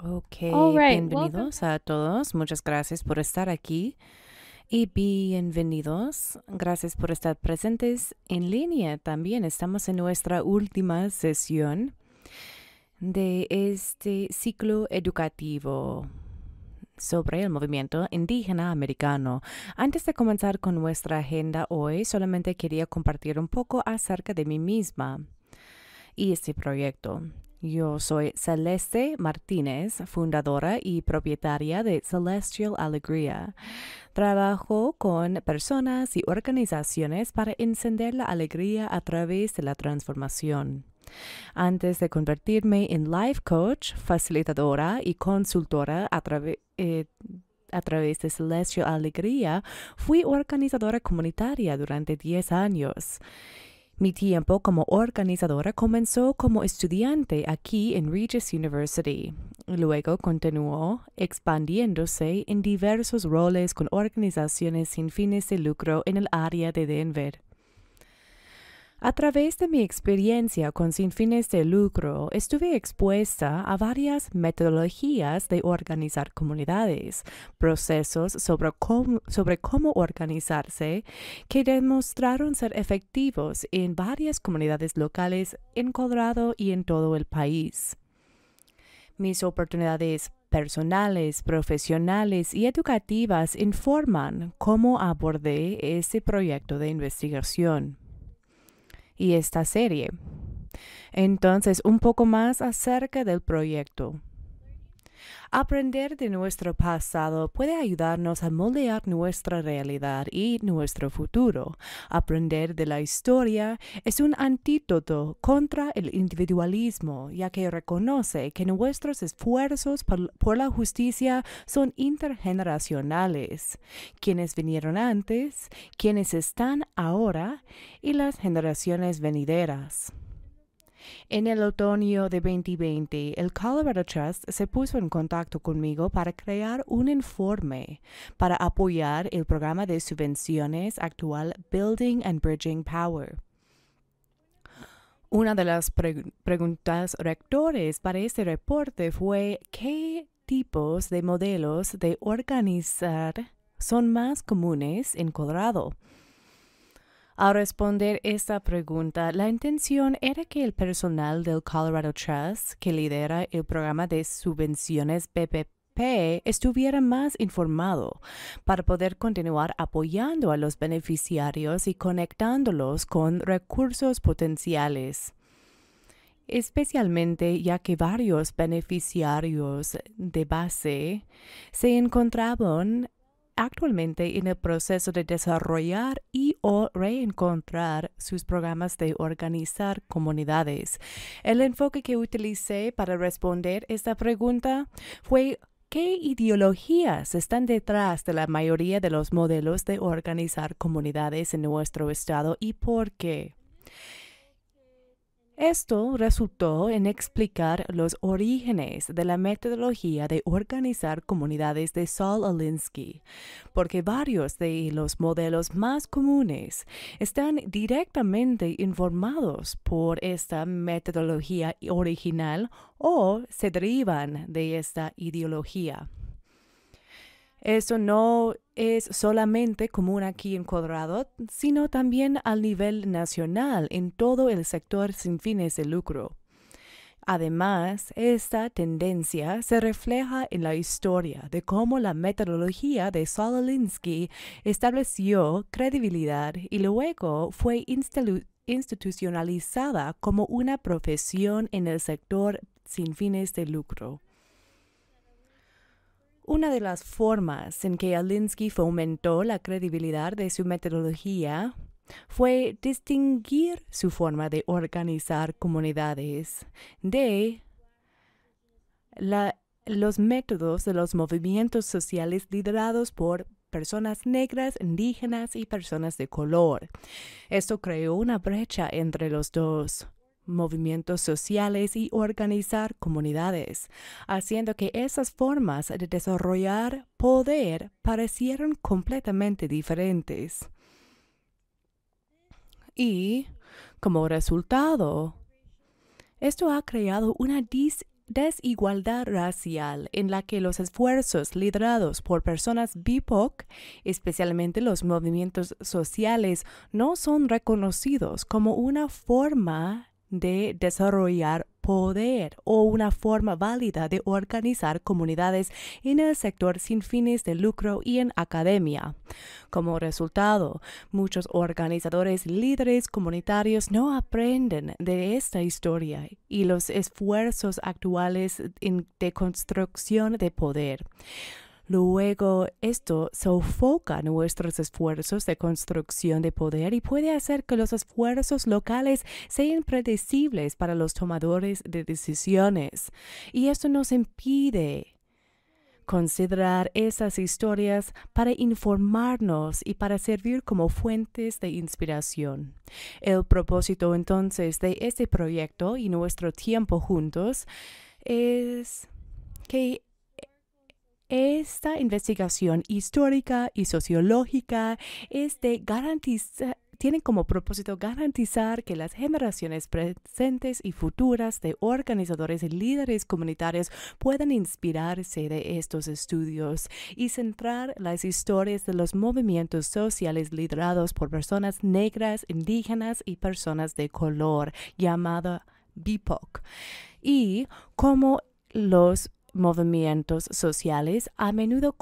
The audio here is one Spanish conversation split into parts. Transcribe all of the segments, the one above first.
Ok, right, bienvenidos a todos. Muchas gracias por estar aquí y bienvenidos. Gracias por estar presentes en línea también. Estamos en nuestra última sesión de este ciclo educativo sobre el movimiento indígena americano. Antes de comenzar con nuestra agenda hoy, solamente quería compartir un poco acerca de mí misma y este proyecto. Yo soy Celeste Martínez, fundadora y propietaria de Celestial Alegría. Trabajo con personas y organizaciones para encender la alegría a través de la transformación. Antes de convertirme en life coach, facilitadora y consultora a, eh, través de Celestial Alegría, fui organizadora comunitaria durante 10 años. Mi tiempo como organizadora comenzó como estudiante aquí en Regis University. Luego continuó expandiéndose en diversos roles con organizaciones sin fines de lucro en el área de Denver. A través de mi experiencia con sin fines de lucro, estuve expuesta a varias metodologías de organizar comunidades, procesos sobre cómo, organizarse que demostraron ser efectivos en varias comunidades locales en Colorado y en todo el país. Mis oportunidades personales, profesionales y educativas informan cómo abordé este proyecto de investigación y esta serie. Entonces, un poco más acerca del proyecto. Aprender de nuestro pasado puede ayudarnos a moldear nuestra realidad y nuestro futuro. Aprender de la historia es un antídoto contra el individualismo, ya que reconoce que nuestros esfuerzos por, por la justicia son intergeneracionales. Quienes vinieron antes, quienes están ahora y las generaciones venideras. En el otoño de 2020, el Colorado Trust se puso en contacto conmigo para crear un informe para apoyar el programa de subvenciones actual Building and Bridging Power. Una de las pre preguntas rectores para este reporte fue qué tipos de modelos de organizar son más comunes en Colorado. Al responder esta pregunta, la intención era que el personal del Colorado Trust, que lidera el programa de subvenciones BPP, estuviera más informado para poder continuar apoyando a los beneficiarios y conectándolos con recursos potenciales. Especialmente ya que varios beneficiarios de base se encontraban actualmente en el proceso de desarrollar y o reencontrar sus programas de organizar comunidades. El enfoque que utilicé para responder esta pregunta fue ¿Qué ideologías están detrás de la mayoría de los modelos de organizar comunidades en nuestro estado y por qué? Esto resultó en explicar los orígenes de la metodología de organizar comunidades de Saul Alinsky, porque varios de los modelos más comunes están directamente informados por esta metodología original o se derivan de esta ideología. Eso no es solamente común aquí en Colorado, sino también al nivel nacional en todo el sector sin fines de lucro. Además, esta tendencia se refleja en la historia de cómo la metodología de Saul Alinsky estableció credibilidad y luego fue institucionalizada como una profesión en el sector sin fines de lucro. Una de las formas en que Alinsky fomentó la credibilidad de su metodología fue distinguir su forma de organizar comunidades de los métodos de los movimientos sociales liderados por personas negras, indígenas y personas de color. Esto creó una brecha entre los dos movimientos sociales y organizar comunidades, haciendo que esas formas de desarrollar poder parecieran completamente diferentes. Y, como resultado, esto ha creado una desigualdad racial en la que los esfuerzos liderados por personas BIPOC, especialmente los movimientos sociales, no son reconocidos como una forma de desarrollar poder o una forma válida de organizar comunidades en el sector sin fines de lucro y en academia. Como resultado, muchos organizadores líderes comunitarios no aprenden de esta historia y los esfuerzos actuales de construcción de poder. Luego, esto sofoca nuestros esfuerzos de construcción de poder y puede hacer que los esfuerzos locales sean predecibles para los tomadores de decisiones. Y esto nos impide considerar esas historias para informarnos y para servir como fuentes de inspiración. El propósito entonces de este proyecto y nuestro tiempo juntos es que esta investigación histórica y sociológica es de como propósito garantizar que las generaciones presentes y futuras de organizadores y líderes comunitarios puedan inspirarse de estos estudios y centrar las historias de los movimientos sociales liderados por personas negras, indígenas y personas de color, llamada BIPOC, y cómo los movimientos sociales a menudo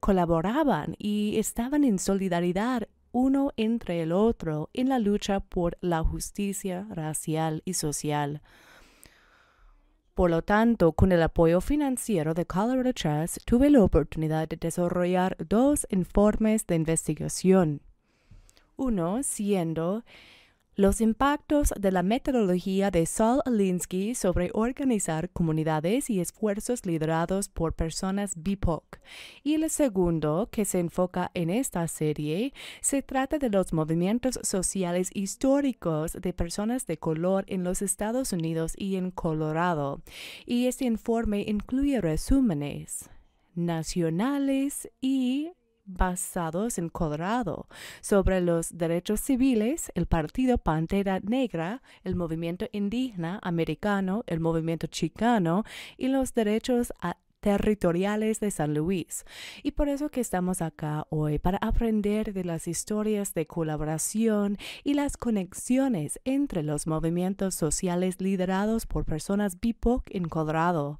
colaboraban y estaban en solidaridad uno entre el otro en la lucha por la justicia racial y social. Por lo tanto, con el apoyo financiero de Colorado Trust, tuve la oportunidad de desarrollar dos informes de investigación. Uno siendo los impactos de la metodología de Saul Alinsky sobre organizar comunidades y esfuerzos liderados por personas BIPOC. Y el segundo, que se enfoca en esta serie, se trata de los movimientos sociales históricos de personas de color en los Estados Unidos y en Colorado. Y este informe incluye resúmenes nacionales y basados en Colorado. Sobre los derechos civiles, el Partido Pantera Negra, el movimiento indígena americano, el movimiento chicano y los derechos territoriales de San Luis. Y por eso que estamos acá hoy, para aprender de las historias de colaboración y las conexiones entre los movimientos sociales liderados por personas BIPOC en Colorado.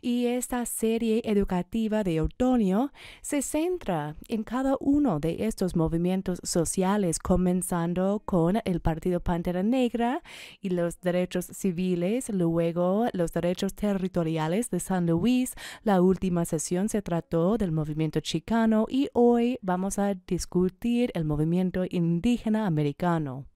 Y esta serie educativa de otoño se centra en cada uno de estos movimientos sociales, comenzando con el Partido Pantera Negra y los derechos civiles, luego los derechos territoriales de San Luis, la última sesión se trató del movimiento chicano y hoy vamos a discutir el movimiento indígena americano.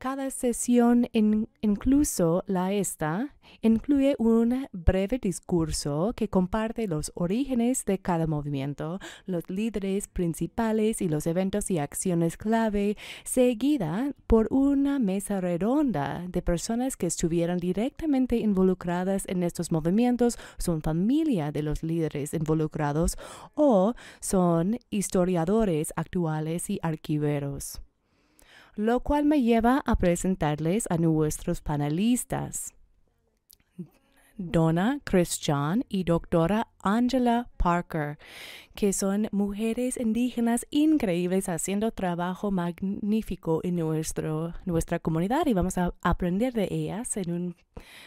Cada sesión, incluso la esta, incluye un breve discurso que comparte los orígenes de cada movimiento, los líderes principales y los eventos y acciones clave, seguida por una mesa redonda de personas que estuvieron directamente involucradas en estos movimientos, son familia de los líderes involucrados o son historiadores actuales y arquiveros lo cual me lleva a presentarles a nuestros panelistas. Donna Christian y doctora Angela Parker, que son mujeres indígenas increíbles haciendo trabajo magnífico en nuestro, nuestra comunidad y vamos a aprender de ellas en un,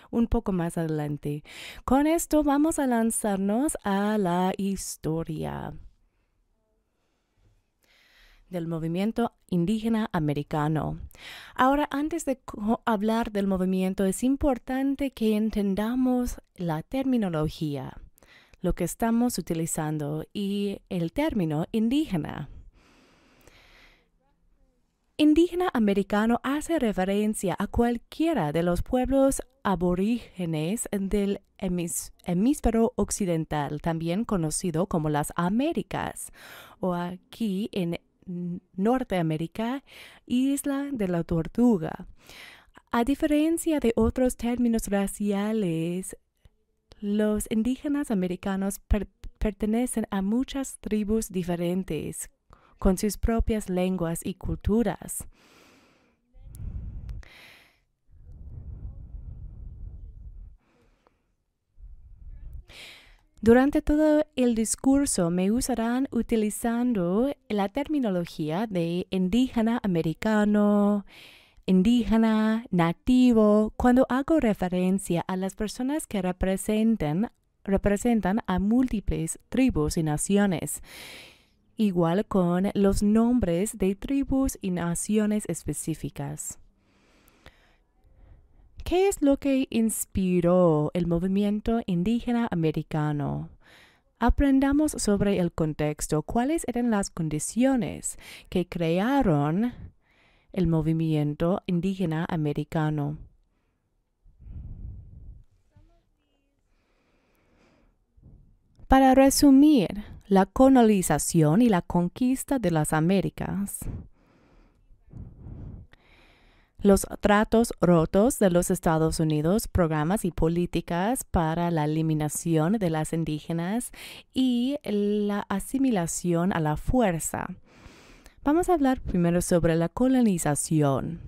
un poco más adelante. Con esto vamos a lanzarnos a la historia del movimiento indígena americano. Ahora, antes de hablar del movimiento, es importante que entendamos la terminología, lo que estamos utilizando y el término indígena. Indígena americano hace referencia a cualquiera de los pueblos aborígenes del hemisferio occidental, también conocido como las Américas, o aquí en Norteamérica, isla de la tortuga. A diferencia de otros términos raciales, los indígenas americanos pertenecen a muchas tribus diferentes, con sus propias lenguas y culturas. Durante todo el discurso me usarán utilizando la terminología de indígena americano, indígena, nativo, cuando hago referencia a las personas que representan, representan a múltiples tribus y naciones. Igual con los nombres de tribus y naciones específicas. ¿Qué es lo que inspiró el movimiento indígena americano? Aprendamos sobre el contexto, cuáles eran las condiciones que crearon el movimiento indígena americano. Para resumir, la colonización y la conquista de las Américas los tratos rotos de los Estados Unidos, programas y políticas para la eliminación de las indígenas y la asimilación a la fuerza. Vamos a hablar primero sobre la colonización.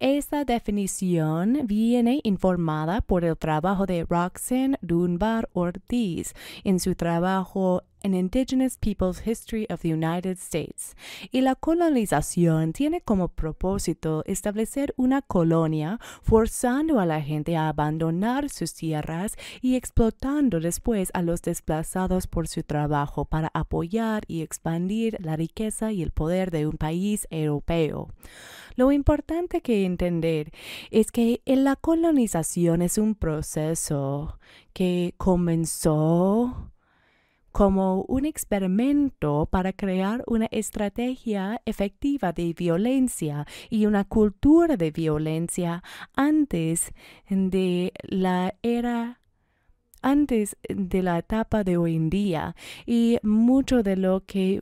Esta definición viene informada por el trabajo de Roxanne Dunbar Ortiz en su trabajo An Indigenous People's History of the United States, y la colonización tiene como propósito establecer una colonia forzando a la gente a abandonar sus tierras y explotando después a los desplazados por su trabajo para apoyar y expandir la riqueza y el poder de un país europeo. Lo importante que entender es que la colonización es un proceso que comenzó como un experimento para crear una estrategia efectiva de violencia y una cultura de violencia antes de la era antes de la etapa de hoy en día. Y mucho de lo que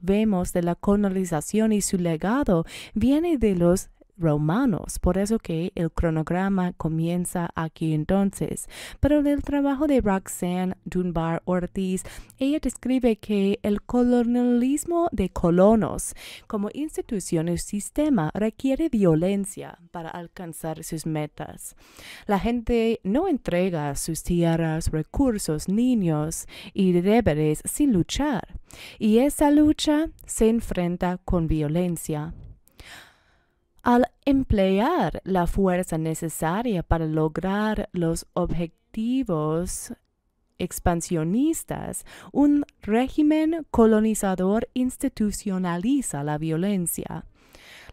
vemos de la colonización y su legado viene de los romanos. Por eso que el cronograma comienza aquí entonces. Pero del trabajo de Roxanne Dunbar Ortiz, ella describe que el colonialismo de colonos como institución y sistema requiere violencia para alcanzar sus metas. La gente no entrega sus tierras, recursos, niños y deberes sin luchar. Y esa lucha se enfrenta con violencia. Emplear la fuerza necesaria para lograr los objetivos expansionistas, un régimen colonizador institucionaliza la violencia.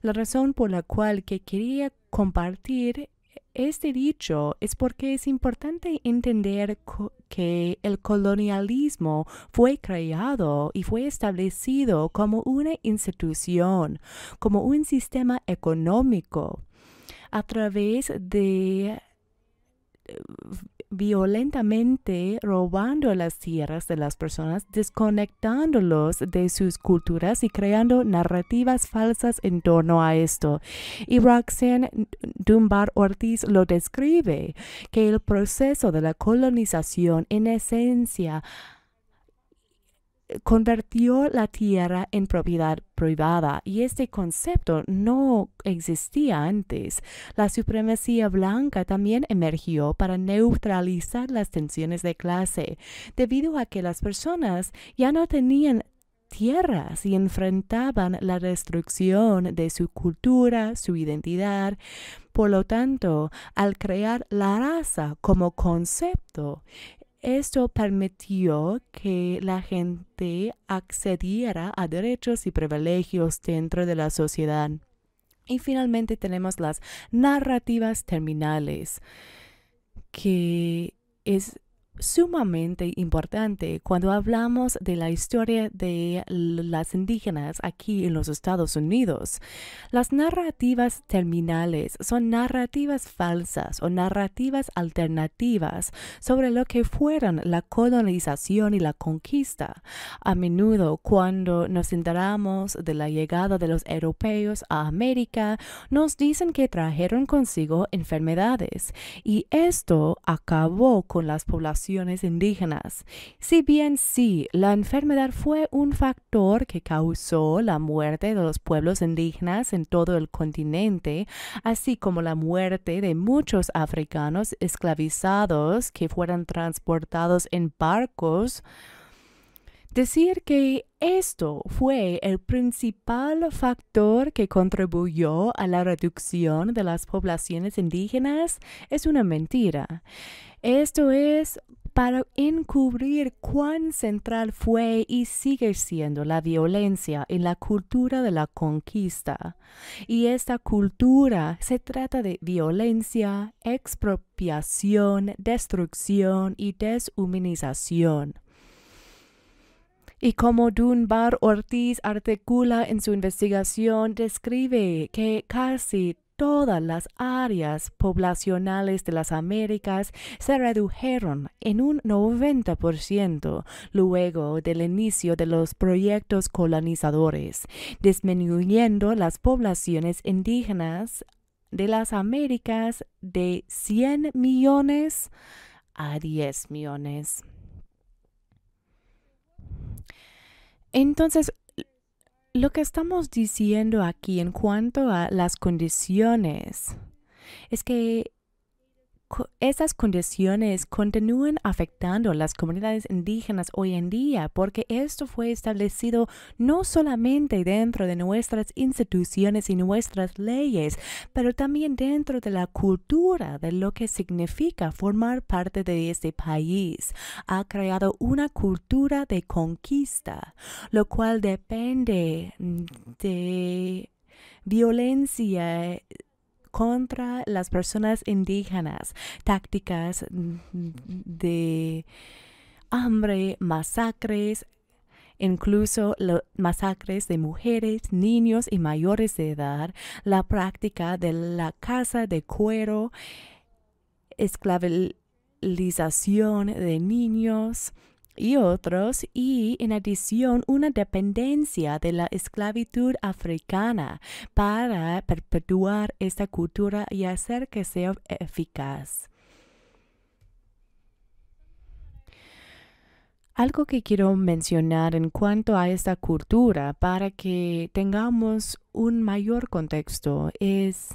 La razón por la cual que quería compartir este dicho es porque es importante entender que el colonialismo fue creado y fue establecido como una institución, como un sistema económico a través de violentamente robando las tierras de las personas, desconectándolos de sus culturas y creando narrativas falsas en torno a esto. Y Roxanne Dunbar Ortiz lo describe, que el proceso de la colonización en esencia convirtió la tierra en propiedad privada y este concepto no existía antes. La supremacía blanca también emergió para neutralizar las tensiones de clase, debido a que las personas ya no tenían tierras y enfrentaban la destrucción de su cultura, su identidad. Por lo tanto, al crear la raza como concepto, esto permitió que la gente accediera a derechos y privilegios dentro de la sociedad. Y finalmente tenemos las narrativas terminales, que es sumamente importante cuando hablamos de la historia de las indígenas aquí en los Estados Unidos. Las narrativas terminales son narrativas falsas o narrativas alternativas sobre lo que fueron la colonización y la conquista. A menudo cuando nos enteramos de la llegada de los europeos a América, nos dicen que trajeron consigo enfermedades y esto acabó con las poblaciones indígenas. Si bien sí, la enfermedad fue un factor que causó la muerte de los pueblos indígenas en todo el continente, así como la muerte de muchos africanos esclavizados que fueron transportados en barcos, Decir que esto fue el principal factor que contribuyó a la reducción de las poblaciones indígenas es una mentira. Esto es para encubrir cuán central fue y sigue siendo la violencia en la cultura de la conquista. Y esta cultura se trata de violencia, expropiación, destrucción y deshumanización. Y como Dunbar Ortiz articula en su investigación, describe que casi todas las áreas poblacionales de las Américas se redujeron en un 90% luego del inicio de los proyectos colonizadores, disminuyendo las poblaciones indígenas de las Américas de 100 millones a 10 millones. Entonces, lo que estamos diciendo aquí en cuanto a las condiciones es que esas condiciones continúan afectando a las comunidades indígenas hoy en día porque esto fue establecido no solamente dentro de nuestras instituciones y nuestras leyes, pero también dentro de la cultura de lo que significa formar parte de este país. Ha creado una cultura de conquista, lo cual depende de violencia contra las personas indígenas, tácticas de hambre, masacres, incluso masacres de mujeres, niños y mayores de edad, la práctica de la caza de cuero, esclavización de niños, y otros, y en adición una dependencia de la esclavitud africana para perpetuar esta cultura y hacer que sea eficaz. Algo que quiero mencionar en cuanto a esta cultura para que tengamos un mayor contexto es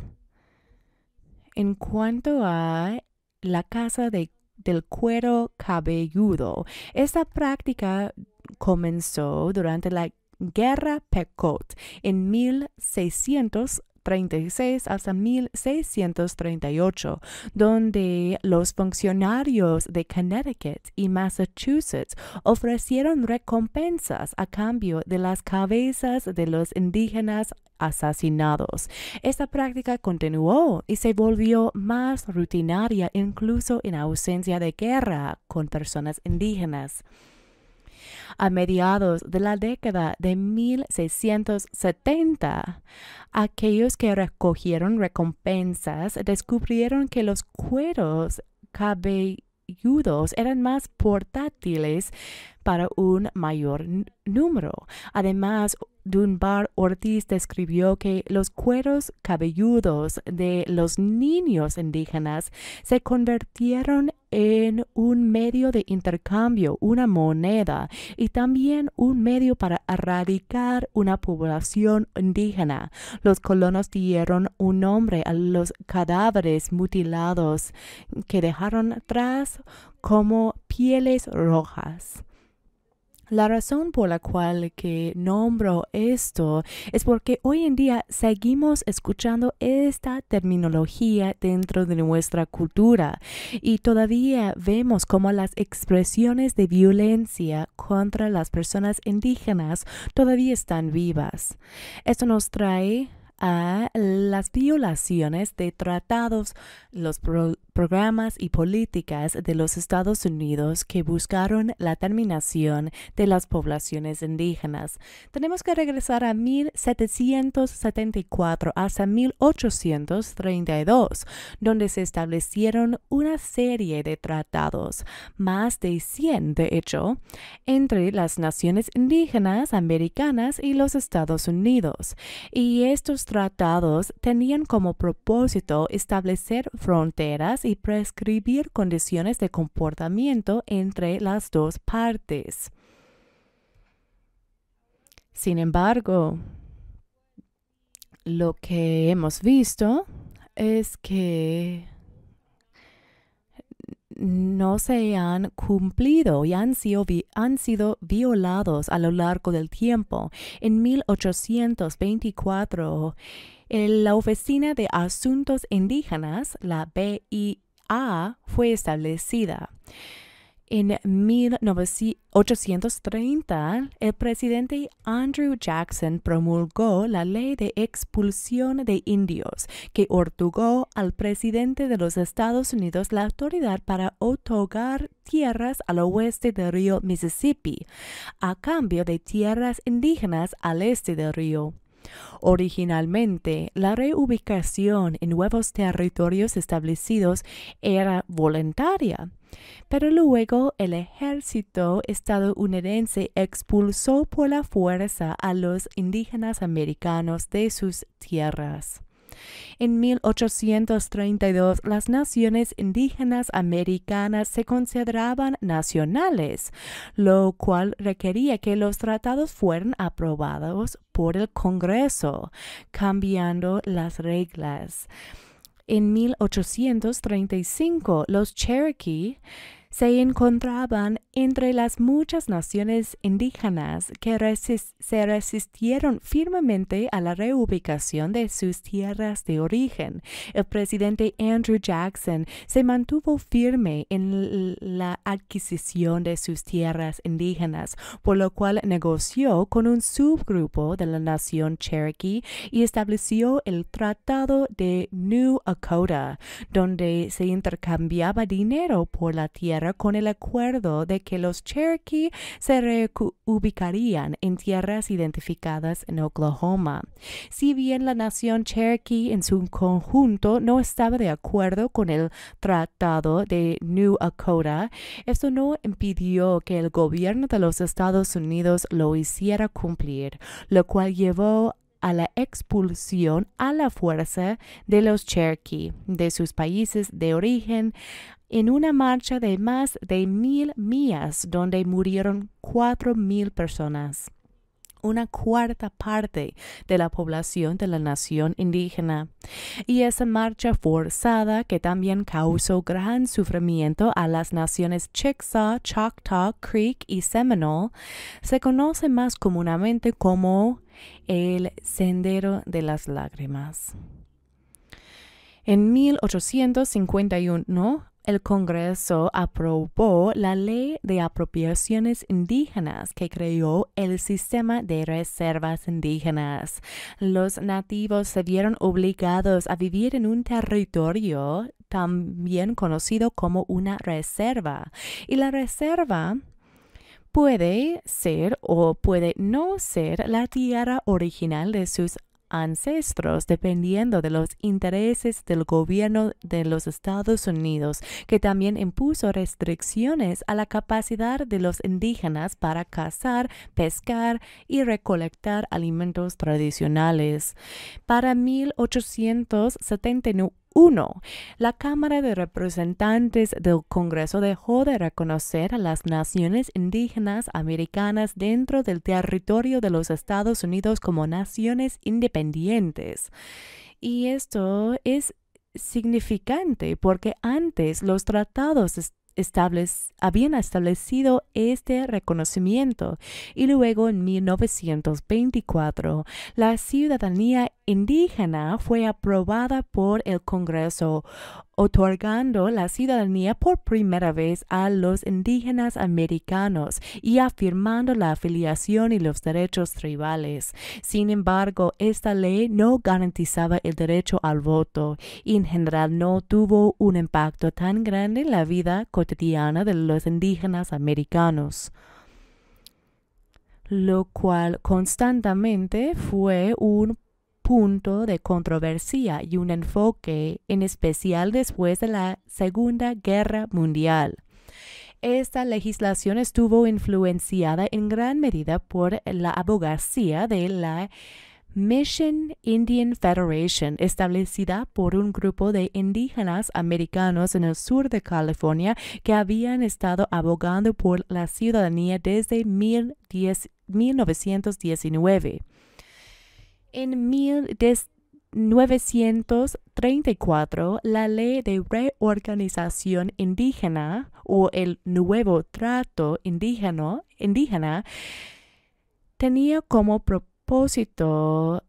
en cuanto a la casa de del cuero cabelludo. Esta práctica comenzó durante la Guerra Pecot en 1600 36 hasta 1638, donde los funcionarios de Connecticut y Massachusetts ofrecieron recompensas a cambio de las cabezas de los indígenas asesinados. Esta práctica continuó y se volvió más rutinaria incluso en ausencia de guerra con personas indígenas a mediados de la década de 1670. Aquellos que recogieron recompensas descubrieron que los cueros cabelludos eran más portátiles para un mayor número. Además, Dunbar Ortiz describió que los cueros cabelludos de los niños indígenas se convirtieron en un medio de intercambio, una moneda y también un medio para erradicar una población indígena. Los colonos dieron un nombre a los cadáveres mutilados que dejaron atrás como pieles rojas. La razón por la cual que nombro esto es porque hoy en día seguimos escuchando esta terminología dentro de nuestra cultura y todavía vemos como las expresiones de violencia contra las personas indígenas todavía están vivas. Esto nos trae a las violaciones de tratados, los programas y políticas de los Estados Unidos que buscaron la terminación de las poblaciones indígenas. Tenemos que regresar a 1774 hasta 1832, donde se establecieron una serie de tratados, más de 100 de hecho, entre las naciones indígenas americanas y los Estados Unidos. Y estos tratados tenían como propósito establecer fronteras prescribir condiciones de comportamiento entre las dos partes. Sin embargo, lo que hemos visto es que no se han cumplido y han sido, han sido, violados a lo largo del tiempo. En 1824, la Oficina de Asuntos Indígenas, la BIA, fue establecida. En 1830, el presidente Andrew Jackson promulgó la ley de expulsión de indios, que otorgó al presidente de los Estados Unidos la autoridad para otorgar tierras al oeste del río Mississippi, a cambio de tierras indígenas al este del río. Originalmente, la reubicación en nuevos territorios establecidos era voluntaria, pero luego el ejército estadounidense expulsó por la fuerza a los indígenas americanos de sus tierras. En 1832 las naciones indígenas americanas se consideraban nacionales, lo cual requería que los tratados fueran aprobados por el Congreso, cambiando las reglas. En 1835 los Cherokee se encontraban entre las muchas naciones indígenas que se resistieron firmemente a la reubicación de sus tierras de origen. El presidente Andrew Jackson se mantuvo firme en la adquisición de sus tierras indígenas, por lo cual negoció con un subgrupo de la nación Cherokee y estableció el Tratado de New Dakota, donde se intercambiaba dinero por la tierra con el acuerdo de que los Cherokee se reubicarían en tierras identificadas en Oklahoma. Si bien la nación Cherokee en su conjunto no estaba de acuerdo con el Tratado de New Dakota, esto no impidió que el gobierno de los Estados Unidos lo hiciera cumplir, lo cual llevó a la expulsión a la fuerza de los Cherokee de sus países de origen en una marcha de más de mil millas donde murieron cuatro mil personas una cuarta parte de la población de la nación indígena. Y esa marcha forzada que también causó gran sufrimiento a las naciones Chickasaw, Choctaw, Creek y Seminole se conoce más comúnmente como el Sendero de las Lágrimas. En 1851, el Congreso aprobó la Ley de Apropiaciones Indígenas que creó el sistema de reservas indígenas. Los nativos se vieron obligados a vivir en un territorio también conocido como una reserva. Y la reserva puede ser o puede no ser la tierra original de sus ancestros dependiendo de los intereses del gobierno de los Estados Unidos, que también impuso restricciones a la capacidad de los indígenas para cazar, pescar y recolectar alimentos tradicionales. Para 1879 1. La Cámara de Representantes del Congreso dejó de reconocer a las naciones indígenas americanas dentro del territorio de los Estados Unidos como naciones independientes. Y esto es significante porque antes los tratados habían establecido este reconocimiento y luego en 1924 la ciudadanía indígena fue aprobada por el Congreso, otorgando la ciudadanía por primera vez a los indígenas americanos y afirmando la afiliación y los derechos tribales. Sin embargo, esta ley no garantizaba el derecho al voto y en general no tuvo un impacto tan grande en la vida cotidiana de los indígenas americanos lo cual constantemente fue un punto de controversia y un enfoque, en especial después de la Segunda Guerra Mundial. Esta legislación estuvo influenciada en gran medida por la abogacía de la Mission Indian Federation, establecida por un grupo de indígenas americanos en el sur de California que habían estado abogando por la ciudadanía desde 1919. En 1934, la Ley de Reorganización Indígena o el Nuevo Trato Indígena, indígena tenía como propósito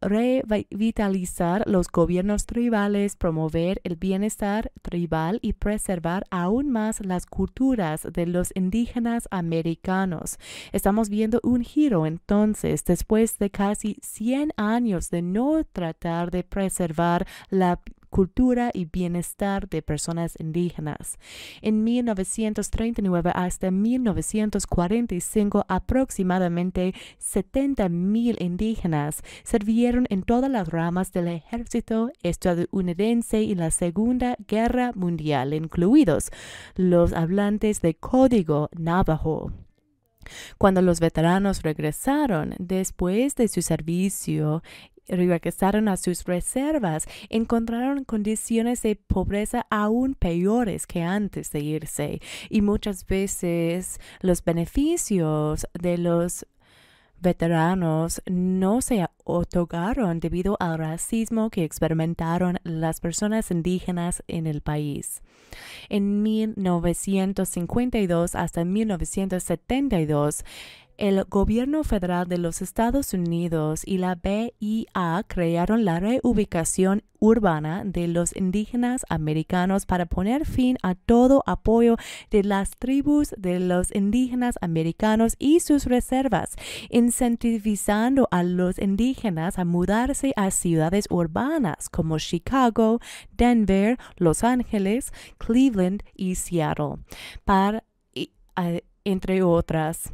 revitalizar los gobiernos tribales, promover el bienestar tribal y preservar aún más las culturas de los indígenas americanos. Estamos viendo un giro entonces después de casi 100 años de no tratar de preservar la cultura y bienestar de personas indígenas. En 1939 hasta 1945 aproximadamente 70.000 indígenas sirvieron en todas las ramas del ejército estadounidense y la Segunda Guerra Mundial, incluidos los hablantes de código navajo. Cuando los veteranos regresaron después de su servicio regresaron a sus reservas, encontraron condiciones de pobreza aún peores que antes de irse y muchas veces los beneficios de los veteranos no se otorgaron debido al racismo que experimentaron las personas indígenas en el país. En 1952 hasta 1972, el gobierno federal de los Estados Unidos y la BIA crearon la reubicación urbana de los indígenas americanos para poner fin a todo apoyo de las tribus de los indígenas americanos y sus reservas, incentivizando a los indígenas a mudarse a ciudades urbanas como Chicago, Denver, Los Ángeles, Cleveland y Seattle, entre otras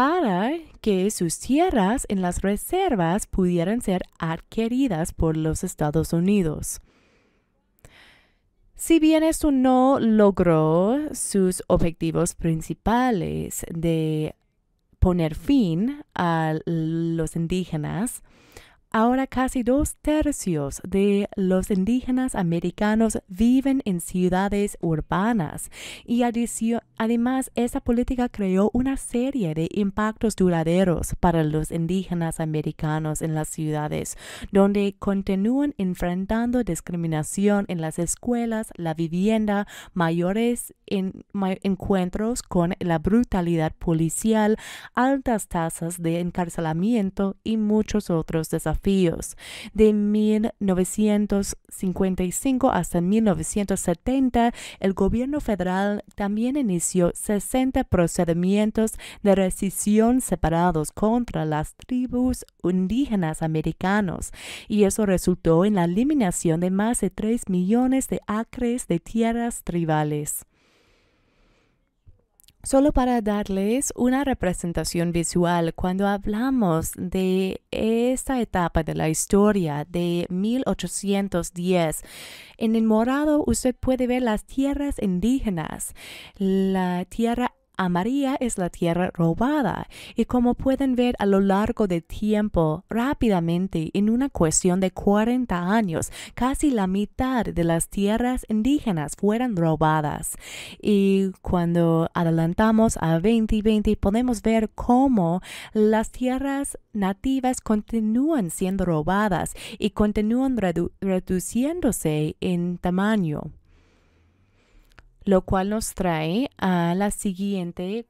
para que sus tierras en las reservas pudieran ser adquiridas por los Estados Unidos. Si bien esto no logró sus objetivos principales de poner fin a los indígenas, Ahora casi dos tercios de los indígenas americanos viven en ciudades urbanas y además esa política creó una serie de impactos duraderos para los indígenas americanos en las ciudades, donde continúan enfrentando discriminación en las escuelas, la vivienda, mayores encuentros con la brutalidad policial, altas tasas de encarcelamiento y muchos otros desafíos. De 1955 hasta 1970, el gobierno federal también inició 60 procedimientos de rescisión separados contra las tribus indígenas americanos, y eso resultó en la eliminación de más de 3 millones de acres de tierras tribales. Solo para darles una representación visual, cuando hablamos de esta etapa de la historia de 1810, en el morado usted puede ver las tierras indígenas, la tierra María es la tierra robada y como pueden ver a lo largo del tiempo, rápidamente, en una cuestión de 40 años, casi la mitad de las tierras indígenas fueron robadas. Y cuando adelantamos a 2020 podemos ver cómo las tierras nativas continúan siendo robadas y continúan reduciéndose en tamaño lo cual nos trae a la siguiente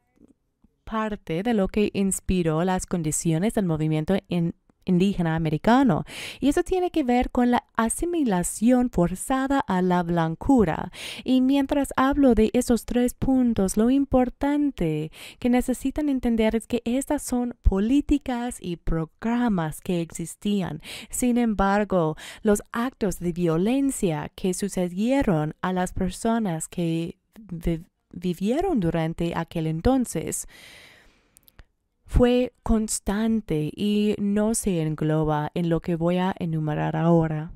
parte de lo que inspiró las condiciones del movimiento indígena americano. Y eso tiene que ver con la asimilación forzada a la blancura. Y mientras hablo de esos tres puntos, lo importante que necesitan entender es que estas son políticas y programas que existían. Sin embargo, los actos de violencia que sucedieron a las personas que vivieron durante aquel entonces fue constante y no se engloba en lo que voy a enumerar ahora.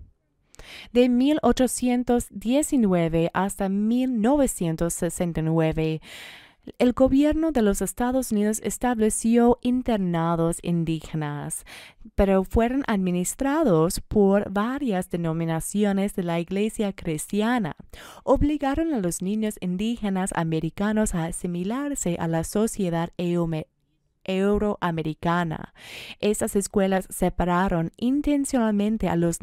De 1819 hasta 1969, el gobierno de los Estados Unidos estableció internados indígenas, pero fueron administrados por varias denominaciones de la Iglesia cristiana. Obligaron a los niños indígenas americanos a asimilarse a la sociedad euroamericana. Estas escuelas separaron intencionalmente a los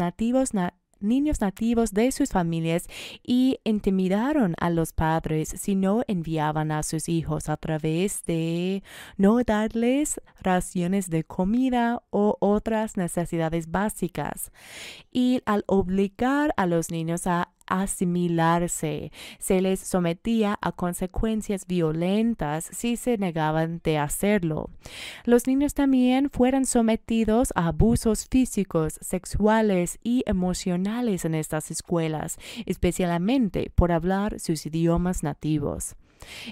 niños nativos de sus familias y intimidaron a los padres si no enviaban a sus hijos a través de no darles raciones de comida o otras necesidades básicas. Y al obligar a los niños a asimilarse. Se les sometía a consecuencias violentas si se negaban de hacerlo. Los niños también fueron sometidos a abusos físicos, sexuales y emocionales en estas escuelas, especialmente por hablar sus idiomas nativos.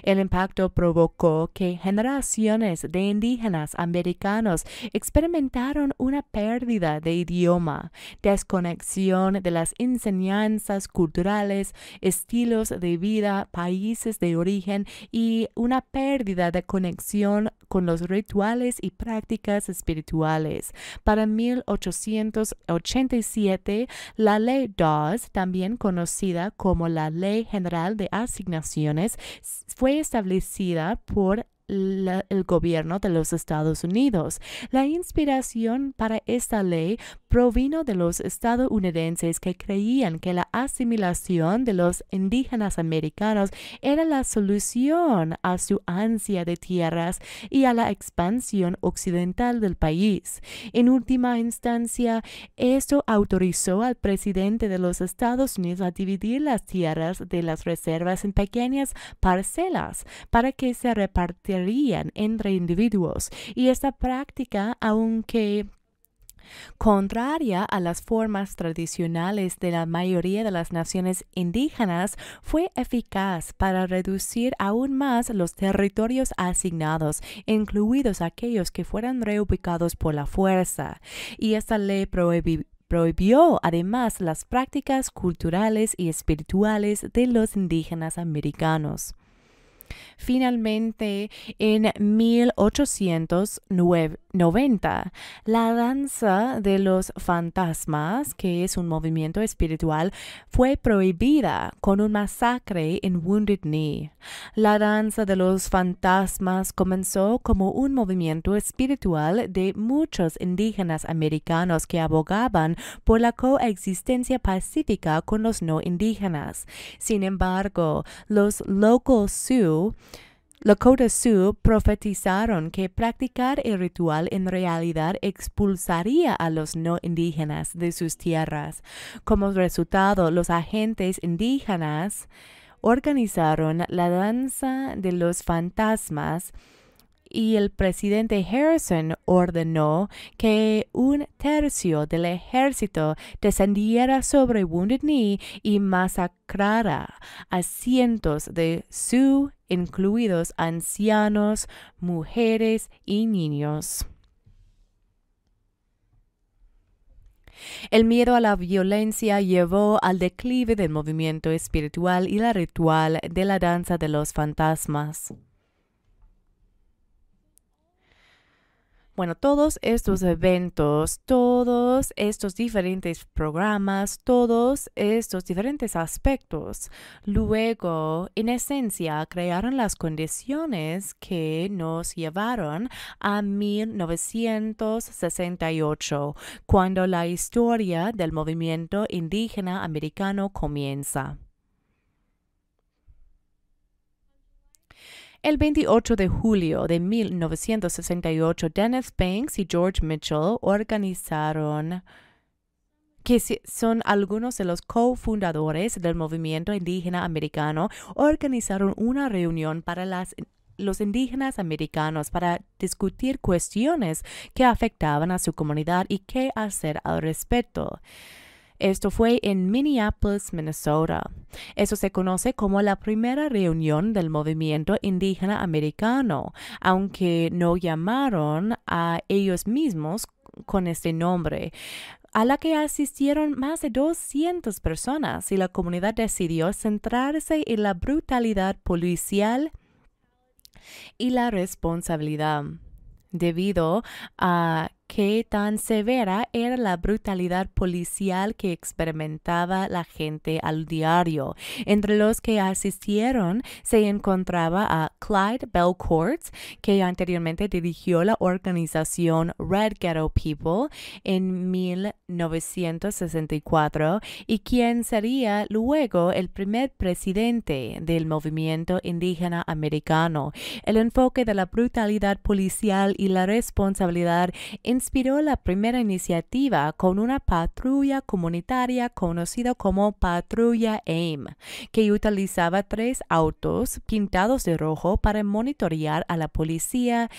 El impacto provocó que generaciones de indígenas americanos experimentaron una pérdida de idioma, desconexión de las enseñanzas culturales, estilos de vida, países de origen y una pérdida de conexión con los rituales y prácticas espirituales. Para 1887, la Ley Dawes, también conocida como la Ley General de Asignaciones, fue establecida por el gobierno de los Estados Unidos. La inspiración para esta ley provino de los estadounidenses que creían que la asimilación de los indígenas americanos era la solución a su ansia de tierras y a la expansión occidental del país. En última instancia, esto autorizó al presidente de los Estados Unidos a dividir las tierras de las reservas en pequeñas parcelas para que se entre individuos. Y esta práctica, aunque Contraria a las formas tradicionales de la mayoría de las naciones indígenas, fue eficaz para reducir aún más los territorios asignados, incluidos aquellos que fueran reubicados por la fuerza. Y esta ley prohibió además las prácticas culturales y espirituales de los indígenas americanos. Finalmente, en 1890, la danza de los fantasmas, que es un movimiento espiritual, fue prohibida con un masacre en Wounded Knee. La danza de los fantasmas comenzó como un movimiento espiritual de muchos indígenas americanos que abogaban por la coexistencia pacífica con los no indígenas. Sin embargo, los local Sioux Lakota Sioux profetizaron que practicar el ritual en realidad expulsaría a los no indígenas de sus tierras. Como resultado, los agentes indígenas organizaron la danza de los fantasmas y el presidente Harrison ordenó que un tercio del ejército descendiera sobre Wounded Knee y masacrara a cientos de Sioux, incluidos ancianos, mujeres y niños. El miedo a la violencia llevó al declive del movimiento espiritual y la ritual de la danza de los fantasmas. Bueno, todos estos eventos, todos estos diferentes programas, todos estos diferentes aspectos, luego, en esencia, crearon las condiciones que nos llevaron a 1968, cuando la historia del movimiento indígena americano comienza. El 28 de julio de 1968, Dennis Banks y George Mitchell organizaron que son algunos de los cofundadores del movimiento indígena americano, organizaron una reunión para los indígenas americanos para discutir cuestiones que afectaban a su comunidad y qué hacer al respecto. Esto fue en Minneapolis, Minnesota. Eso se conoce como la primera reunión del movimiento indígena americano, aunque no llamaron a ellos mismos con este nombre a la que asistieron más de 200 personas y la comunidad decidió centrarse en la brutalidad policial y la responsabilidad debido a qué tan severa era la brutalidad policial que experimentaba la gente al diario. Entre los que asistieron se encontraba a Clyde Belcourt, que anteriormente dirigió la organización Red Ghetto People en 1964 y quien sería luego el primer presidente del movimiento indígena americano. El enfoque de la brutalidad policial y la responsabilidad inspiró la primera iniciativa con una patrulla comunitaria conocida como Patrulla AIM, que utilizaba tres autos pintados de rojo para monitorear a la policía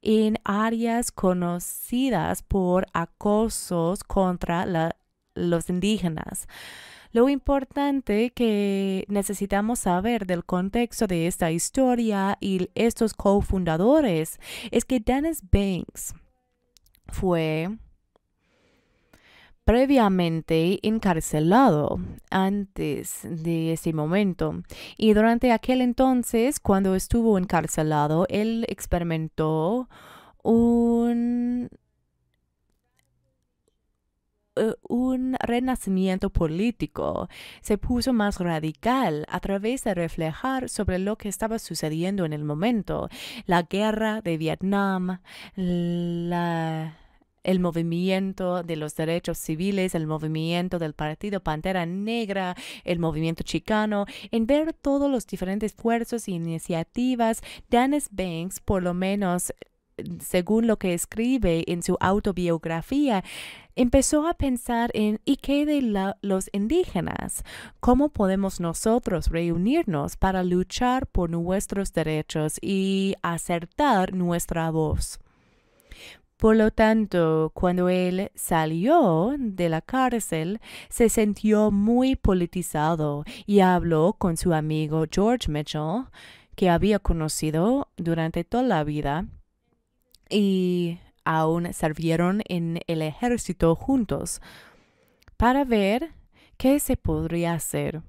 en áreas conocidas por acosos contra los indígenas. Lo importante que necesitamos saber del contexto de esta historia y estos cofundadores es que Dennis Banks fue previamente encarcelado antes de ese momento. Y durante aquel entonces cuando estuvo encarcelado él experimentó un un renacimiento político. Se puso más radical a través de reflejar sobre lo que estaba sucediendo en el momento, la guerra de Vietnam, el movimiento de los derechos civiles, el movimiento del Partido Pantera Negra, el movimiento chicano, en ver todos los diferentes esfuerzos e iniciativas, Dennis Banks, por lo menos según lo que escribe en su autobiografía, empezó a pensar en ¿y qué de los indígenas? ¿Cómo podemos nosotros reunirnos para luchar por nuestros derechos y acertar nuestra voz? Por lo tanto, cuando él salió de la cárcel, se sintió muy politizado y habló con su amigo George Mitchell, que había conocido durante toda la vida, y aún sirvieron en el ejército juntos, para ver qué se podría hacer.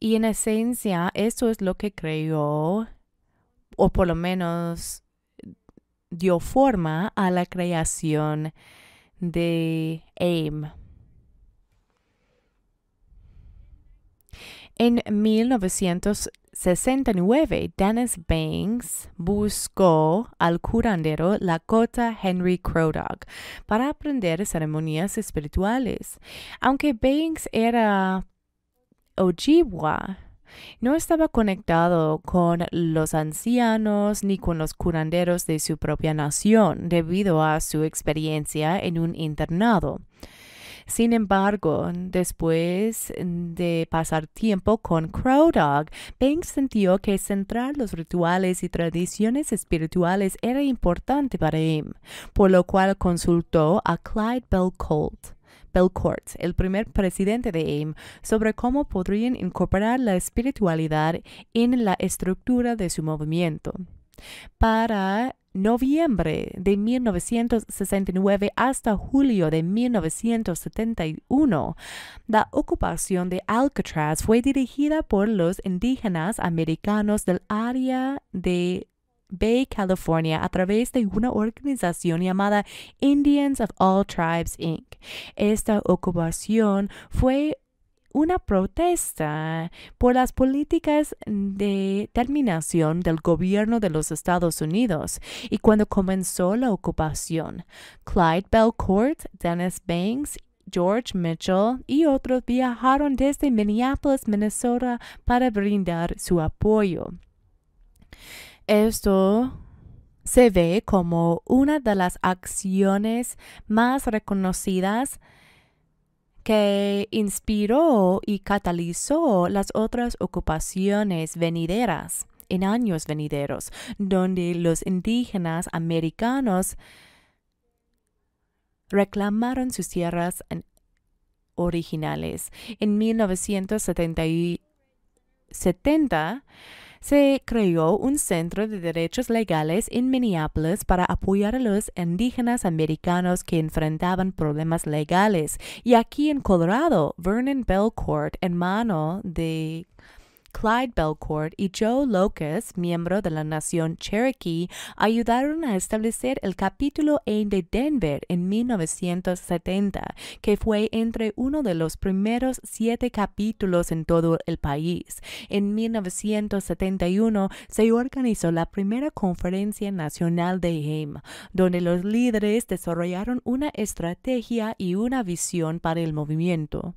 Y en esencia, eso es lo que creó, o por lo menos dio forma a la creación de AIM. En 1969, Dennis Banks buscó al curandero Lakota Henry Crodog para aprender ceremonias espirituales. Aunque Banks era Ojibwa, no estaba conectado con los ancianos ni con los curanderos de su propia nación debido a su experiencia en un internado. Sin embargo, después de pasar tiempo con Crow Dog, Banks sintió que centrar los rituales y tradiciones espirituales era importante para él, por lo cual consultó a Clyde Bell Belcourt, el primer presidente de AIM, sobre cómo podrían incorporar la espiritualidad en la estructura de su movimiento. Para noviembre de 1969 hasta julio de 1971, la ocupación de Alcatraz fue dirigida por los indígenas americanos del área de Bay, California, a través de una organización llamada Indians of All Tribes, Inc. Esta ocupación fue una protesta por las políticas de terminación del gobierno de los Estados Unidos. Y cuando comenzó la ocupación, Clyde Belcourt, Dennis Banks George Mitchell y otros viajaron desde Minneapolis, Minnesota, para brindar su apoyo. Esto se ve como una de las acciones más reconocidas que inspiró y catalizó las otras ocupaciones venideras en años venideros, donde los indígenas americanos reclamaron sus tierras originales. En 1970, se creó un centro de derechos legales en Minneapolis para apoyar a los indígenas americanos que enfrentaban problemas legales. Y aquí en Colorado, Vernon Belcourt, hermano de Clyde Belcourt y Joe Locust, miembro de la nación Cherokee, ayudaron a establecer el capítulo AIM de Denver en 1970, que fue entre uno de los primeros siete capítulos en todo el país. En 1971 se organizó la primera conferencia nacional de AIM, donde los líderes desarrollaron una estrategia y una visión para el movimiento.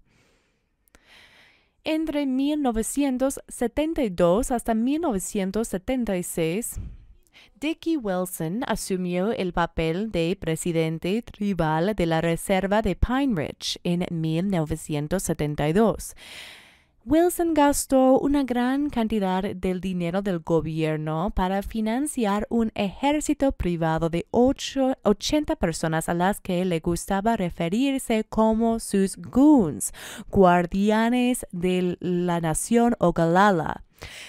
Entre 1972 hasta 1976, Dickie Wilson asumió el papel de presidente tribal de la Reserva de Pine Ridge en 1972. Wilson gastó una gran cantidad del dinero del gobierno para financiar un ejército privado de 80 personas a las que le gustaba referirse como sus goons, guardianes de la nación Ogalala.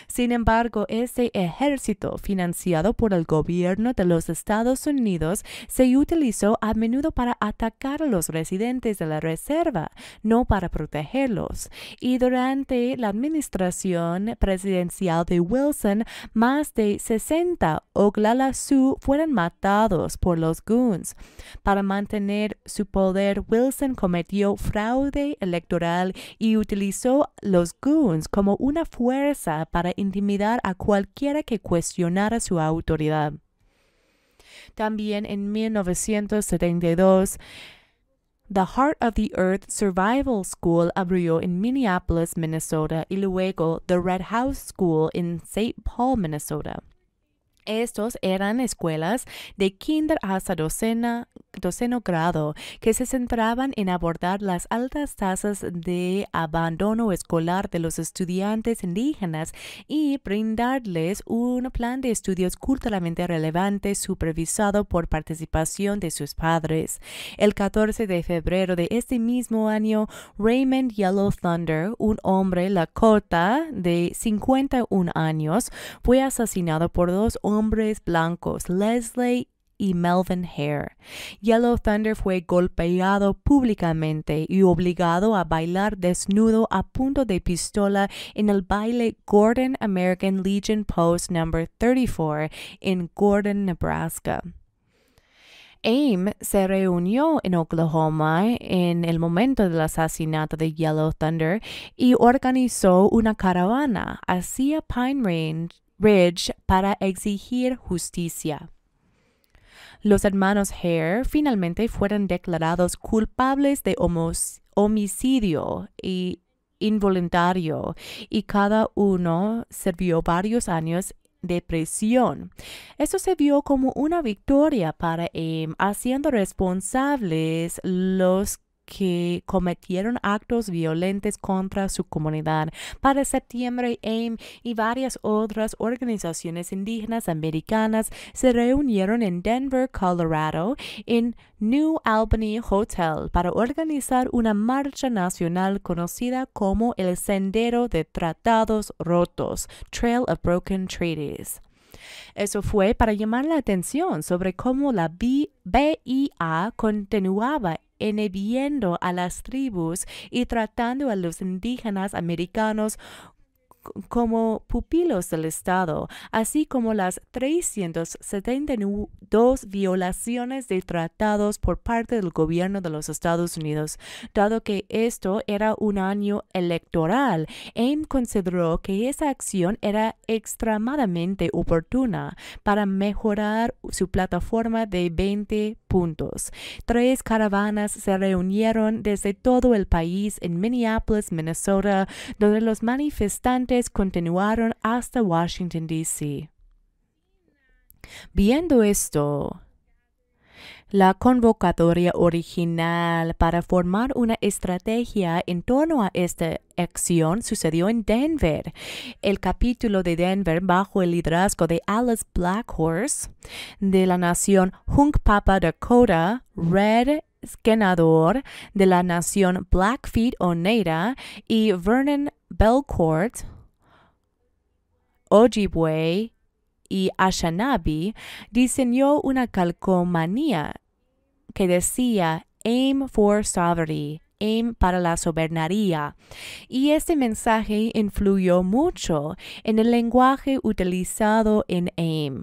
Sin embargo, ese ejército financiado por el gobierno de los Estados Unidos se utilizó a menudo para atacar a los residentes de la reserva, no para protegerlos. Y durante la administración presidencial de Wilson, más de 60 Oglala Sioux fueron matados por los goons. Para mantener su poder, Wilson cometió fraude electoral y utilizó los goons como una fuerza para intimidar a cualquiera que cuestionara su autoridad. También en 1972, The Heart of the Earth Survival School abrió en Minneapolis, Minnesota, y luego The Red House School en St. Paul, Minnesota. Estos eran escuelas de kinder hasta docena, doceno grado que se centraban en abordar las altas tasas de abandono escolar de los estudiantes indígenas y brindarles un plan de estudios culturalmente relevante supervisado por participación de sus padres. El 14 de febrero de este mismo año, Raymond Yellow Thunder, un hombre Lakota de 51 años, fue asesinado por dos hombres hombres blancos, Leslie y Melvin Hare. Yellow Thunder fue golpeado públicamente y obligado a bailar desnudo a punto de pistola en el baile Gordon American Legion Post No. 34 en Gordon, Nebraska. AIM se reunió en Oklahoma en el momento del asesinato de Yellow Thunder y organizó una caravana hacia Pine Range Ridge para exigir justicia. Los hermanos Hare finalmente fueron declarados culpables de homicidio y involuntario y cada uno sirvió varios años de prisión. Esto se vio como una victoria para AIM, haciendo responsables los que cometieron actos violentos contra su comunidad. Para septiembre, AIM y varias otras organizaciones indígenas americanas se reunieron en Denver, Colorado, en New Albany Hotel para organizar una marcha nacional conocida como el Sendero de Tratados Rotos, Trail of Broken Treaties. Eso fue para llamar la atención sobre cómo la BIA continuaba enviando a las tribus y tratando a los indígenas americanos como pupilos del Estado, así como las 372 violaciones de tratados por parte del gobierno de los Estados Unidos. Dado que esto era un año electoral, AIM consideró que esa acción era extremadamente oportuna para mejorar su plataforma de 20 Tres caravanas se reunieron desde todo el país en Minneapolis, Minnesota, donde los manifestantes continuaron hasta Washington, D.C. Viendo esto, la convocatoria original para formar una estrategia en torno a esta acción sucedió en Denver. El capítulo de Denver, bajo el liderazgo de Alice Blackhorse, de la nación Hunkpapa Dakota, Red Skenador, de la nación Blackfeet Oneida y Vernon Belcourt, Ojibwe y Ashanabi diseñó una calcomanía que decía Aim for Sovereignty AIM para la soberanía. Y este mensaje influyó mucho en el lenguaje utilizado en AIM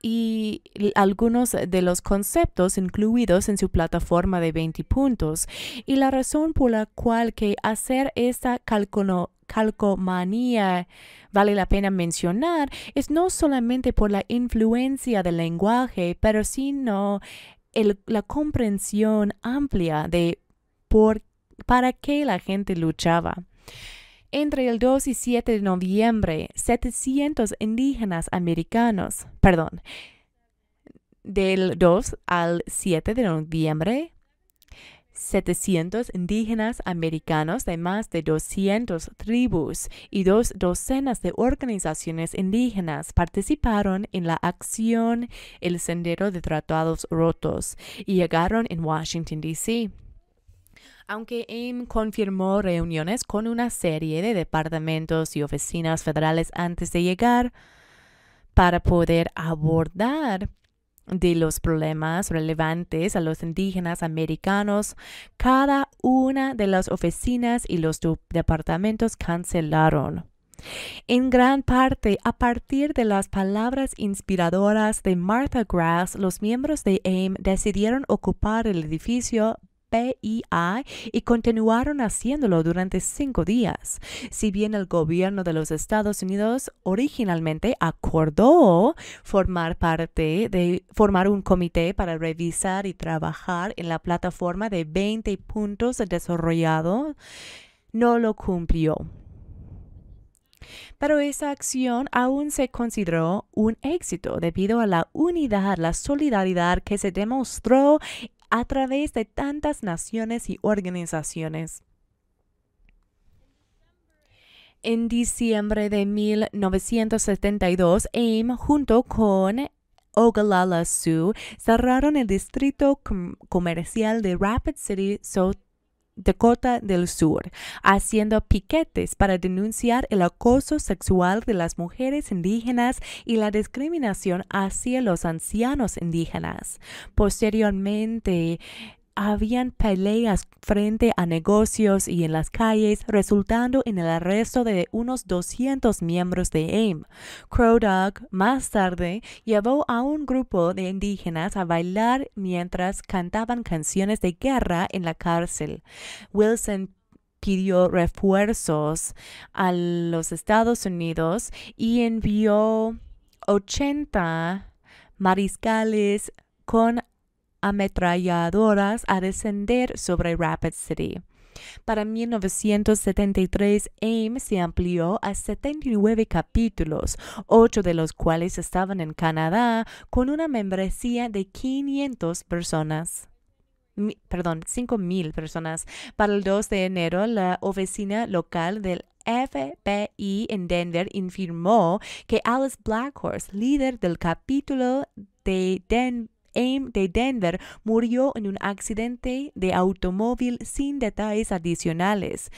y algunos de los conceptos incluidos en su plataforma de 20 puntos y la razón por la cual que hacer esta calcomanía vale la pena mencionar es no solamente por la influencia del lenguaje, pero sino la comprensión amplia de por, para qué la gente luchaba. Entre el 2 y 7 de noviembre, 700 indígenas americanos, perdón, del 2 al 7 de noviembre, 700 indígenas americanos de más de 200 tribus y dos docenas de organizaciones indígenas participaron en la acción El Sendero de Tratados Rotos y llegaron en Washington, D.C. Aunque AIM confirmó reuniones con una serie de departamentos y oficinas federales antes de llegar para poder abordar de los problemas relevantes a los indígenas americanos, cada una de las oficinas y los departamentos cancelaron. En gran parte, a partir de las palabras inspiradoras de Martha Grass, los miembros de AIM decidieron ocupar el edificio Y continuaron haciéndolo durante cinco días. Si bien el gobierno de los Estados Unidos originalmente acordó formar parte de formar un comité para revisar y trabajar en la plataforma de 20 puntos desarrollado, no lo cumplió. Pero esa acción aún se consideró un éxito debido a la unidad, la solidaridad que se demostró a través de tantas naciones y organizaciones. En diciembre de 1972, AIM junto con Ogallala Sioux cerraron el distrito comercial de Rapid City, South Dakota del Sur, haciendo piquetes para denunciar el acoso sexual de las mujeres indígenas y la discriminación hacia los ancianos indígenas. Posteriormente, habían peleas frente a negocios y en las calles, resultando en el arresto de unos 200 miembros de AIM. Crow Dog más tarde llevó a un grupo de indígenas a bailar mientras cantaban canciones de guerra en la cárcel. Wilson pidió refuerzos a los Estados Unidos y envió 80 mariscales con ametralladoras a descender sobre Rapid City. Para 1973, AIM se amplió a 79 capítulos, ocho de los cuales estaban en Canadá, con una membresía de 500 personas. perdón, 5.000 personas. Para el 2 de enero, la oficina local del FBI en Denver informó que Alice Blackhorse, líder del capítulo de Denver, AIM de Denver murió en un accidente de automóvil sin detalles adicionales.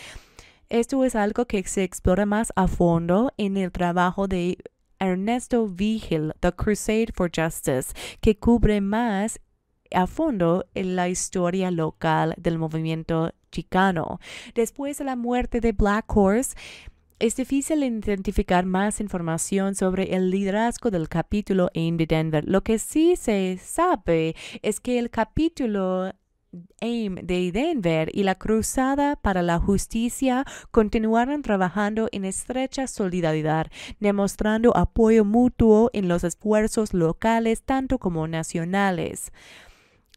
Esto es algo que se explora más a fondo en el trabajo de Ernesto Vigil, The Crusade for Justice, que cubre más a fondo la historia local del movimiento chicano. Después de la muerte de Black Horse, es difícil identificar más información sobre el liderazgo del capítulo AIM de Denver. Lo que sí se sabe es que el capítulo AIM de Denver y la Cruzada para la Justicia continuaron trabajando en estrecha solidaridad, demostrando apoyo mutuo en los esfuerzos locales tanto como nacionales.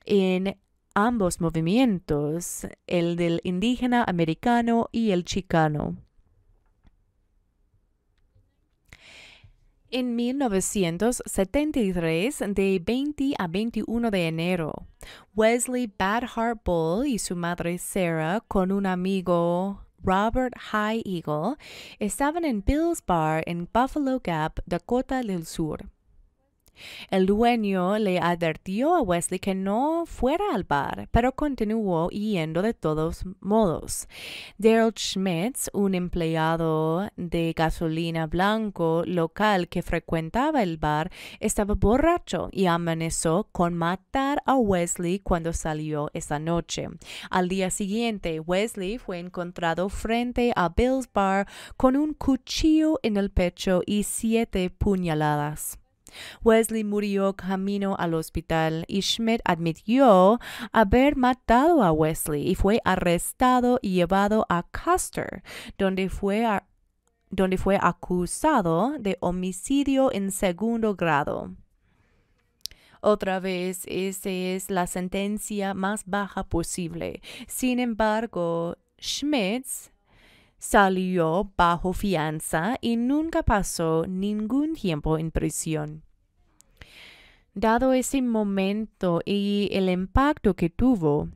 En ambos movimientos, el del indígena americano y el chicano. En 1973, de 20 a 21 de enero. Wesley Bad Heart Bull y su madre Sarah, con un amigo Robert High Eagle, estaban en Bill's Bar en Buffalo Gap, Dakota del Sur. El dueño le advirtió a Wesley que no fuera al bar, pero continuó yendo de todos modos. Daryl Schmitz, un empleado de gasolina blanco local que frecuentaba el bar, estaba borracho y amenazó con matar a Wesley cuando salió esa noche. Al día siguiente, Wesley fue encontrado frente a Bill's Bar con un cuchillo en el pecho y siete puñaladas. Wesley murió camino al hospital y Schmidt admitió haber matado a Wesley y fue arrestado y llevado a Custer, donde fue, donde fue acusado de homicidio en segundo grado. Otra vez, esa es la sentencia más baja posible. Sin embargo, Schmitz salió bajo fianza y nunca pasó ningún tiempo en prisión. Dado ese momento y el impacto que tuvo,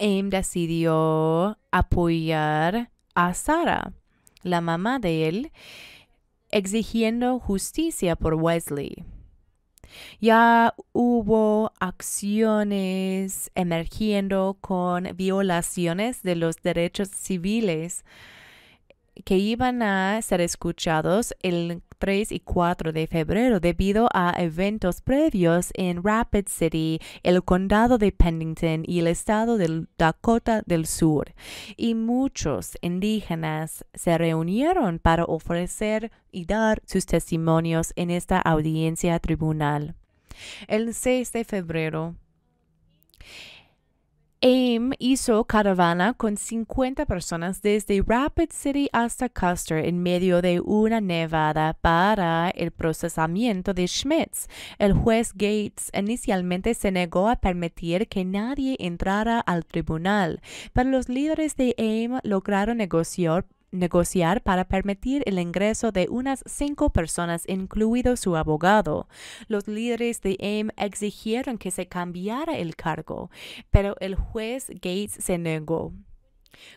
Aim decidió apoyar a Sara, la mamá de él, exigiendo justicia por Wesley. Ya hubo acciones emergiendo con violaciones de los derechos civiles que iban a ser escuchados. El 3 y 4 de febrero debido a eventos previos en Rapid City, el condado de Pennington y el estado de Dakota del Sur. Y muchos indígenas se reunieron para ofrecer y dar sus testimonios en esta audiencia tribunal. El 6 de febrero, AIM hizo caravana con 50 personas desde Rapid City hasta Custer en medio de una nevada para el procesamiento de Schmitz. El juez Gates inicialmente se negó a permitir que nadie entrara al tribunal, pero los líderes de AIM lograron negociar negociar para permitir el ingreso de unas cinco personas, incluido su abogado. Los líderes de AIM exigieron que se cambiara el cargo, pero el juez Gates se negó.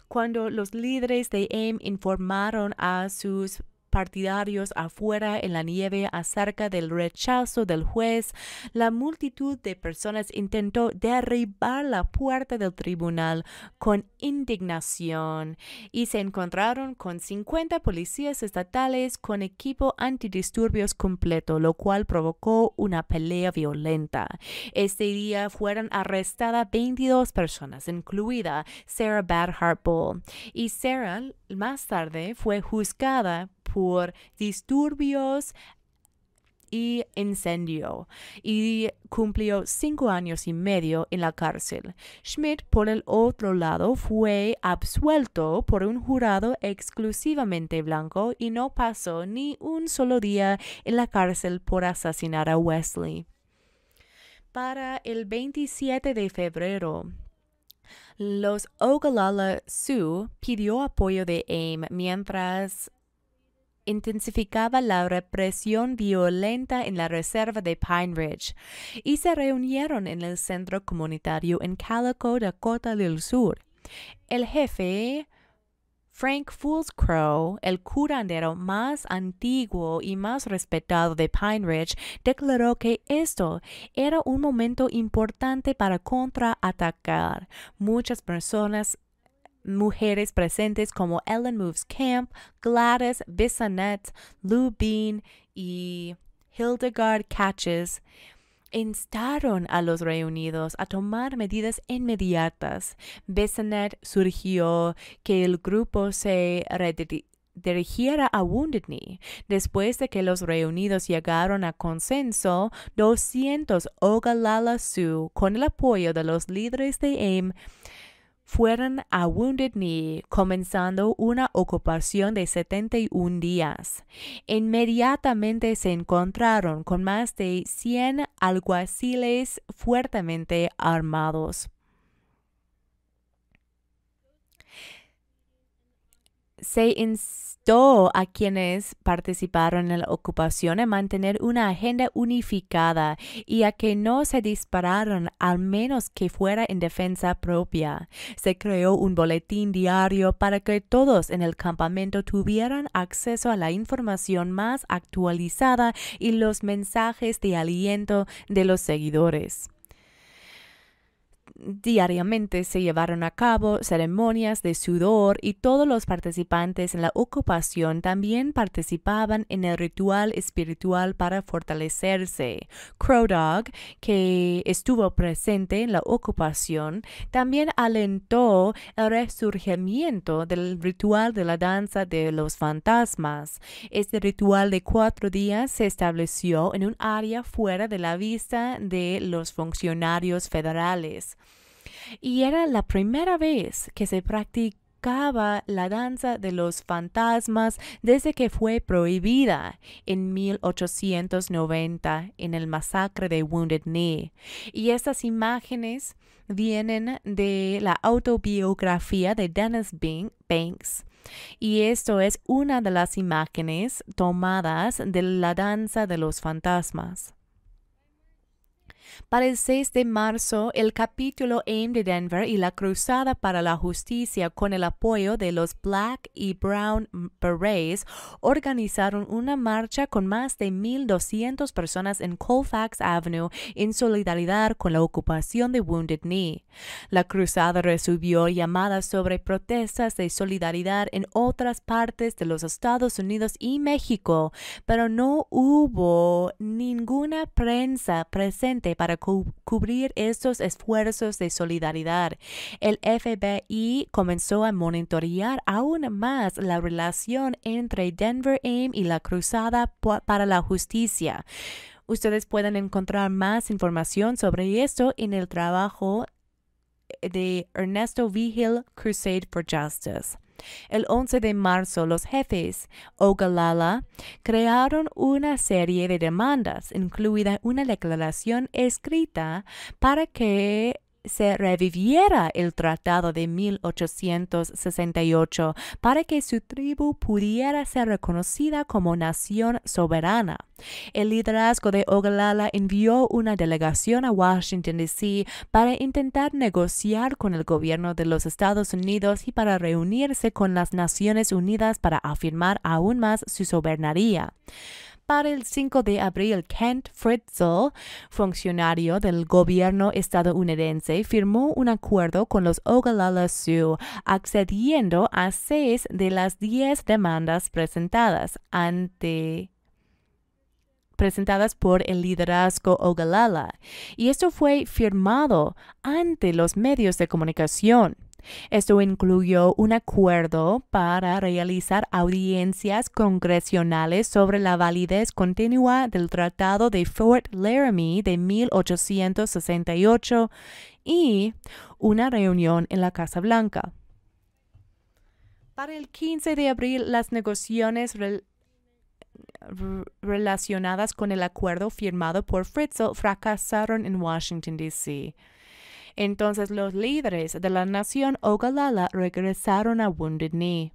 Cuando los líderes de AIM informaron a sus partidarios afuera en la nieve acerca del rechazo del juez, la multitud de personas intentó derribar la puerta del tribunal con indignación y se encontraron con 50 policías estatales con equipo antidisturbios completo, lo cual provocó una pelea violenta. Este día fueron arrestadas 22 personas, incluida Sarah Bad Bull, y Sarah más tarde fue juzgada por disturbios y incendio y cumplió cinco años y medio en la cárcel. Schmidt, por el otro lado, fue absuelto por un jurado exclusivamente blanco y no pasó ni un solo día en la cárcel por asesinar a Wesley. Para el 27 de febrero, los Ogallala Sioux pidió apoyo de AIM mientras intensificaba la represión violenta en la reserva de Pine Ridge y se reunieron en el centro comunitario en Calico, Dakota del Sur. El jefe Frank Foolscrow, el curandero más antiguo y más respetado de Pine Ridge, declaró que esto era un momento importante para contraatacar. Muchas personas mujeres presentes como Ellen Moves Camp, Gladys Bissonette, Lou Bean y Hildegard Catches instaron a los reunidos a tomar medidas inmediatas. Bissonette surgió que el grupo se dirigiera a Wounded Knee. Después de que los reunidos llegaron a consenso, 200 Ogalala Sioux, con el apoyo de los líderes de AIM, fueron a Wounded Knee, comenzando una ocupación de 71 días. Inmediatamente se encontraron con más de 100 alguaciles fuertemente armados. Se instó a quienes participaron en la ocupación a mantener una agenda unificada y a que no se dispararon al menos que fuera en defensa propia. Se creó un boletín diario para que todos en el campamento tuvieran acceso a la información más actualizada y los mensajes de aliento de los seguidores. Diariamente se llevaron a cabo ceremonias de sudor y todos los participantes en la ocupación también participaban en el ritual espiritual para fortalecerse. Crow Dog, que estuvo presente en la ocupación, también alentó el resurgimiento del ritual de la danza de los fantasmas. Este ritual de cuatro días se estableció en un área fuera de la vista de los funcionarios federales y era la primera vez que se practicaba la danza de los fantasmas desde que fue prohibida en 1890 en el masacre de Wounded Knee. Y estas imágenes vienen de la autobiografía de Dennis Banks. Y esto es una de las imágenes tomadas de la danza de los fantasmas. Para el 6 de marzo, el capítulo AIM de Denver y la Cruzada para la Justicia con el apoyo de los Black y Brown Berets organizaron una marcha con más de 1.200 personas en Colfax Avenue en solidaridad con la ocupación de Wounded Knee. La cruzada recibió llamadas sobre protestas de solidaridad en otras partes de los Estados Unidos y México, pero no hubo ninguna prensa presente para cubrir estos esfuerzos de solidaridad. El FBI comenzó a monitorear aún más la relación entre Denver AIM y la Cruzada para la Justicia. Ustedes pueden encontrar más información sobre esto en el trabajo de Ernesto Vigil Crusade for Justice. El 11 de marzo, los jefes Ogalala crearon una serie de demandas, incluida una declaración escrita para que se reviviera el Tratado de 1868 para que su tribu pudiera ser reconocida como nación soberana. El liderazgo de Ogalala envió una delegación a Washington, D.C. para intentar negociar con el gobierno de los Estados Unidos y para reunirse con las Naciones Unidas para afirmar aún más su soberanía para el 5 de abril, Kent Fritzl, funcionario del gobierno estadounidense, firmó un acuerdo con los Oglala Sioux, accediendo a seis de las diez demandas presentadas ante presentadas por el liderazgo Ogalala, y esto fue firmado ante los medios de comunicación. Esto incluyó un acuerdo para realizar audiencias congresionales sobre la validez continua del Tratado de Fort Laramie de 1868 y una reunión en la Casa Blanca. Para el 15 de abril, las negociaciones relacionadas con el acuerdo firmado por Fritzl fracasaron en Washington, D.C. Entonces los líderes de la nación Ogalala regresaron a Wounded Knee.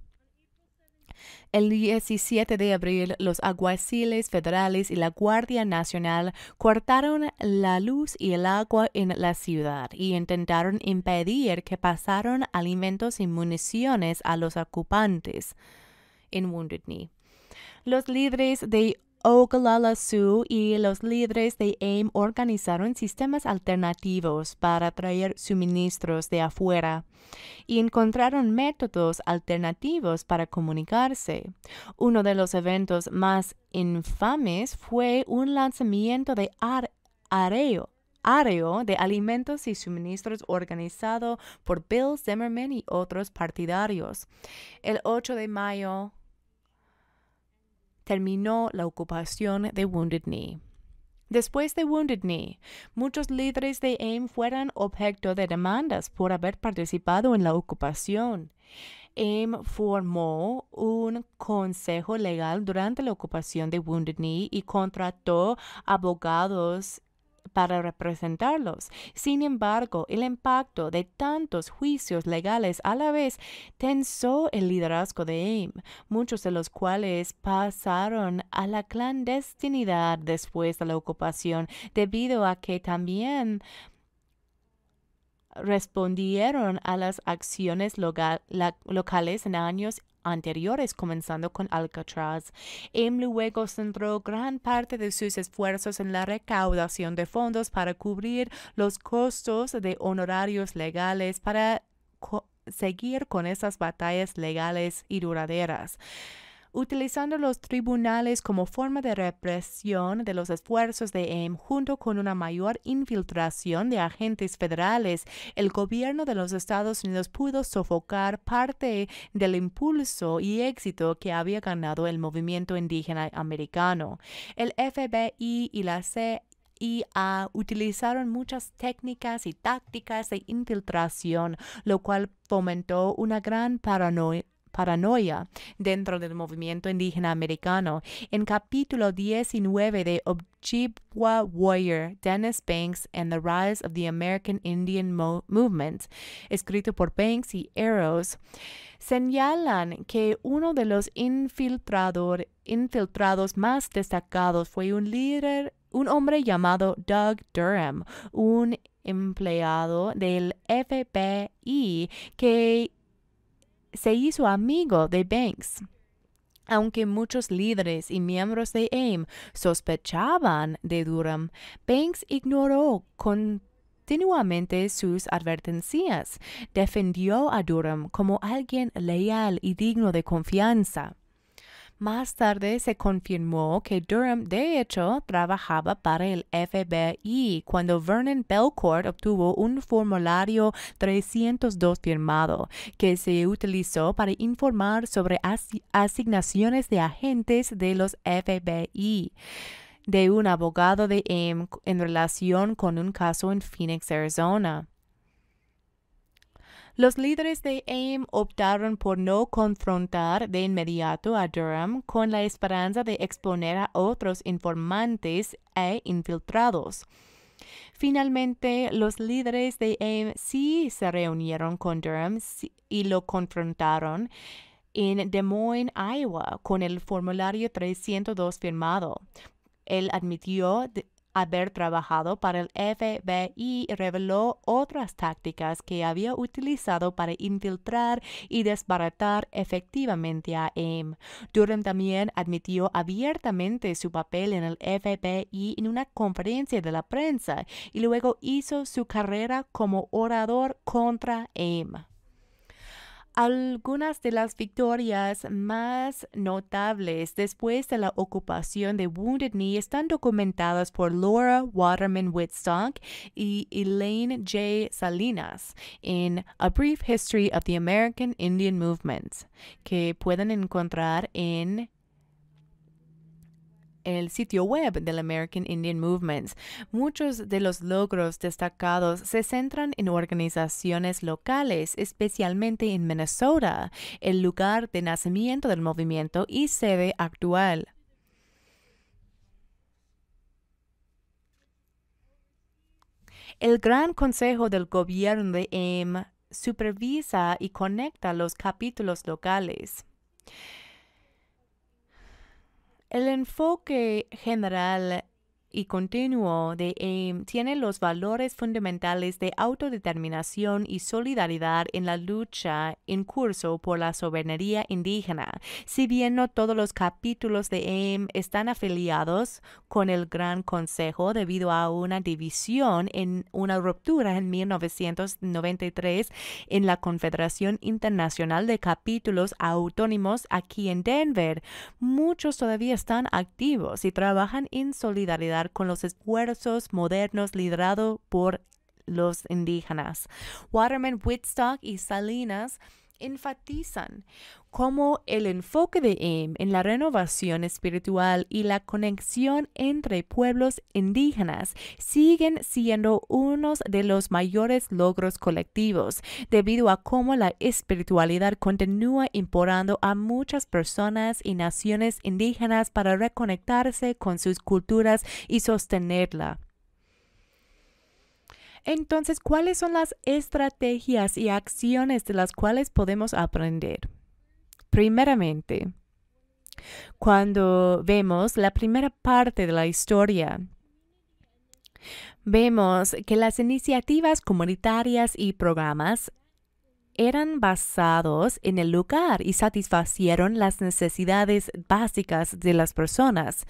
El 17 de abril, los aguaciles federales y la Guardia Nacional cortaron la luz y el agua en la ciudad y intentaron impedir que pasaran alimentos y municiones a los ocupantes en Wounded Knee. Los líderes de Oglala Sioux y los líderes de AIM organizaron sistemas alternativos para traer suministros de afuera y encontraron métodos alternativos para comunicarse. Uno de los eventos más infames fue un lanzamiento de areo de alimentos y suministros organizado por Bill Zimmerman y otros partidarios. El 8 de mayo terminó la ocupación de Wounded Knee. Después de Wounded Knee, muchos líderes de AIM fueron objeto de demandas por haber participado en la ocupación. AIM formó un consejo legal durante la ocupación de Wounded Knee y contrató abogados para representarlos. Sin embargo, el impacto de tantos juicios legales a la vez tensó el liderazgo de AIM, muchos de los cuales pasaron a la clandestinidad después de la ocupación, debido a que también respondieron a las acciones locales en años anteriores, comenzando con Alcatraz. M luego centró gran parte de sus esfuerzos en la recaudación de fondos para cubrir los costos de honorarios legales para seguir con esas batallas legales y duraderas utilizando los tribunales como forma de represión de los esfuerzos de AIM junto con una mayor infiltración de agentes federales, el gobierno de los Estados Unidos pudo sofocar parte del impulso y éxito que había ganado el movimiento indígena americano. El FBI y la CIA utilizaron muchas técnicas y tácticas de infiltración, lo cual fomentó una gran paranoia paranoia dentro del movimiento indígena americano. En capítulo 19 de Ojibwa Warrior, Dennis Banks and the Rise of the American Indian Movement, escrito por Banks y Eros, señalan que uno de los infiltrados más destacados fue un líder, un hombre llamado Doug Durham, un empleado del FBI que se hizo amigo de Banks. Aunque muchos líderes y miembros de AIM sospechaban de Durham, Banks ignoró continuamente sus advertencias, defendió a Durham como alguien leal y digno de confianza. Más tarde se confirmó que Durham de hecho trabajaba para el FBI cuando Vernon Belcourt obtuvo un formulario 302 firmado que se utilizó para informar sobre asignaciones de agentes de los FBI de un abogado de AIM en relación con un caso en Phoenix, Arizona. Los líderes de AIM optaron por no confrontar de inmediato a Durham con la esperanza de exponer a otros informantes e infiltrados. Finalmente, los líderes de AIM sí se reunieron con Durham y lo confrontaron en Des Moines, Iowa, con el formulario 302 firmado. Él admitió haber trabajado para el FBI reveló otras tácticas que había utilizado para infiltrar y desbaratar efectivamente a AIM. Durham también admitió abiertamente su papel en el FBI en una conferencia de la prensa y luego hizo su carrera como orador contra AIM. Algunas de las victorias más notables después de la ocupación de Wounded Knee están documentadas por Laura Waterman Whitstock y Elaine J. Salinas en A Brief History of the American Indian Movement, que pueden encontrar en el sitio web del American Indian Movement. Muchos de los logros destacados se centran en organizaciones locales, especialmente en Minnesota, el lugar de nacimiento del movimiento y sede actual. El Gran Consejo del Gobierno de AIM supervisa y conecta los capítulos locales. El enfoque general y continuo de AIM tiene los valores fundamentales de autodeterminación y solidaridad en la lucha en curso por la soberanía indígena. Si bien no todos los capítulos de AIM están afiliados con el Gran Consejo debido a una división en una ruptura en 1993 en la Confederación Internacional de Capítulos Autónomos aquí en Denver, muchos todavía están activos y trabajan en solidaridad con los esfuerzos modernos liderados por los indígenas. Waterman, Whitstock y Salinas enfatizan cómo el enfoque de AIM en la renovación espiritual y la conexión entre pueblos indígenas siguen siendo unos de los mayores logros colectivos, debido a cómo la espiritualidad continúa importando a muchas personas y naciones indígenas para reconectarse con sus culturas y sostenerla. Entonces, ¿cuáles son las estrategias y acciones de las cuales podemos aprender? Primeramente, cuando vemos la primera parte de la historia, vemos que las iniciativas comunitarias y programas eran basados en el lugar y satisfacieron las necesidades básicas de las personas.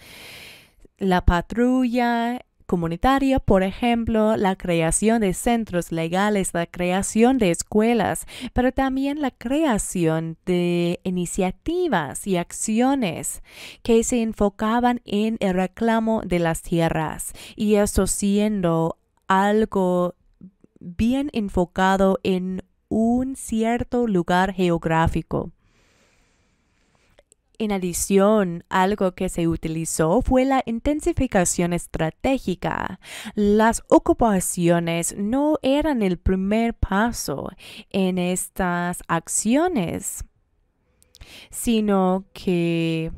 La patrulla comunitaria, por ejemplo, la creación de centros legales, la creación de escuelas, pero también la creación de iniciativas y acciones que se enfocaban en el reclamo de las tierras y eso siendo algo bien enfocado en un cierto lugar geográfico. En adición, algo que se utilizó fue la intensificación estratégica. Las ocupaciones no eran el primer paso en estas acciones, sino que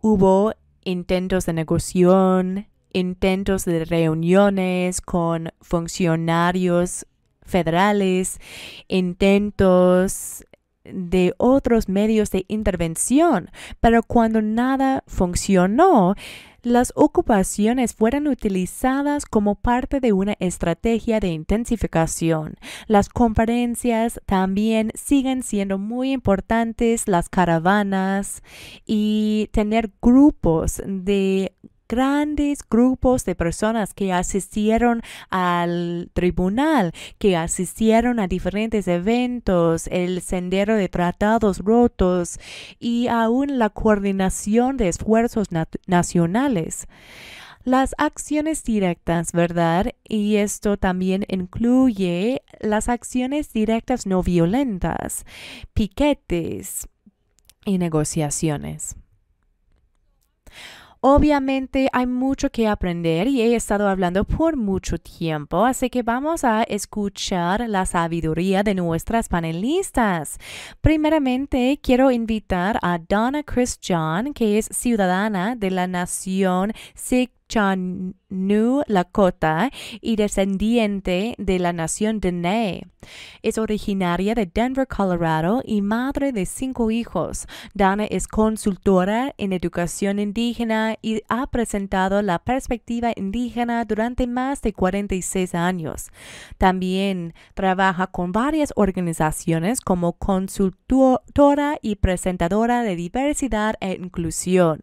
hubo intentos de negociación, intentos de reuniones con funcionarios federales, intentos de otros medios de intervención, pero cuando nada funcionó, las ocupaciones fueron utilizadas como parte de una estrategia de intensificación. Las conferencias también siguen siendo muy importantes, las caravanas y tener grupos de grandes grupos de personas que asistieron al tribunal, que asistieron a diferentes eventos, el sendero de tratados rotos y aún la coordinación de esfuerzos nacionales las acciones directas, ¿verdad? Y esto también incluye las acciones directas no violentas, piquetes y negociaciones. Obviamente hay mucho que aprender y he estado hablando por mucho tiempo, así que vamos a escuchar la sabiduría de nuestras panelistas. Primeramente, quiero invitar a Donna John, que es ciudadana de la nación Sikh Chanu Lakota y descendiente de la nación Dene. Es originaria de Denver, Colorado y madre de cinco hijos. Dana es consultora en educación indígena y ha presentado la perspectiva indígena durante más de 46 años. También trabaja con varias organizaciones como consultora y presentadora de diversidad e inclusión.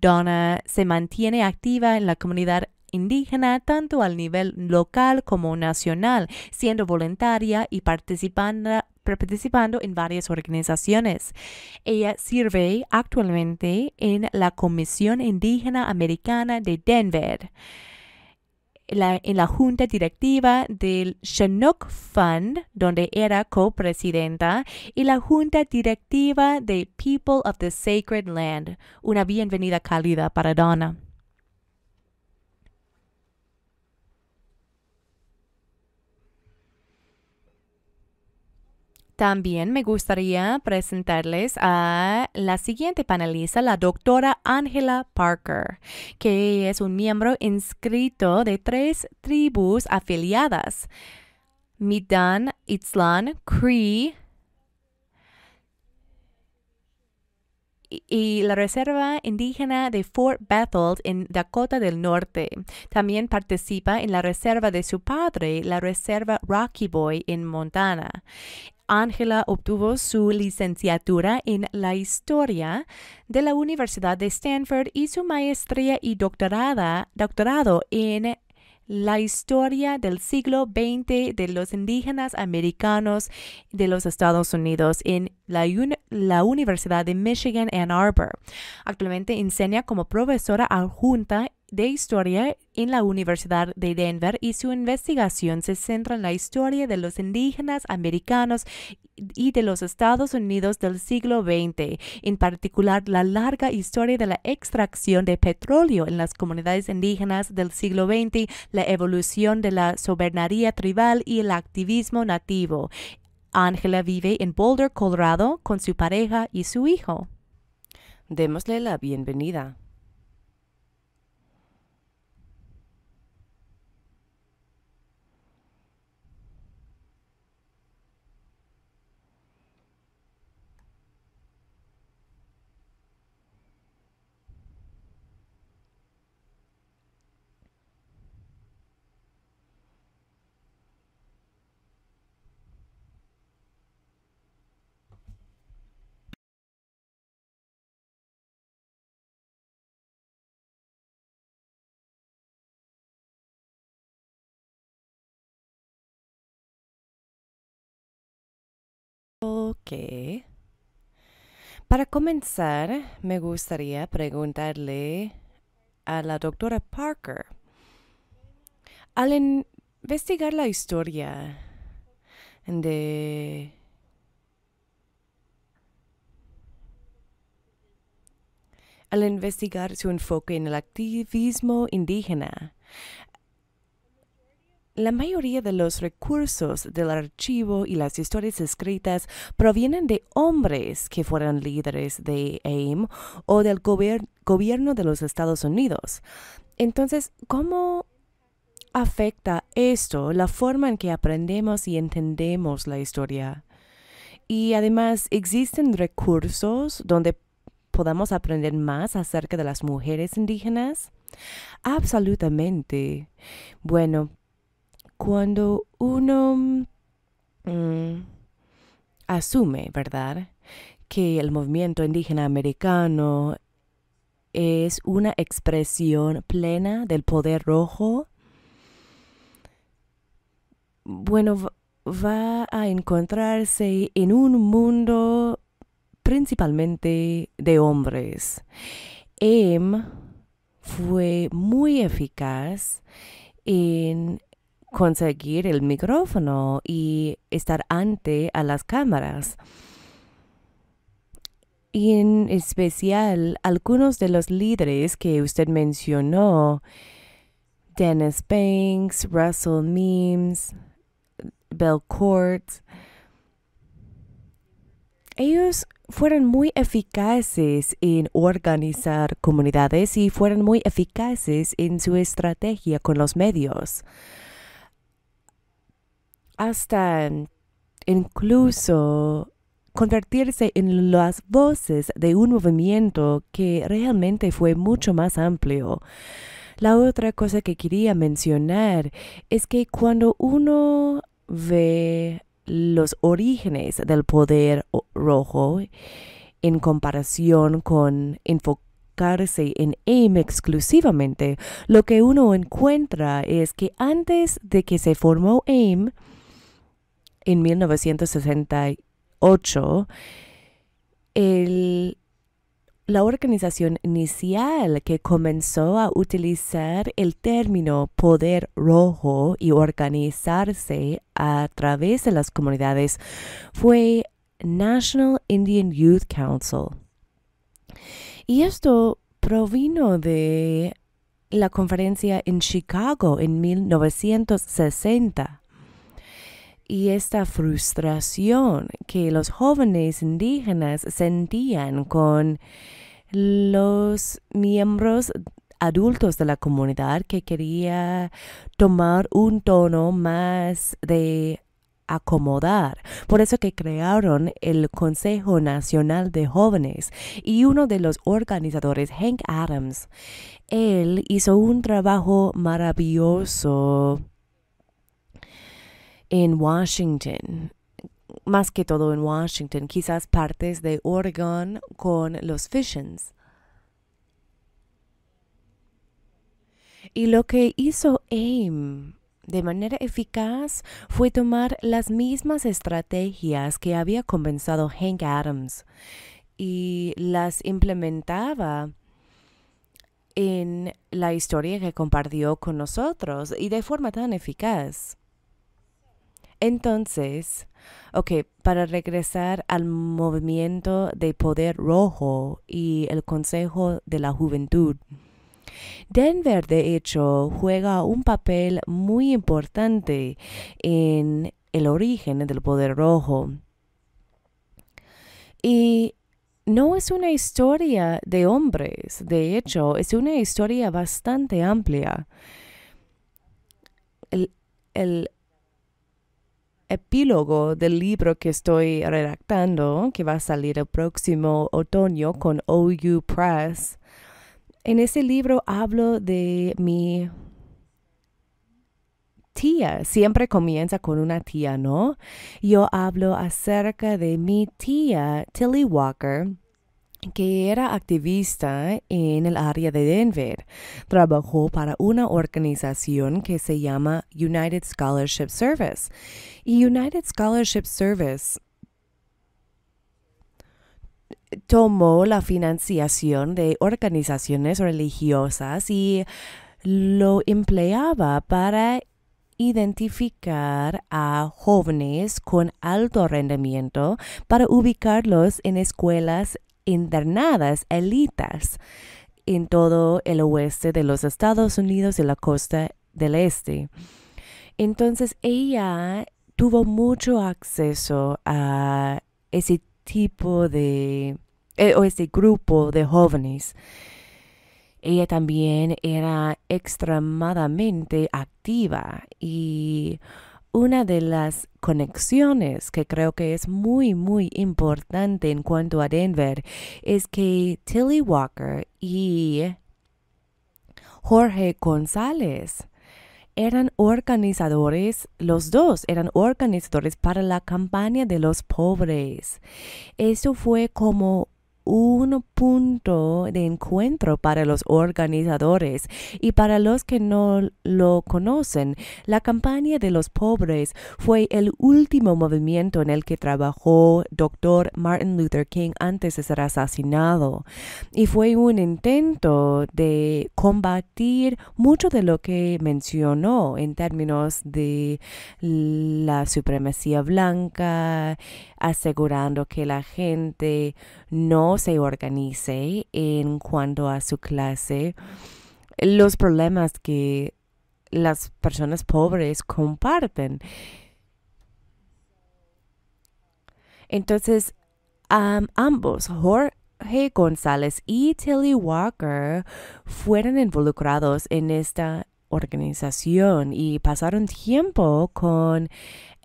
Donna se mantiene activa en la comunidad indígena tanto al nivel local como nacional, siendo voluntaria y participando, participando en varias organizaciones. Ella sirve actualmente en la Comisión Indígena Americana de Denver. en la junta directiva del Chinook Fund, donde era copresidenta, y la junta directiva de People of the Sacred Land. Una bienvenida cálida para Donna. También me gustaría presentarles a la siguiente panelista, la doctora Angela Parker, que es un miembro inscrito de tres tribus afiliadas. Midan, Itzlan, Cree y la Reserva Indígena de Fort Bethel en Dakota del Norte. También participa en la reserva de su padre, la Reserva Rocky Boy en Montana. Ángela obtuvo su licenciatura en la historia de la Universidad de Stanford y su maestría y doctorado en la historia del siglo XX de los indígenas americanos de los Estados Unidos en la, Universidad de Michigan Ann Arbor. Actualmente enseña como profesora adjunta de historia en la Universidad de Denver y su investigación se centra en la historia de los indígenas americanos y de los Estados Unidos del siglo XX, en particular la larga historia de la extracción de petróleo en las comunidades indígenas del siglo XX, la evolución de la soberanía tribal y el activismo nativo. Ángela vive en Boulder, Colorado, con su pareja y su hijo. Démosle la bienvenida. Para comenzar, me gustaría preguntarle a la doctora Parker. Al investigar la historia de al investigar su enfoque en el activismo indígena, la mayoría de los recursos del archivo y las historias escritas provienen de hombres que fueron líderes de AIM o del gobierno de los Estados Unidos. Entonces, ¿cómo afecta esto la forma en que aprendemos y entendemos la historia? Y además, ¿existen recursos donde podamos aprender más acerca de las mujeres indígenas? Absolutamente. Bueno, cuando uno mm, asume, ¿verdad?, que el movimiento indígena americano es una expresión plena del poder rojo, bueno, va a encontrarse en un mundo principalmente de hombres. Em fue muy eficaz en conseguir el micrófono y estar ante a las cámaras. Y en especial algunos de los líderes que usted mencionó, Dennis Banks, Russell Memes, Bell Court, ellos fueron muy eficaces en organizar comunidades y fueron muy eficaces en su estrategia con los medios hasta incluso convertirse en las voces de un movimiento que realmente fue mucho más amplio. La otra cosa que quería mencionar es que cuando uno ve los orígenes del poder rojo en comparación con enfocarse en AIM exclusivamente, lo que uno encuentra es que antes de que se formó AIM, en 1968, la organización inicial que comenzó a utilizar el término poder rojo y organizarse a través de las comunidades fue National Indian Youth Council. Y esto provino de la conferencia en Chicago en 1960 y esta frustración que los jóvenes indígenas sentían con los miembros adultos de la comunidad que quería tomar un tono más de acomodar. Por eso que crearon el Consejo Nacional de Jóvenes y uno de los organizadores, Hank Adams, él hizo un trabajo maravilloso en Washington, más que todo en Washington, quizás partes de Oregon con los Fishins. Y lo que hizo AIM de manera eficaz fue tomar las mismas estrategias que había comenzado Hank Adams y las implementaba en la historia que compartió con nosotros y de forma tan eficaz. Entonces, ok, para regresar al movimiento de poder rojo y el Consejo de la Juventud. Denver, de hecho, juega un papel muy importante en el origen del poder rojo. Y no es una historia de hombres, de hecho, es una historia bastante amplia. El, el epílogo del libro que estoy redactando, que va a salir el próximo otoño con OU Press. En ese libro hablo de mi tía. Siempre comienza con una tía, ¿no? Yo hablo acerca de mi tía Tilly Walker que era activista en el área de Denver. Trabajó para una organización que se llama United Scholarship Service. Y United Scholarship Service tomó la financiación de organizaciones religiosas y lo empleaba para identificar a jóvenes con alto rendimiento para ubicarlos en escuelas internadas elitas en todo el oeste de los Estados Unidos y la costa del este. Entonces ella tuvo mucho acceso a ese tipo de, eh, o ese grupo de jóvenes. Ella también era extremadamente activa y una de las conexiones que creo que es muy, muy importante en cuanto a Denver es que Tilly Walker y Jorge González eran organizadores, los dos eran organizadores para la campaña de los pobres. Eso fue como un punto de encuentro para los organizadores y para los que no lo conocen. La campaña de los pobres fue el último movimiento en el que trabajó Dr. Martin Luther King antes de ser asesinado y fue un intento de combatir mucho de lo que mencionó en términos de la supremacía blanca, asegurando que la gente no se organice en cuanto a su clase, los problemas que las personas pobres comparten. Entonces, ambos, Jorge González y Tilly Walker, fueron involucrados en esta organización y pasaron tiempo con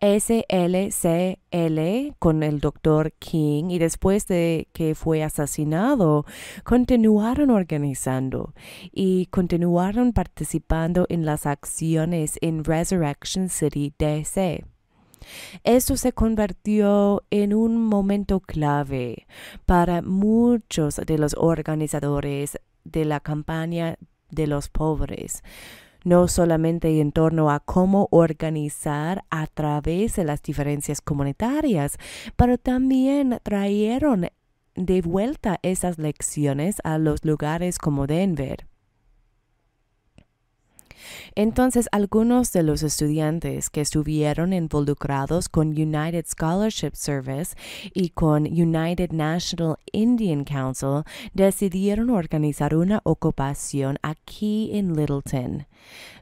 SLCL con el doctor King y después de que fue asesinado, continuaron organizando y continuaron participando en las acciones en Resurrection City, DC. Esto se convirtió en un momento clave para muchos de los organizadores de la campaña de los pobres no solamente en torno a cómo organizar a través de las diferencias comunitarias, pero también trajeron de vuelta esas lecciones a los lugares como Denver. Entonces, algunos de los estudiantes que estuvieron involucrados con United Scholarship Service y con United National Indian Council decidieron organizar una ocupación aquí en Littleton.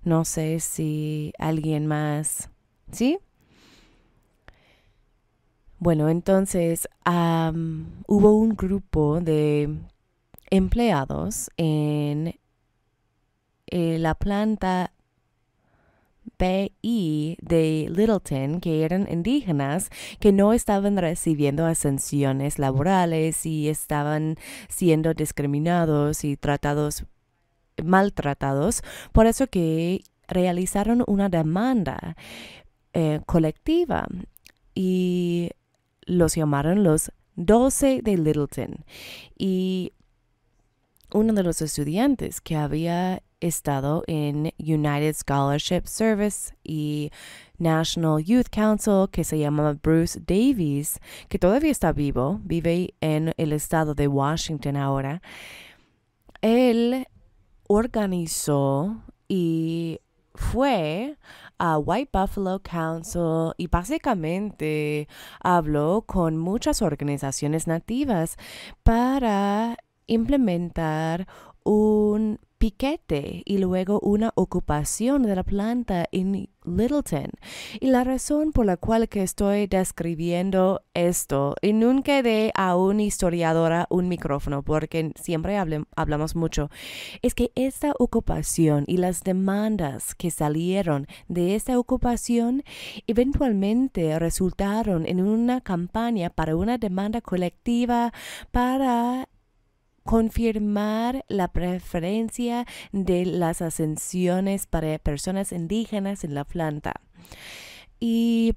No sé si alguien más. ¿Sí? Bueno, entonces hubo un grupo de empleados en eh, la planta BI de Littleton, que eran indígenas, que no estaban recibiendo ascensiones laborales y estaban siendo discriminados y tratados maltratados. Por eso que realizaron una demanda eh, colectiva y los llamaron los 12 de Littleton. Y uno de los estudiantes que había estado en United Scholarship Service y National Youth Council que se llama Bruce Davies, que todavía está vivo, vive en el estado de Washington ahora. Él organizó y fue a White Buffalo Council y básicamente habló con muchas organizaciones nativas para implementar un piquete y luego una ocupación de la planta en Littleton. Y la razón por la cual que estoy describiendo esto, y nunca de a una historiadora un micrófono, porque siempre hablamos mucho, es que esta ocupación y las demandas que salieron de esta ocupación eventualmente resultaron en una campaña para una demanda colectiva para confirmar la preferencia de las ascensiones para personas indígenas en la planta. Y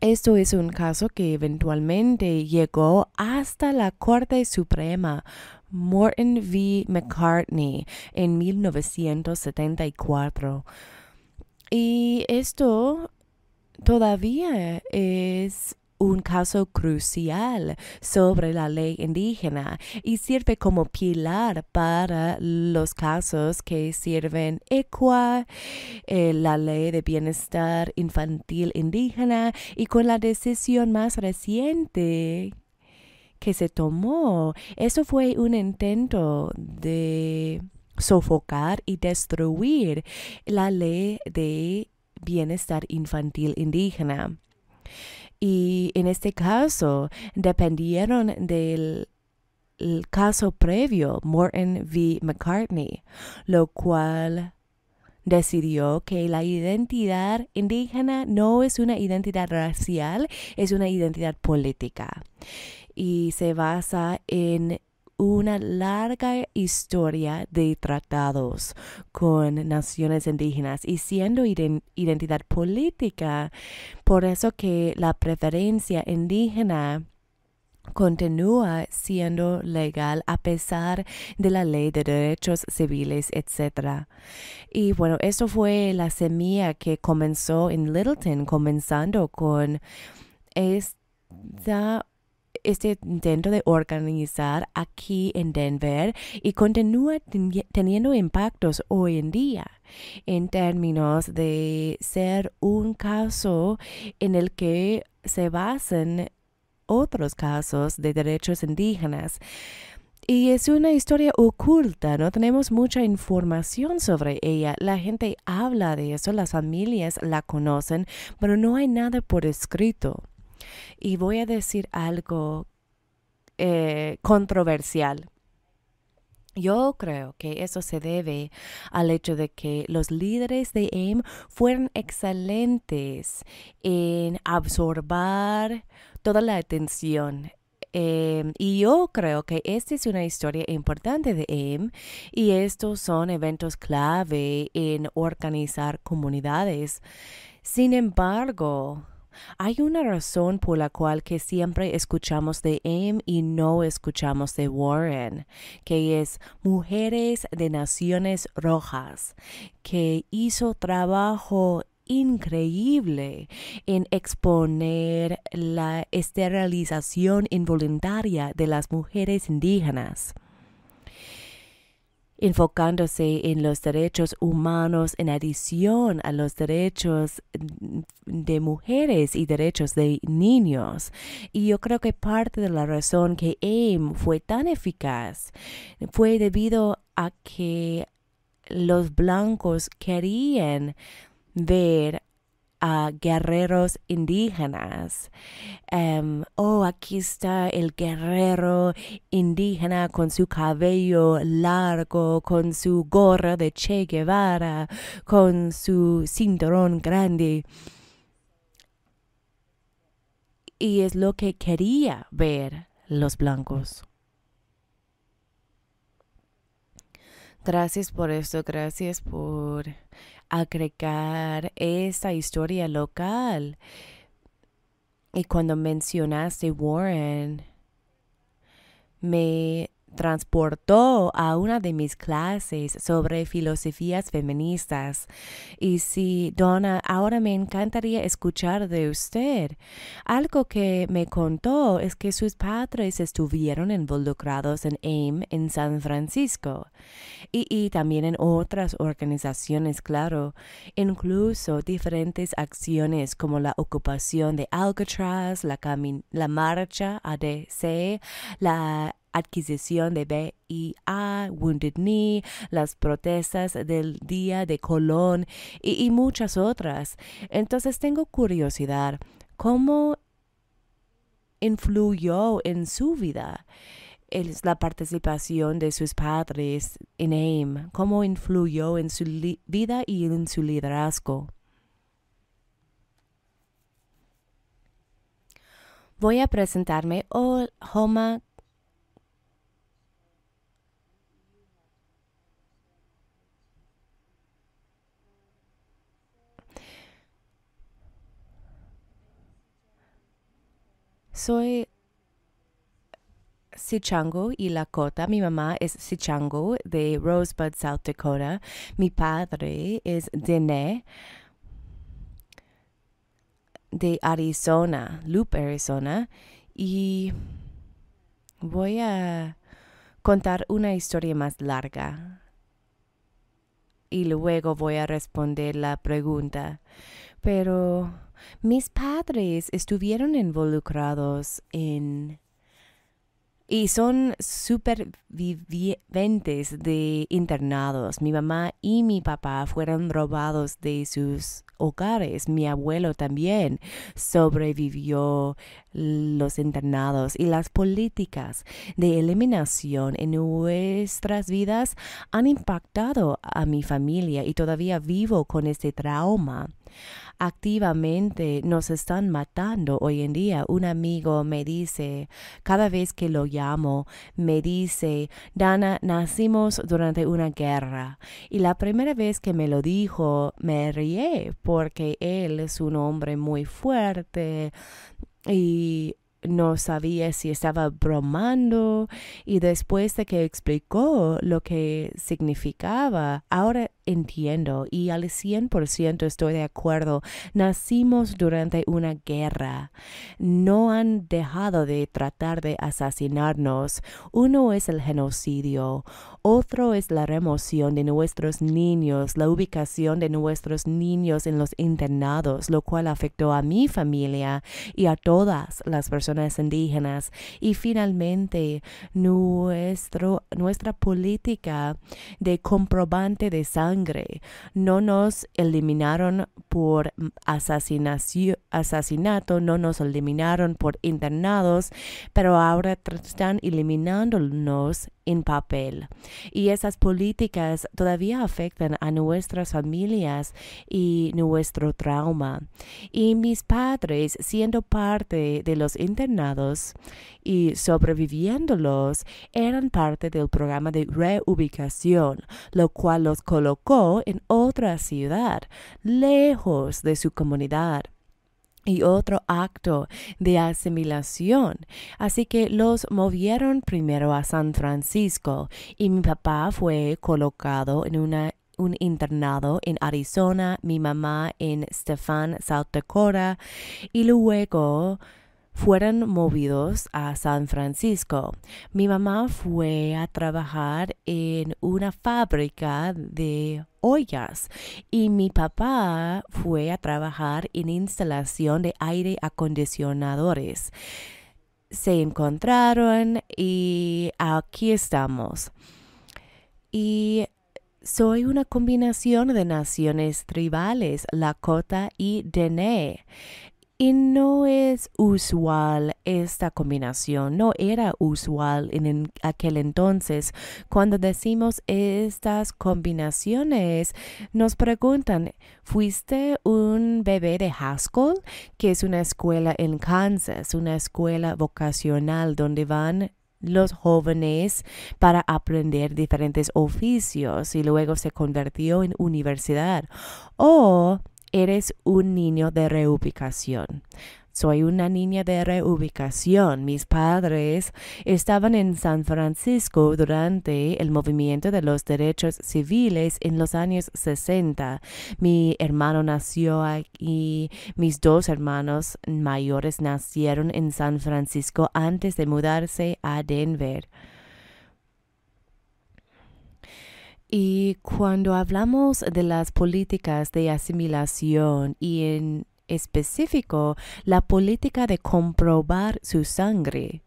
esto es un caso que eventualmente llegó hasta la Corte Suprema Morton v. McCartney en 1974. Y esto todavía es un caso crucial sobre la ley indígena y sirve como pilar para los casos que sirven EQUA, eh, la ley de bienestar infantil indígena y con la decisión más reciente que se tomó, eso fue un intento de sofocar y destruir la ley de bienestar infantil indígena. Y en este caso dependieron del caso previo, Morton v. McCartney, lo cual decidió que la identidad indígena no es una identidad racial, es una identidad política. Y se basa en una larga historia de tratados con naciones indígenas y siendo identidad política, por eso que la preferencia indígena continúa siendo legal a pesar de la ley de derechos civiles, etc. Y bueno, eso fue la semilla que comenzó en Littleton, comenzando con esta este intento de organizar aquí en Denver y continúa teniendo impactos hoy en día en términos de ser un caso en el que se basan otros casos de derechos indígenas. Y es una historia oculta, no tenemos mucha información sobre ella. La gente habla de eso, las familias la conocen, pero no hay nada por escrito. Y voy a decir algo eh, controversial. Yo creo que eso se debe al hecho de que los líderes de AIM fueron excelentes en absorber toda la atención. Em, y yo creo que esta es una historia importante de AIM y estos son eventos clave en organizar comunidades. Sin embargo, hay una razón por la cual que siempre escuchamos de AIM y no escuchamos de Warren, que es Mujeres de Naciones Rojas, que hizo trabajo increíble en exponer la esterilización involuntaria de las mujeres indígenas enfocándose en los derechos humanos en adición a los derechos de mujeres y derechos de niños. Y yo creo que parte de la razón que AIM fue tan eficaz fue debido a que los blancos querían ver a guerreros indígenas. Em, oh, aquí está el guerrero indígena con su cabello largo, con su gorra de Che Guevara, con su cinturón grande. Y es lo que quería ver los blancos. Gracias por esto, gracias por agregar esta historia local. Y cuando mencionaste Warren, me transportó a una de mis clases sobre filosofías feministas. Y sí, Donna, ahora me encantaría escuchar de usted. Algo que me contó es que sus padres estuvieron involucrados en AIM en San Francisco y, y también en otras organizaciones, claro, incluso diferentes acciones como la ocupación de Alcatraz, la, la marcha ADC, la adquisición de BIA, Wounded Knee, las protestas del Día de Colón y, muchas otras. Entonces tengo curiosidad, ¿cómo influyó en su vida la participación de sus padres en AIM? ¿Cómo influyó en su vida y en su liderazgo? Voy a presentarme. Homa Soy Sichango y Lakota. Mi mamá es Sichango de Rosebud, South Dakota. Mi padre es Dene. de Arizona, Loop, Arizona, y voy a contar una historia más larga y luego voy a responder la pregunta. Pero mis padres estuvieron involucrados en y son supervivientes de internados. Mi mamá y mi papá fueron robados de sus hogares. Mi abuelo también sobrevivió los internados y las políticas de eliminación en nuestras vidas han impactado a mi familia y todavía vivo con este trauma activamente nos están matando hoy en día. Un amigo me dice, cada vez que lo llamo, me dice, Dana, nacimos durante una guerra. Y la primera vez que me lo dijo, me rié porque él es un hombre muy fuerte y no sabía si estaba bromando y después de que explicó lo que significaba, ahora entiendo y al 100% estoy de acuerdo. Nacimos durante una guerra. No han dejado de tratar de asesinarnos. Uno es el genocidio, otro es la remoción de nuestros niños, la ubicación de nuestros niños en los internados, lo cual afectó a mi familia y a todas las personas indígenas. Y finalmente, nuestro, nuestra política de comprobante de sangre no nos eliminaron por asesinato, no nos eliminaron por internados, pero ahora están eliminándonos en papel. Y esas políticas todavía afectan a nuestras familias y nuestro trauma. Y mis padres, siendo parte de los internados y sobreviviéndolos, eran parte del programa de reubicación, lo cual los colocó en otra ciudad, lejos de su comunidad y otro acto de asimilación. Así que los movieron primero a San Francisco y mi papá fue colocado en una un internado en Arizona, mi mamá en Stefan, South Dakota y luego fueron movidos a San Francisco. Mi mamá fue a trabajar en una fábrica de ollas y mi papá fue a trabajar en instalación de aire acondicionadores. Se encontraron y aquí estamos. Y soy una combinación de naciones tribales, Lakota y Dene. Y no es usual esta combinación, no era usual en aquel entonces. Cuando decimos estas combinaciones, nos preguntan, ¿fuiste un bebé de Haskell, que es una escuela en Kansas, una escuela vocacional donde van los jóvenes para aprender diferentes oficios y luego se convirtió en universidad. O eres un niño de reubicación. Soy una niña de reubicación. Mis padres estaban en San Francisco durante el movimiento de los derechos civiles en los años 60. Mi hermano nació aquí. Mis dos hermanos mayores nacieron en San Francisco antes de mudarse a Denver. Y cuando hablamos de las políticas de asimilación y en específico la política de comprobar su sangre,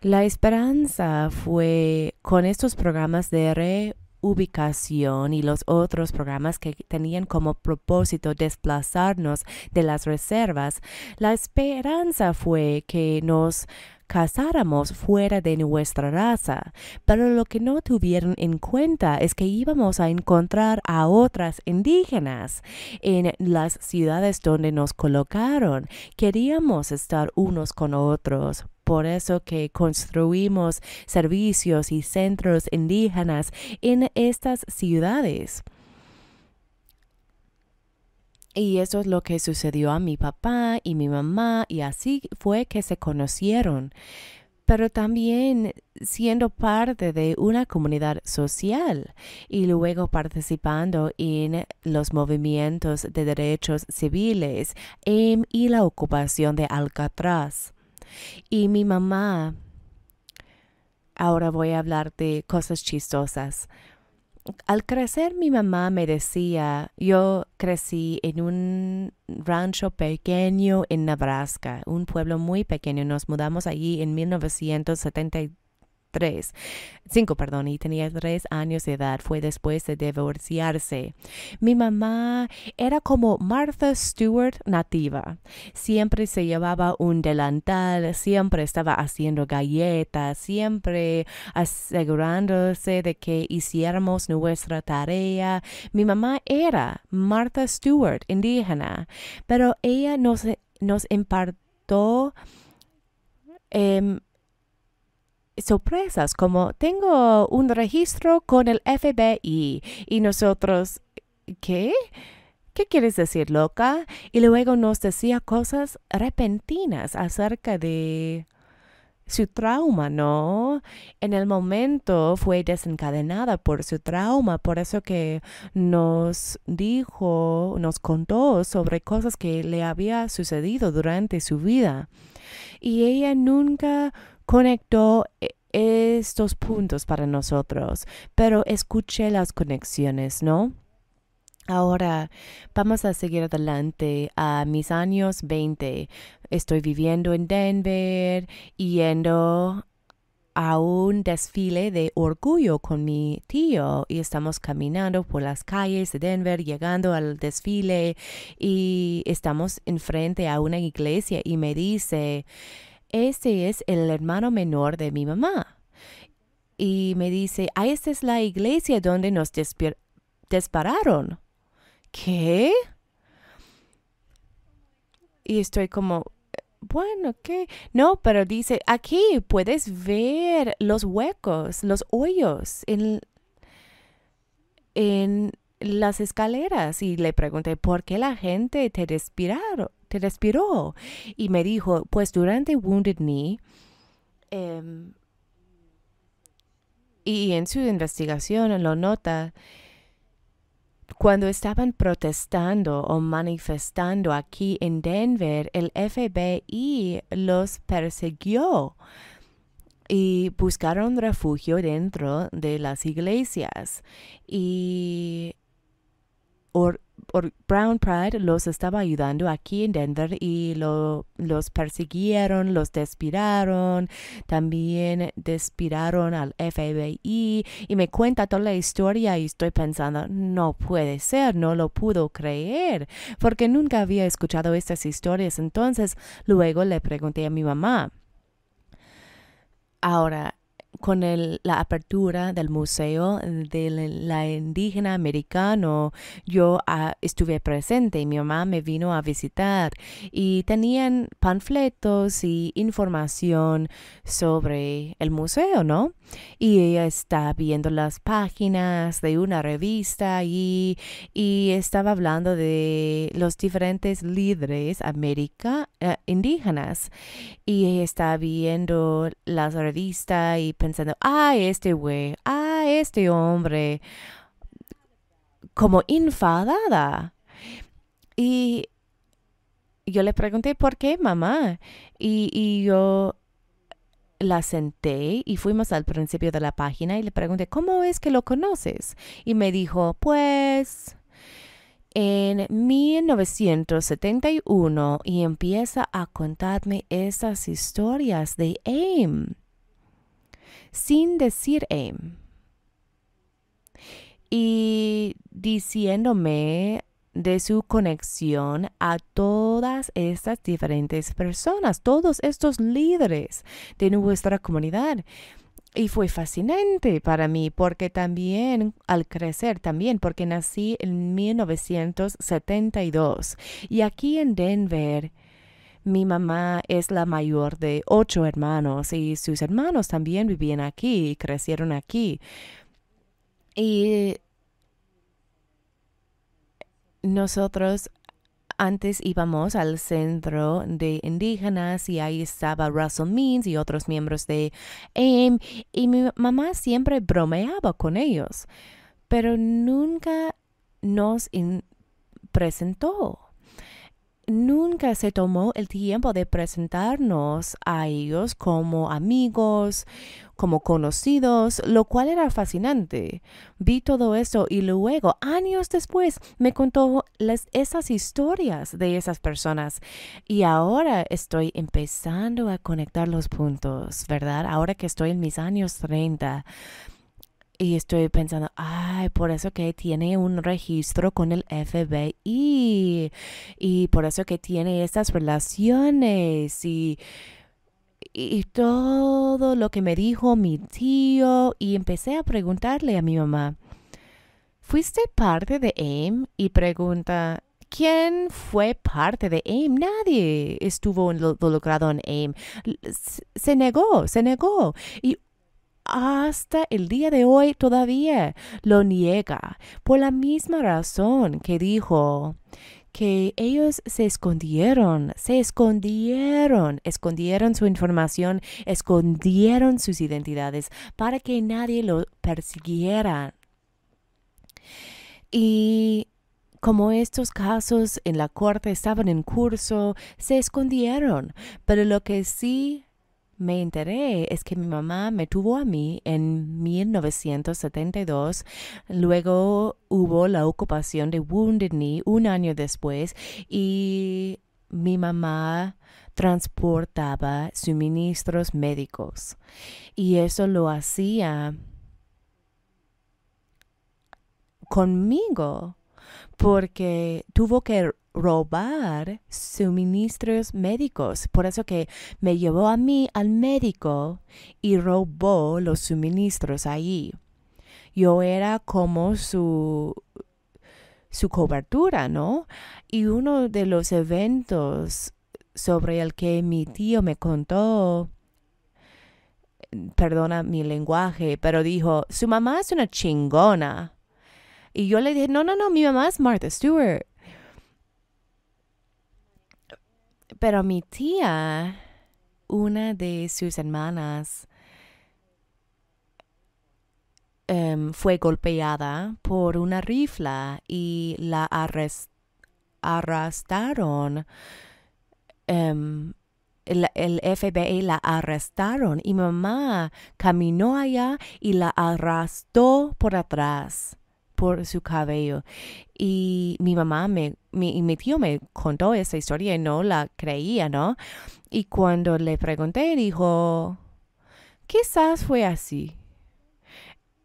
la esperanza fue con estos programas de reubicación y los otros programas que tenían como propósito desplazarnos de las reservas, la esperanza fue que nos casáramos fuera de nuestra raza, pero lo que no tuvieron en cuenta es que íbamos a encontrar a otras indígenas en las ciudades donde nos colocaron. Queríamos estar unos con otros, por eso que construimos servicios y centros indígenas en estas ciudades. Y eso es lo que sucedió a mi papá y mi mamá y así fue que se conocieron. pero también siendo parte de una comunidad social y luego participando en los movimientos de derechos civiles y la ocupación de Alcatraz. Y mi mamá, ahora voy a hablar de cosas chistosas al crecer mi mamá me decía, yo crecí en un rancho pequeño en Nebraska, un pueblo muy pequeño. Nos mudamos allí en 1973 tres, cinco, perdón, y tenía tres años de edad. Fue después de divorciarse. Mi mamá era como Martha Stewart nativa. Siempre se llevaba un delantal, siempre estaba haciendo galletas, siempre asegurándose de que hiciéramos nuestra tarea. Mi mamá era Martha Stewart, indígena, pero ella nos, nos impartió em, sorpresas como tengo un registro con el FBI y nosotros, ¿qué? ¿Qué quieres decir, loca? Y luego nos decía cosas repentinas acerca de su trauma, ¿no? En el momento fue desencadenada por su trauma, por eso que nos dijo, nos contó sobre cosas que le había sucedido durante su vida. Y ella nunca conectó e, estos puntos para nosotros, pero escuché las conexiones, ¿no? Ahora vamos a seguir adelante a mis años 20. Estoy viviendo en Denver, yendo a un desfile de orgullo con mi tío y estamos caminando por las calles de Denver, llegando al desfile y estamos enfrente a una iglesia y me dice, este es el hermano menor de mi mamá. Y me dice, ah, esta es la iglesia donde nos dispararon. ¿Qué? Y estoy como, bueno, ¿qué? No, pero dice, aquí puedes ver los huecos, los hoyos en, en las escaleras. Y le pregunté, ¿por qué la gente te respiraron? Te respiró. Y me dijo, pues durante Wounded Knee, em, y en su investigación lo nota, cuando estaban protestando o manifestando aquí en Denver, el FBI los persiguió y buscaron refugio dentro de las iglesias. Y Brown Pride los estaba ayudando aquí en Denver y lo, los persiguieron, los despiraron, también despiraron al FBI y me cuenta toda la historia y estoy pensando, no puede ser, no lo pudo creer, porque nunca había escuchado estas historias. Entonces luego le pregunté a mi mamá. Ahora, con la apertura del Museo de la Indígena Americano, yo ah, estuve presente y mi mamá me vino a visitar y tenían panfletos y información sobre el museo, ¿no? Y ella está viendo las páginas de una revista y, y estaba hablando de los diferentes líderes americanos eh, indígenas y ella está viendo las revistas y pensando, ah, este güey, ah, este hombre, como enfadada. Y yo le pregunté, ¿por qué, mamá? Y, y yo la senté y fuimos al principio de la página y le pregunté, ¿cómo es que lo conoces? Y me dijo, pues en 1971 y empieza a contarme esas historias de AIM sin decir AIM y diciéndome de su conexión a todas estas diferentes personas, todos estos líderes de nuestra comunidad. Y fue fascinante para mí porque también al crecer, también porque nací en 1972 y aquí en Denver, mi mamá es la mayor de ocho hermanos y sus hermanos también vivían aquí y crecieron aquí. Y nosotros Antes íbamos al centro de indígenas y ahí estaba Russell Means y otros miembros de AIM y mi mamá siempre bromeaba con ellos, pero nunca nos presentó nunca se tomó el tiempo de presentarnos a ellos como amigos, como conocidos, lo cual era fascinante. Vi todo eso y luego, años después, me contó las, esas historias de esas personas. Y ahora estoy empezando a conectar los puntos, ¿verdad? Ahora que estoy en mis años 30 y estoy pensando, ay, por eso que tiene un registro con el FBI y por eso que tiene estas relaciones y, y todo lo que me dijo mi tío y empecé a preguntarle a mi mamá, ¿fuiste parte de AIM? Y pregunta, ¿Quién fue parte de AIM? Nadie estuvo involucrado en AIM. Se negó, se negó. Y hasta el día de hoy todavía lo niega por la misma razón que dijo que ellos se escondieron, se escondieron, escondieron su información, escondieron sus identidades para que nadie lo persiguiera. Y como estos casos en la corte estaban en curso, se escondieron, pero lo que sí me enteré es que mi mamá me tuvo a mí en 1972. Luego hubo la ocupación de Wounded Knee un año después y mi mamá transportaba suministros médicos y eso lo hacía conmigo porque tuvo que robar suministros médicos. Por eso que me llevó a mí al médico y robó los suministros allí. Yo era como su su cobertura, ¿no? Y uno de los eventos sobre el que mi tío me contó, perdona mi lenguaje, pero dijo, su mamá es una chingona. Y yo le dije, no, no, no, mi mamá es Martha Stewart. Pero mi tía, una de sus hermanas, em, fue golpeada por una rifla y la arrestaron. Em, el, el, FBI la arrestaron y mi mamá caminó allá y la arrastró por atrás por su cabello. Y mi mamá me, mi, mi tío me contó esa historia y no la creía, ¿no? Y cuando le pregunté, dijo, quizás fue así.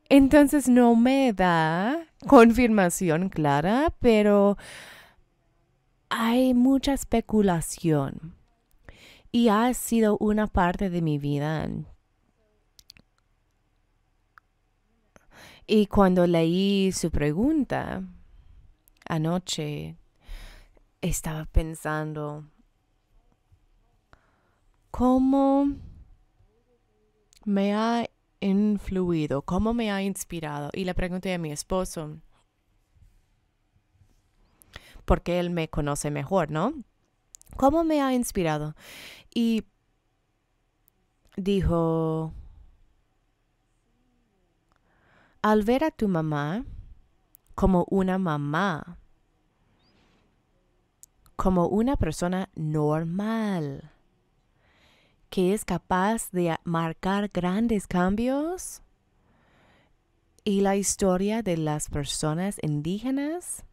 Entonces no me da confirmación clara, pero hay mucha especulación. Y ha sido una parte de mi vida Y cuando leí su pregunta anoche, estaba pensando, ¿cómo me ha influido? ¿Cómo me ha inspirado? Y le pregunté a mi esposo, porque él me conoce mejor, ¿no? ¿Cómo me ha inspirado? Y dijo, al ver a tu mamá como una mamá, como una persona normal, que es capaz de marcar grandes cambios, y la historia de las personas indígenas,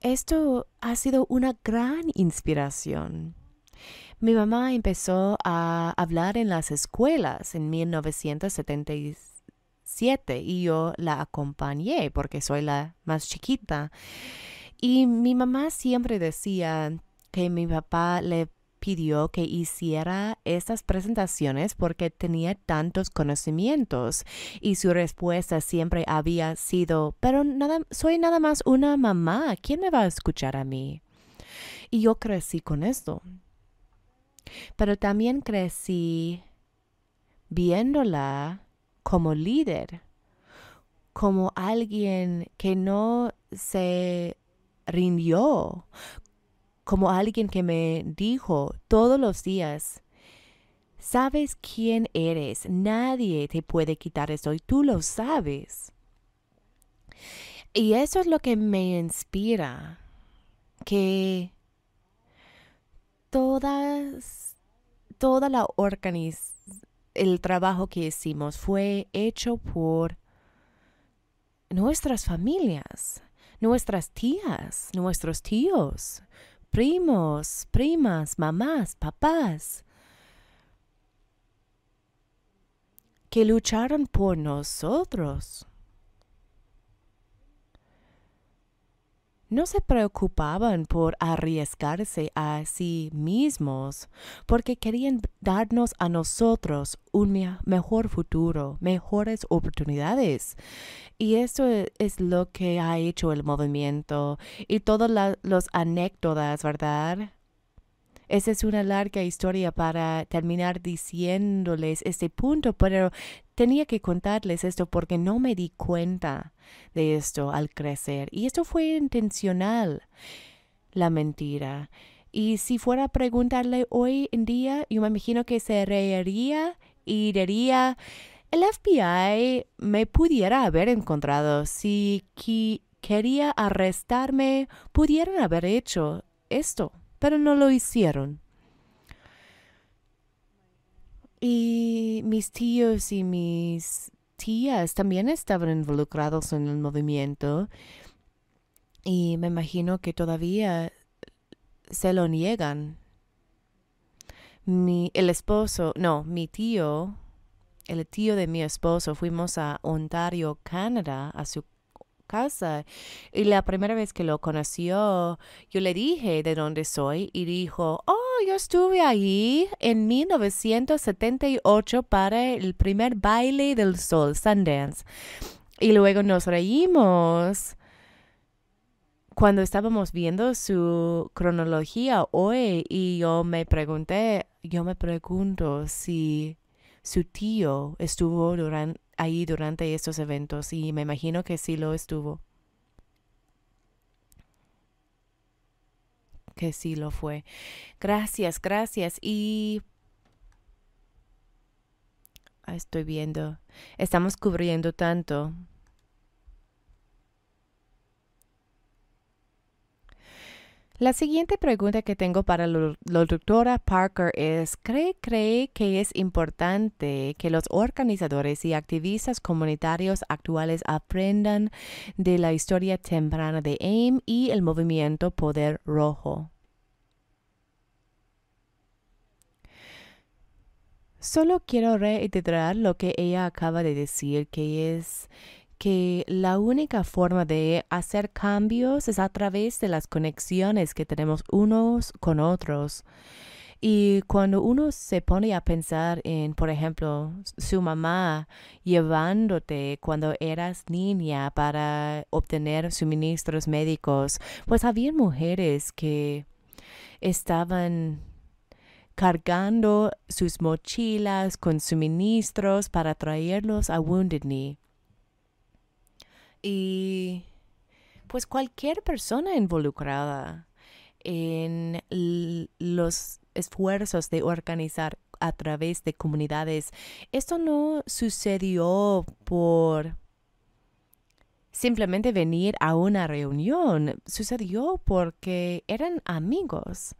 esto ha sido una gran inspiración. Mi mamá empezó a hablar en las escuelas en 1976 y yo la acompañé porque soy la más chiquita. Y mi mamá siempre decía que mi papá le pidió que hiciera estas presentaciones porque tenía tantos conocimientos y su respuesta siempre había sido, pero nada, soy nada más una mamá, ¿quién me va a escuchar a mí? Y yo crecí con esto. Pero también crecí viéndola como líder, como alguien que no se rindió, como alguien que me dijo todos los días, sabes quién eres, nadie te puede quitar eso y tú lo sabes. Y eso es lo que me inspira, que todas, toda la organización, el trabajo que hicimos fue hecho por nuestras familias, nuestras tías, nuestros tíos, primos, primas, mamás, papás, que lucharon por nosotros. No se preocupaban por arriesgarse a sí mismos, porque querían darnos a nosotros un mejor futuro, mejores oportunidades. Y eso e-, es lo que ha hecho el movimiento y todas las anécdotas, ¿verdad? Esa es una larga historia para terminar diciéndoles este punto, pero tenía que contarles esto porque no me di cuenta de esto al crecer. Y esto fue intencional, la mentira. Y si fuera a preguntarle hoy en día, yo me imagino que se reiría y diría, el FBI me pudiera haber encontrado. Si quería arrestarme, pudieran haber hecho esto pero no lo hicieron. Y mis tíos y mis tías también estaban involucrados en el movimiento y me imagino que todavía se lo niegan. Mi, el esposo, no, mi tío, el tío de mi esposo, fuimos a Ontario, Canadá, a su casa. Y la primera vez que lo conoció, yo le dije de dónde soy y dijo, oh, yo estuve ahí en 1978 para el primer baile del sol, Sundance. Y luego nos reímos cuando estábamos viendo su cronología hoy y yo me pregunté, yo me pregunto si su tío estuvo durante ahí durante estos eventos y me imagino que sí lo estuvo. Que sí lo fue. Gracias, gracias. Y ah, estoy viendo. Estamos cubriendo tanto. La siguiente pregunta que tengo para la doctora Parker es, ¿cree, ¿cree que es importante que los organizadores y activistas comunitarios actuales aprendan de la historia temprana de AIM y el movimiento Poder Rojo? Solo quiero reiterar lo que ella acaba de decir, que es que la única forma de hacer cambios es a través de las conexiones que tenemos unos con otros. Y cuando uno se pone a pensar en, por ejemplo, su mamá llevándote cuando eras niña para obtener suministros médicos, pues había mujeres que estaban cargando sus mochilas con suministros para traerlos a Wounded Knee. Y pues cualquier persona involucrada en los esfuerzos de organizar a través de comunidades, esto no sucedió por simplemente venir a una reunión, sucedió porque eran amigos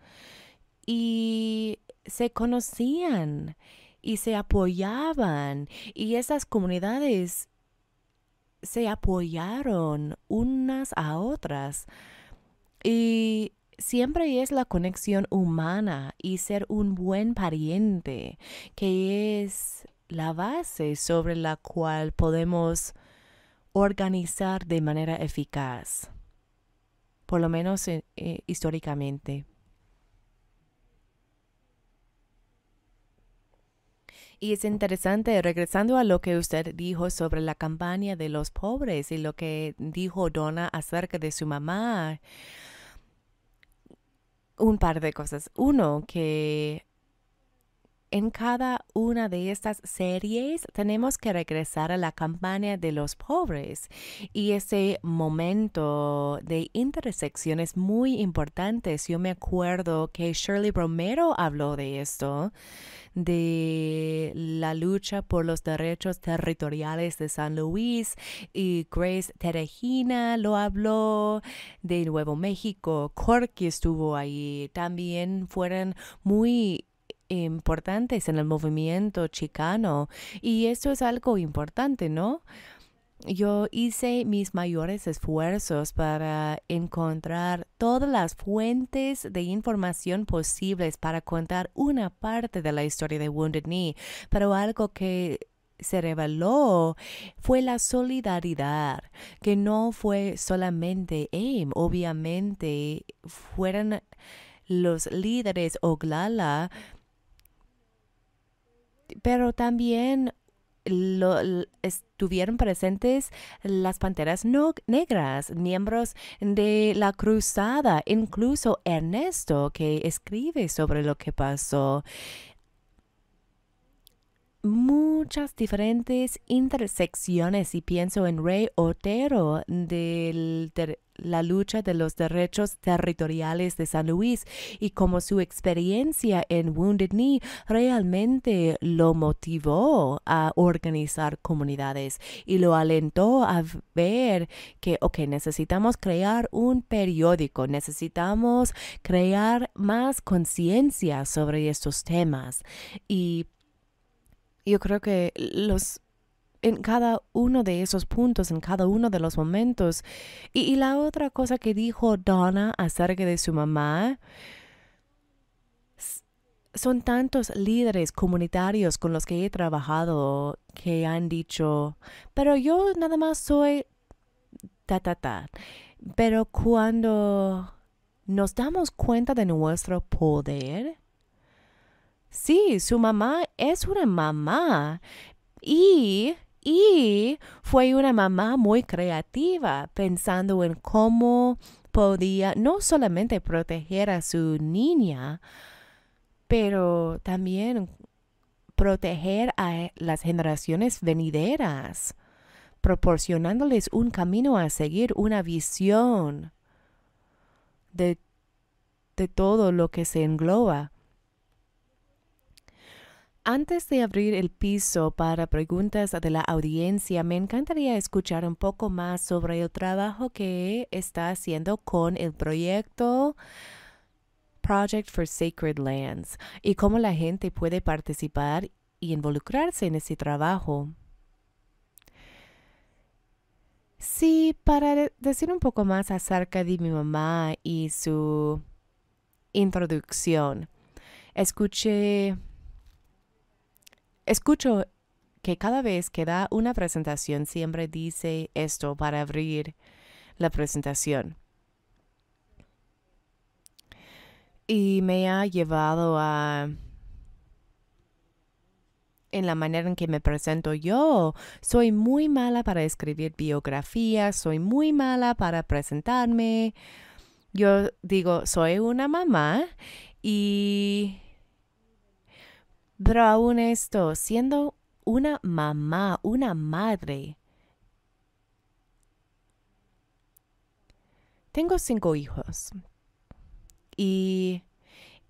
y se conocían y se apoyaban y esas comunidades se apoyaron unas a otras. Y siempre es la conexión humana y ser un buen pariente, que es la base sobre la cual podemos organizar de manera eficaz, por lo menos eh, eh, históricamente. Y es interesante, regresando a lo que usted dijo sobre la campaña de los pobres y lo que dijo Donna acerca de su mamá, un par de cosas. Uno, que en cada una de estas series tenemos que regresar a la campaña de los pobres y ese momento de intersección es muy importante. Yo me acuerdo que Shirley Romero habló de esto de la lucha por los derechos territoriales de San Luis y Grace Terejina lo habló de Nuevo México, Corky estuvo ahí, también fueron muy importantes en el movimiento chicano y esto es algo importante, ¿no? yo hice mis mayores esfuerzos para encontrar todas las fuentes de información posibles para contar una parte de la historia de Wounded Knee, pero algo que se reveló fue la solidaridad, que no fue solamente AIM, obviamente fueron los líderes Oglala, pero también lo, estuvieron presentes las panteras no negras, miembros de la cruzada, incluso Ernesto, que escribe sobre lo que pasó muchas diferentes intersecciones y pienso en Rey Otero de la lucha de los derechos territoriales de San Luis y como su experiencia en Wounded Knee realmente lo motivó a organizar comunidades y lo alentó a ver que, ok, necesitamos crear un periódico, necesitamos crear más conciencia sobre estos temas. Y yo creo que los en cada uno de esos puntos, en cada uno de los momentos. Y, la otra cosa que dijo Donna acerca de su mamá, son tantos líderes comunitarios con los que he trabajado que han dicho, pero yo nada más soy ta ta ta. Pero cuando nos damos cuenta de nuestro poder, Sí, su mamá es una mamá y, y fue una mamá muy creativa pensando en cómo podía no solamente proteger a su niña, pero también proteger a las generaciones venideras, proporcionándoles un camino a seguir, una visión de, de todo lo que se engloba. Antes de abrir el piso para preguntas de la audiencia, me encantaría escuchar un poco más sobre el trabajo que está haciendo con el proyecto Project for Sacred Lands y cómo la gente puede participar y involucrarse en ese trabajo. Sí, para decir un poco más acerca de mi mamá y su introducción, escuché Escucho que cada vez que da una presentación siempre dice esto para abrir la presentación. Y me ha llevado a... En la manera en que me presento yo, soy muy mala para escribir biografías, soy muy mala para presentarme. Yo digo, soy una mamá y pero aún esto, siendo una mamá, una madre, tengo cinco hijos. Y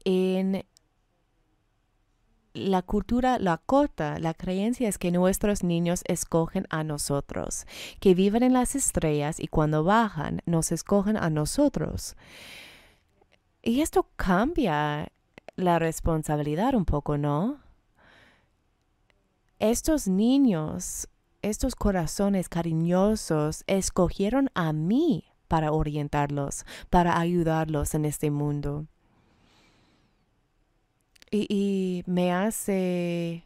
en la cultura lakota, la creencia es que nuestros niños escogen a nosotros, que viven en las estrellas y cuando bajan nos escogen a nosotros. Y esto cambia la responsabilidad un poco, ¿no? Estos niños, estos corazones cariñosos, escogieron a mí para orientarlos, para ayudarlos en este mundo. Y, y me hace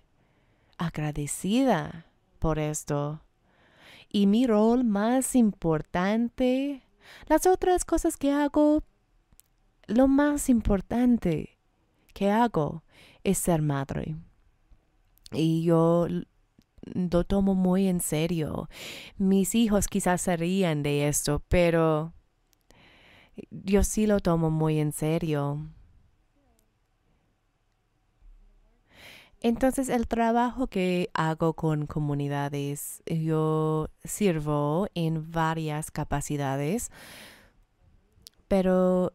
agradecida por esto. Y mi rol más importante, las otras cosas que hago, lo más importante que hago es ser madre. Y yo lo tomo muy en serio. Mis hijos quizás se rían de esto, pero yo sí lo tomo muy en serio. Entonces, el trabajo que hago con comunidades, yo sirvo en varias capacidades, pero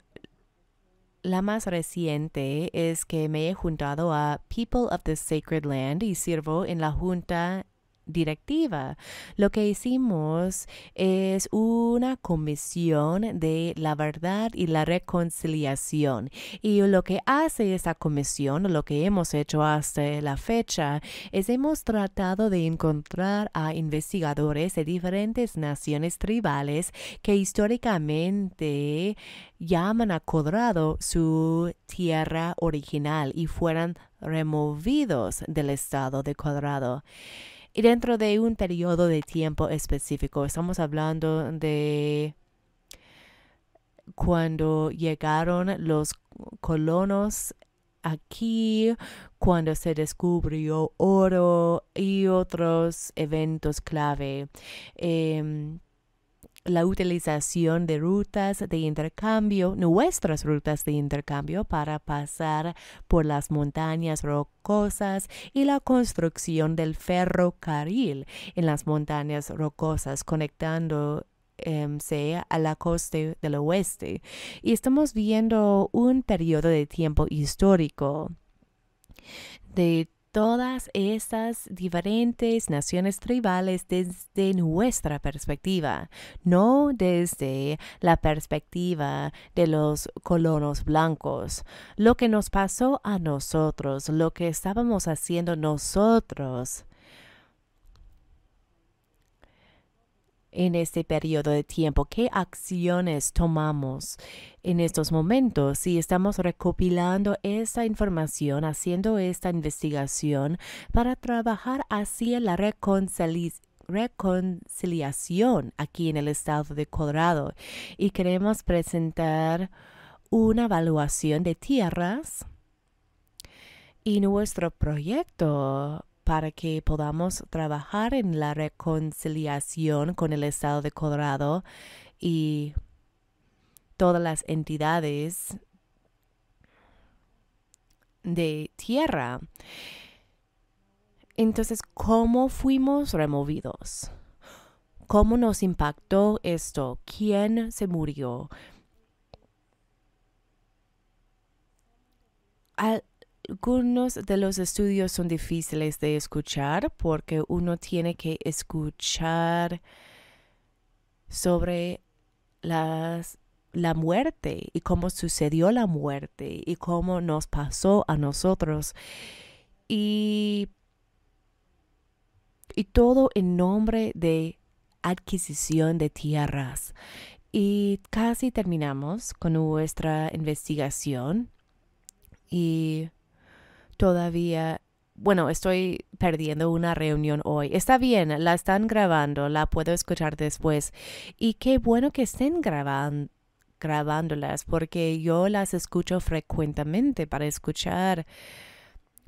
la más reciente es que me he juntado a People of the Sacred Land y sirvo en la Junta directiva. Lo que hicimos es una comisión de la verdad y la reconciliación. Y lo que hace esa comisión, lo que hemos hecho hasta la fecha, es hemos tratado de encontrar a investigadores de diferentes naciones tribales que históricamente llaman a Colorado su tierra original y fueran removidos del estado de Colorado. Y dentro de un periodo de tiempo específico, estamos hablando de cuando llegaron los colonos aquí, cuando se descubrió oro y otros eventos clave. Em, la utilización de rutas de intercambio, nuestras rutas de intercambio para pasar por las montañas rocosas y la construcción del ferrocarril en las montañas rocosas conectando a la costa del oeste. Y estamos viendo un periodo de tiempo histórico de todas estas diferentes naciones tribales desde nuestra perspectiva, no desde la perspectiva de los colonos blancos. Lo que nos pasó a nosotros, lo que estábamos haciendo nosotros en este periodo de tiempo? ¿Qué acciones tomamos en estos momentos? Si estamos recopilando esta información, haciendo esta investigación para trabajar hacia la reconciliación aquí en el estado de Colorado y queremos presentar una evaluación de tierras y nuestro proyecto para que podamos trabajar en la reconciliación con el estado de Colorado y todas las entidades de tierra. Entonces, ¿cómo fuimos removidos? ¿Cómo nos impactó esto? ¿Quién se murió? Al, algunos de los estudios son difíciles de escuchar porque uno tiene que escuchar sobre las, la muerte y cómo sucedió la muerte y cómo nos pasó a nosotros. Y, y todo en nombre de adquisición de tierras. Y casi terminamos con nuestra investigación. Y todavía bueno, estoy perdiendo una reunión hoy. Está bien, la están grabando, la puedo escuchar después. Y qué bueno que estén grabándolas porque yo las escucho frecuentemente para escuchar,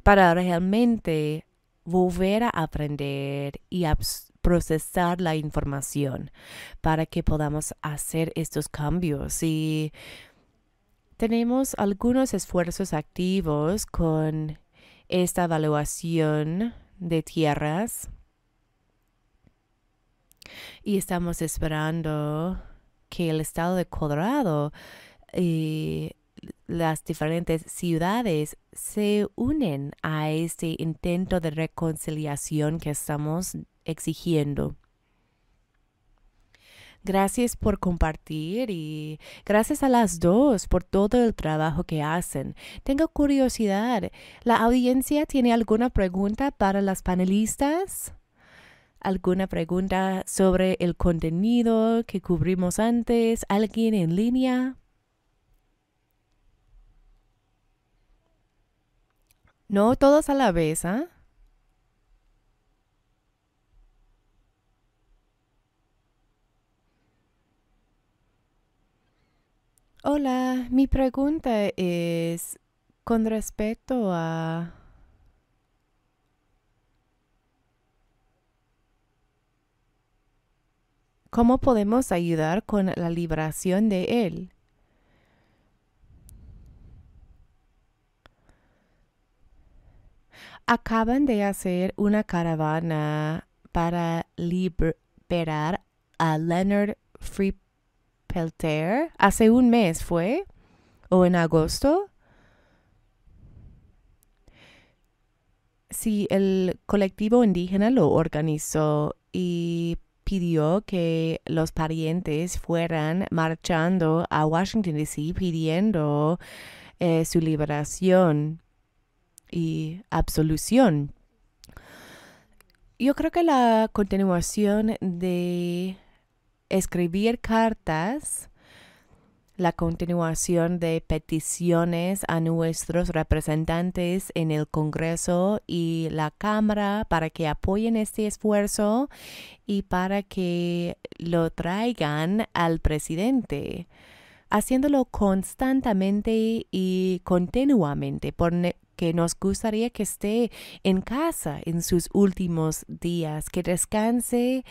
para realmente volver a aprender y procesar la información para que podamos hacer estos cambios y tenemos algunos esfuerzos activos con esta evaluación de tierras y estamos esperando que el estado de Colorado y las diferentes ciudades se unen a este intento de reconciliación que estamos exigiendo. Gracias por compartir y gracias a las dos por todo el trabajo que hacen. Tengo curiosidad. ¿La audiencia tiene alguna pregunta para las panelistas? ¿Alguna pregunta sobre el contenido que cubrimos antes? ¿Alguien en línea? No todos a la vez, ¿ah? Hola, mi pregunta es con respecto a cómo podemos ayudar con la liberación de él. acaban de hacer una caravana para liberar a Leonard Freepelter. Hace un mes fue, o en agosto. Sí, el colectivo indígena lo organizó y pidió que los parientes fueran marchando a Washington, D.C. pidiendo eh, su liberación y absolución. Yo creo que la continuación de escribir cartas, la continuación de peticiones a nuestros representantes en el Congreso y la Cámara para que apoyen este esfuerzo y para que lo traigan al presidente haciéndolo constantemente y continuamente, porque nos gustaría que esté en casa en sus últimos días, que descanse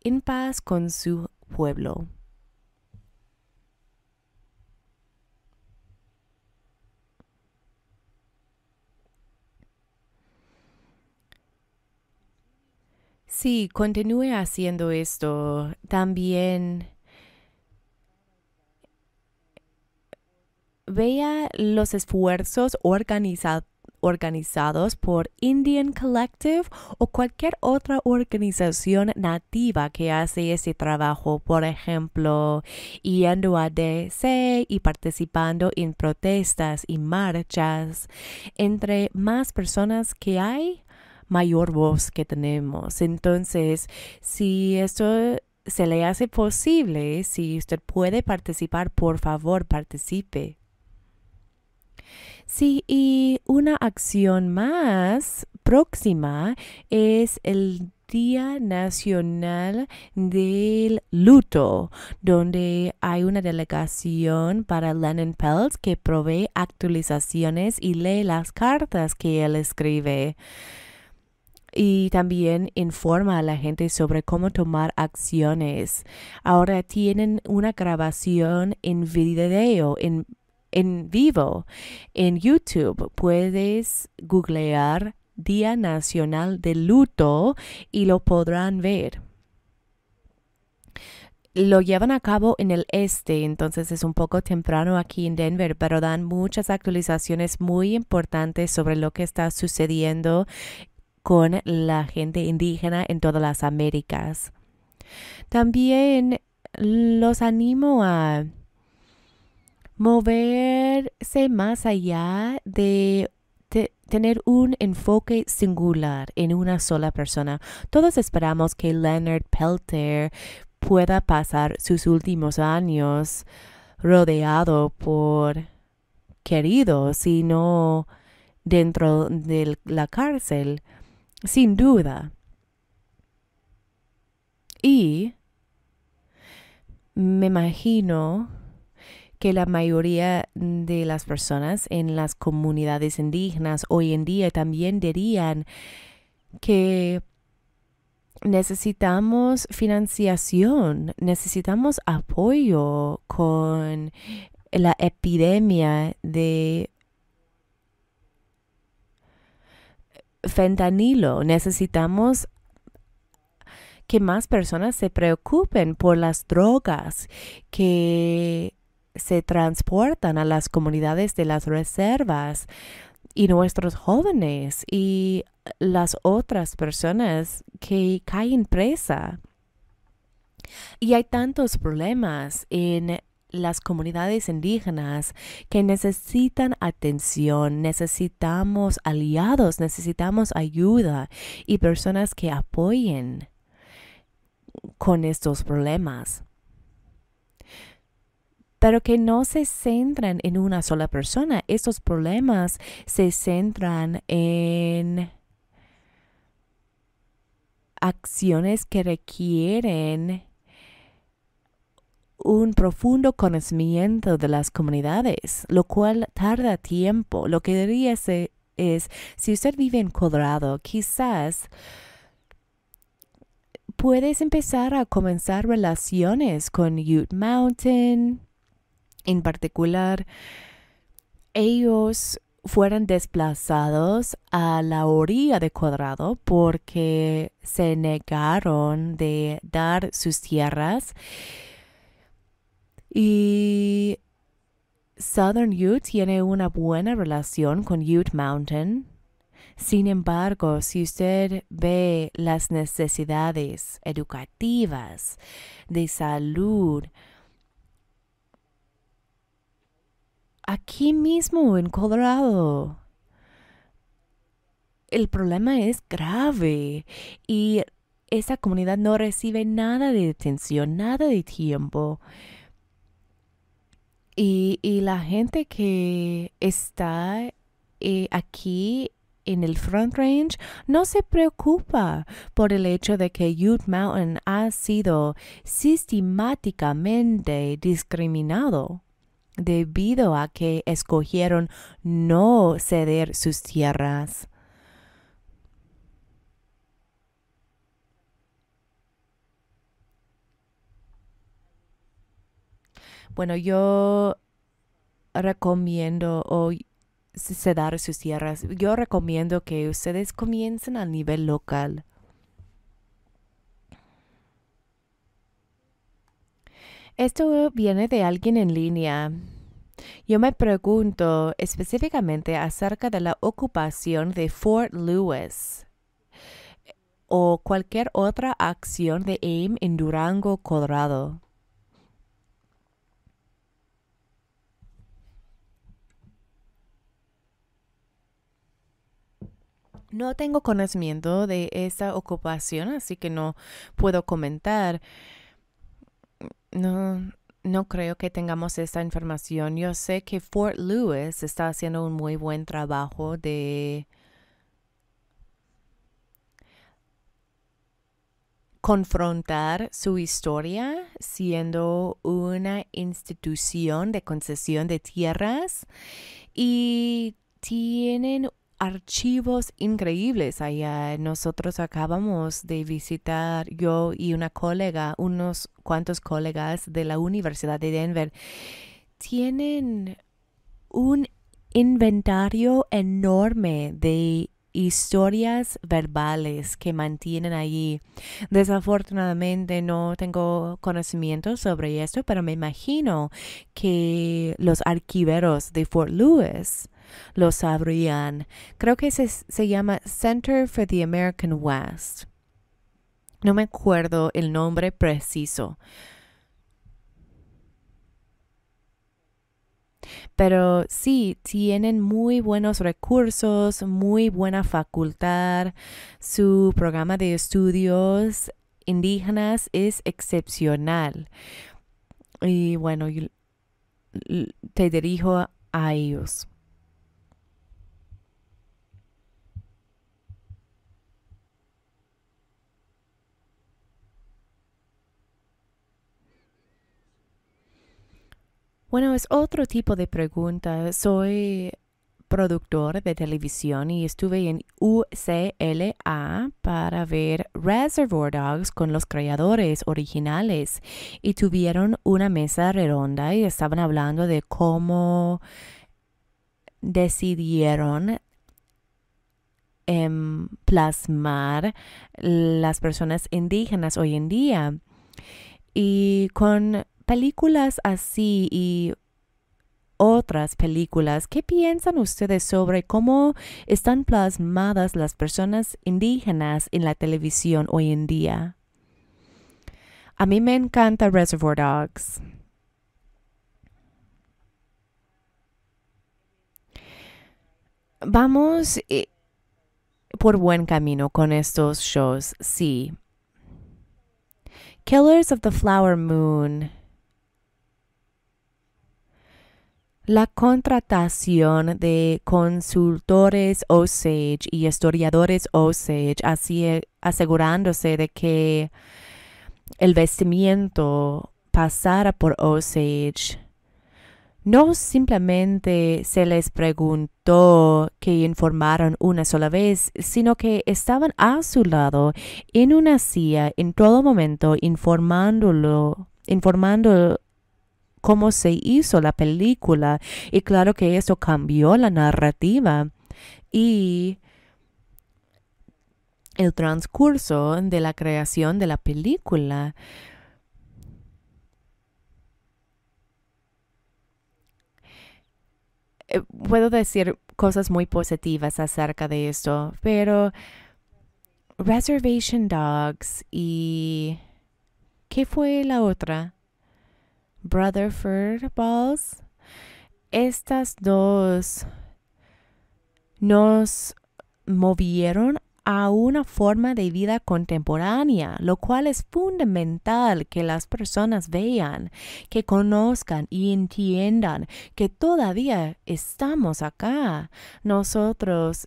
en paz con su pueblo. Sí, continúe haciendo esto. También vea los esfuerzos organizados por Indian Collective o cualquier otra organización nativa que hace ese trabajo, por ejemplo, yendo a DC y participando en protestas y marchas. Entre más personas que hay, mayor voz que tenemos. Entonces, si esto se le hace posible, si usted puede participar, por favor, participe. Sí, y una acción más próxima es el Día Nacional del Luto, donde hay una delegación para Lennon Peltz que provee actualizaciones y lee las cartas que él escribe. Y también informa a la gente sobre cómo tomar acciones. Ahora tienen una grabación en video, en en vivo en YouTube. Puedes googlear Día Nacional del Luto y lo podrán ver. Lo llevan a cabo en el este, entonces es un poco temprano aquí en Denver, pero dan muchas actualizaciones muy importantes sobre lo que está sucediendo con la gente indígena en todas las Américas. También los animo a moverse más allá de tener un enfoque singular en una sola persona. Todos esperamos que Leonard Pelter pueda pasar sus últimos años rodeado por queridos y no dentro de la cárcel, sin duda. Y me imagino que la mayoría de las personas en las comunidades indígenas hoy en día también dirían que necesitamos financiación, necesitamos apoyo con la epidemia de fentanilo. Necesitamos que más personas se preocupen por las drogas, que se transportan a las comunidades de las reservas y nuestros jóvenes y las otras personas que caen presa. Y hay tantos problemas en las comunidades indígenas que necesitan atención, necesitamos aliados, necesitamos ayuda y personas que apoyen con estos problemas pero que no se centran en una sola persona. Estos problemas se centran en acciones que requieren un profundo conocimiento de las comunidades, lo cual tarda tiempo. Lo que diría es, si usted vive en Colorado, quizás puedes empezar a comenzar relaciones con Ute Mountain, en particular, ellos fueron desplazados a la orilla de Cuadrado porque se negaron de dar sus tierras y Southern Ute tiene una buena relación con Ute Mountain. Sin embargo, si usted ve las necesidades educativas, de salud, aquí mismo en Colorado, el problema es grave y esa comunidad no recibe nada de atención, nada de tiempo. Y, y la gente que está eh, aquí en el Front Range no se preocupa por el hecho de que Ute Mountain ha sido sistemáticamente discriminado debido a que escogieron no ceder sus tierras. Bueno, yo recomiendo o ceder sus tierras. Yo recomiendo que ustedes comiencen a nivel local. Esto viene de alguien en línea. Yo me pregunto específicamente acerca de la ocupación de Fort Lewis o cualquier otra acción de AIM en Durango, Colorado. No tengo conocimiento de esa ocupación, así que no puedo comentar. No, no creo que tengamos esta información. Yo sé que Fort Lewis está haciendo un muy buen trabajo de confrontar su historia siendo una institución de concesión de tierras y tienen archivos increíbles allá. Nosotros acabamos de visitar, yo y una colega, unos cuantos colegas de la Universidad de Denver, tienen un inventario enorme de historias verbales que mantienen allí. Desafortunadamente no tengo conocimiento sobre esto, pero me imagino que los arquiveros de Fort Lewis lo sabrían. Creo que se, se llama Center for the American West. No me acuerdo el nombre preciso. Pero sí, tienen muy buenos recursos, muy buena facultad. Su programa de estudios indígenas es excepcional. Y bueno, te dirijo a ellos. Bueno, es otro tipo de pregunta. Soy productor de televisión y estuve en UCLA para ver Reservoir Dogs con los creadores originales y tuvieron una mesa redonda y estaban hablando de cómo decidieron em, plasmar las personas indígenas hoy en día. Y con películas así y otras películas, ¿qué piensan ustedes sobre cómo están plasmadas las personas indígenas en la televisión hoy en día? A mí me encanta Reservoir Dogs. Vamos eh, por buen camino con estos shows, sí. Killers of the Flower Moon La contratación de consultores Osage y historiadores Osage, asegurándose de que el vestimiento pasara por Osage. No simplemente se les preguntó que informaron una sola vez, sino que estaban a su lado en una silla en todo momento informándolo, informando cómo se hizo la película y claro que eso cambió la narrativa y el transcurso de la creación de la película. Eh, puedo decir cosas muy positivas acerca de esto, pero Reservation Dogs y... ¿Qué fue la otra? Brotherford Balls. Estas dos nos movieron a una forma de vida contemporánea, lo cual es fundamental que las personas vean, que conozcan y entiendan que todavía estamos acá. Nosotros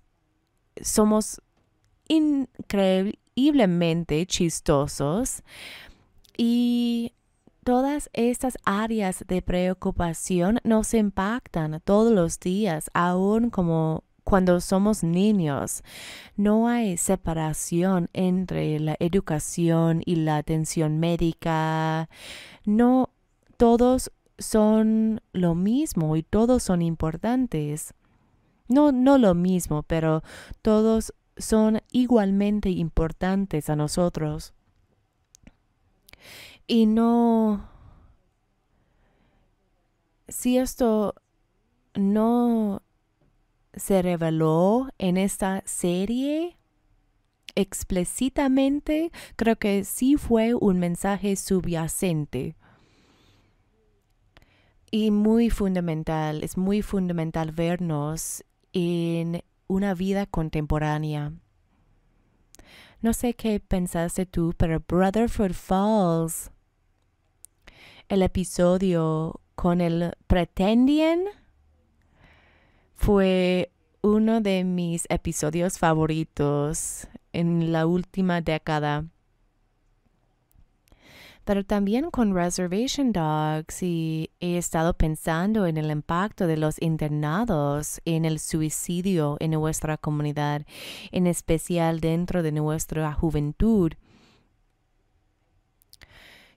somos increíblemente chistosos y todas estas áreas de preocupación nos impactan todos los días, aún como cuando somos niños, no hay separación entre la educación y la atención médica. No todos son lo mismo y todos son importantes. No, no lo mismo, pero todos son igualmente importantes a nosotros. Y no... Si esto no se reveló en esta serie explícitamente, creo que sí fue un mensaje subyacente. Y muy fundamental, es muy fundamental vernos en una vida contemporánea. No sé qué pensaste tú, pero Brotherford Falls, el episodio con el Pretendian, fue uno de mis episodios favoritos en la última década. Pero también con Reservation Dogs y he estado pensando en el impacto de los internados en el suicidio en nuestra comunidad, en especial dentro de nuestra juventud.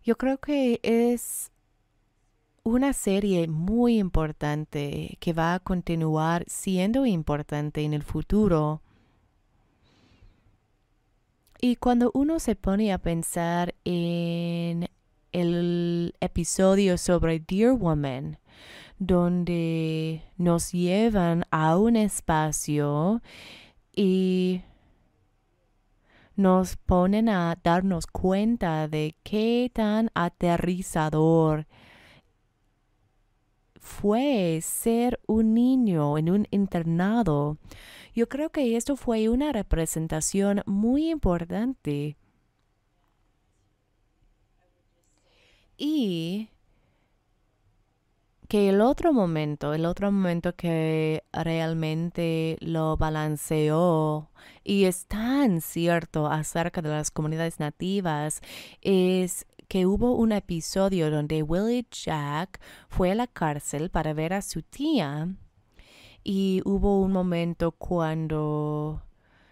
Yo creo que es una serie muy importante que va a continuar siendo importante en el futuro. Y cuando uno se pone a pensar en el episodio sobre Dear Woman, donde nos llevan a un espacio y nos ponen a darnos cuenta de qué tan aterrizador fue ser un niño en un internado. Yo creo que esto fue una representación muy importante. Y que el otro momento, el otro momento que realmente lo balanceó y es tan cierto acerca de las comunidades nativas es que hubo un episodio donde Willie Jack fue a la cárcel para ver a su tía y hubo un momento cuando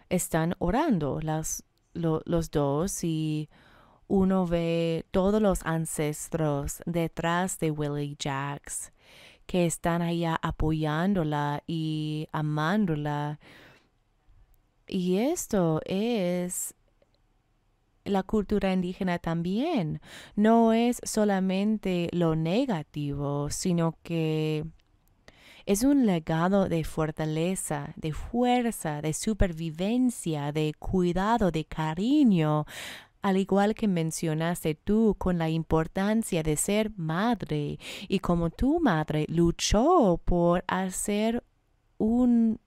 están orando las, los dos y uno ve todos los ancestros detrás de Willie Jacks que están allá apoyándola y amándola. Y esto es la cultura indígena también. No es solamente lo negativo, sino que es un legado de fortaleza, de fuerza, de supervivencia, de cuidado, de cariño, al igual que mencionaste tú con la importancia de ser madre y como tu madre luchó por hacer un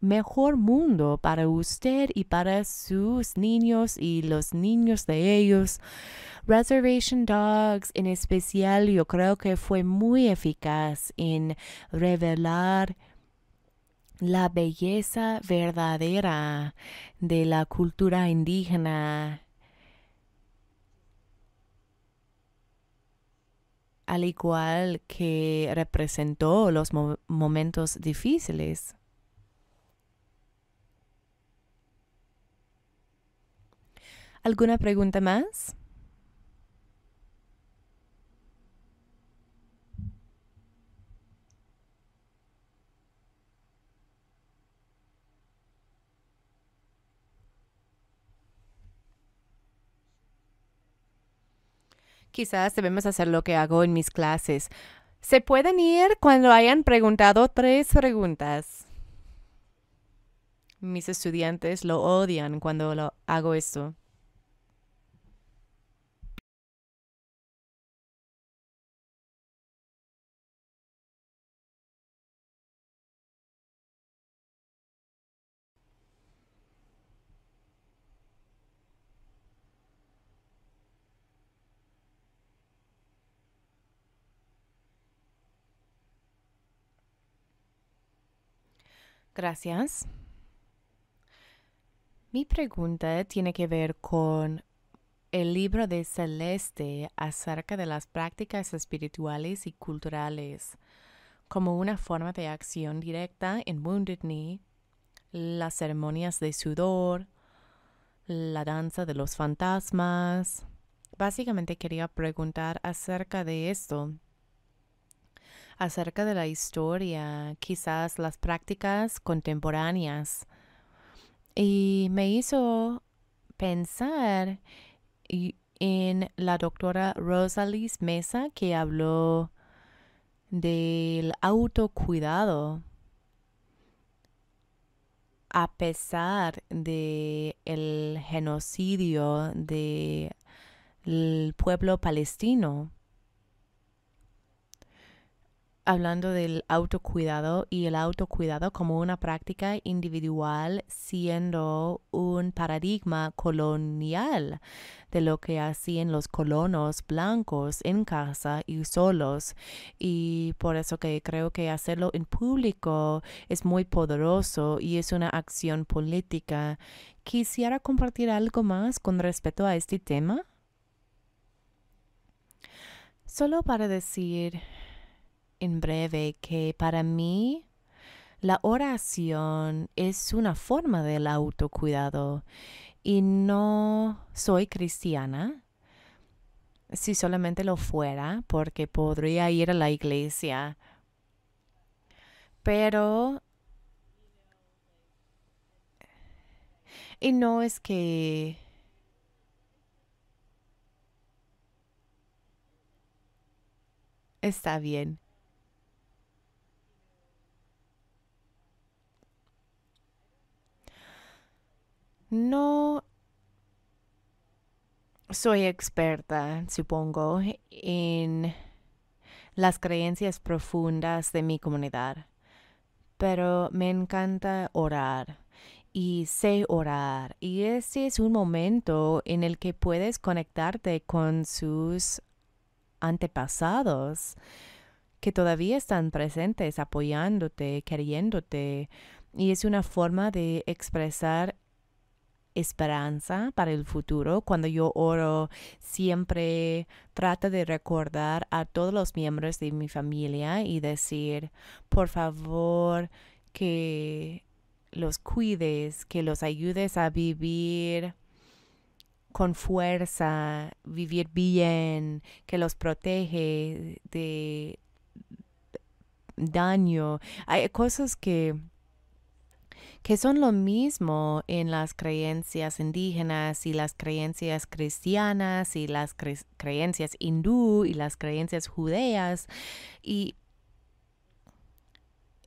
mejor mundo para usted y para sus niños y los niños de ellos. Reservation Dogs en especial yo creo que fue muy eficaz en revelar la belleza verdadera de la cultura indígena al igual que representó los momentos difíciles. ¿Alguna pregunta más? Quizás debemos hacer lo que hago en mis clases. Se pueden ir cuando hayan preguntado tres preguntas. Mis estudiantes lo odian cuando lo hago esto. Gracias. Mi pregunta tiene que ver con el libro de Celeste acerca de las prácticas espirituales y culturales como una forma de acción directa en Wounded Knee, las ceremonias de sudor, la danza de los fantasmas. Básicamente quería preguntar acerca de esto acerca de la historia, quizás las prácticas contemporáneas. Y me hizo pensar en la doctora Rosalie Mesa que habló del autocuidado a pesar de el genocidio del pueblo palestino hablando del autocuidado y el autocuidado como una práctica individual siendo un paradigma colonial de lo que hacían los colonos blancos en casa y solos y por eso que creo que hacerlo en público es muy poderoso y es una acción política. Quisiera compartir algo más con respecto a este tema. Solo para decir en breve que para mí la oración es una forma del autocuidado y no soy cristiana. Si solamente lo fuera, porque podría ir a la iglesia. Pero... Y no es que Está bien. No soy experta, supongo, en las creencias profundas de mi comunidad, pero me encanta orar y sé orar y ese es un momento en el que puedes conectarte con sus antepasados que todavía están presentes apoyándote, queriéndote y es una forma de expresar esperanza para el futuro. Cuando yo oro, siempre trato de recordar a todos los miembros de mi familia y decir, por favor, que los cuides, que los ayudes a vivir con fuerza, vivir bien, que los protege de daño. Hay cosas que que son lo mismo en las creencias indígenas y las creencias cristianas y las creencias hindú y las creencias judeas y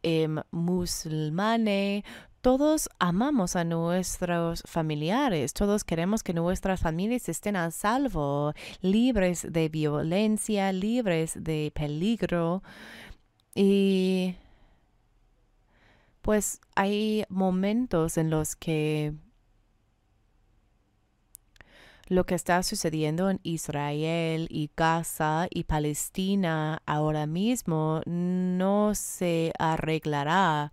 em, musulmanes. Todos amamos a nuestros familiares, todos queremos que nuestras familias estén a salvo, libres de violencia, libres de peligro. Y pues hay momentos en los que lo que está sucediendo en Israel y Gaza y Palestina ahora mismo no se arreglará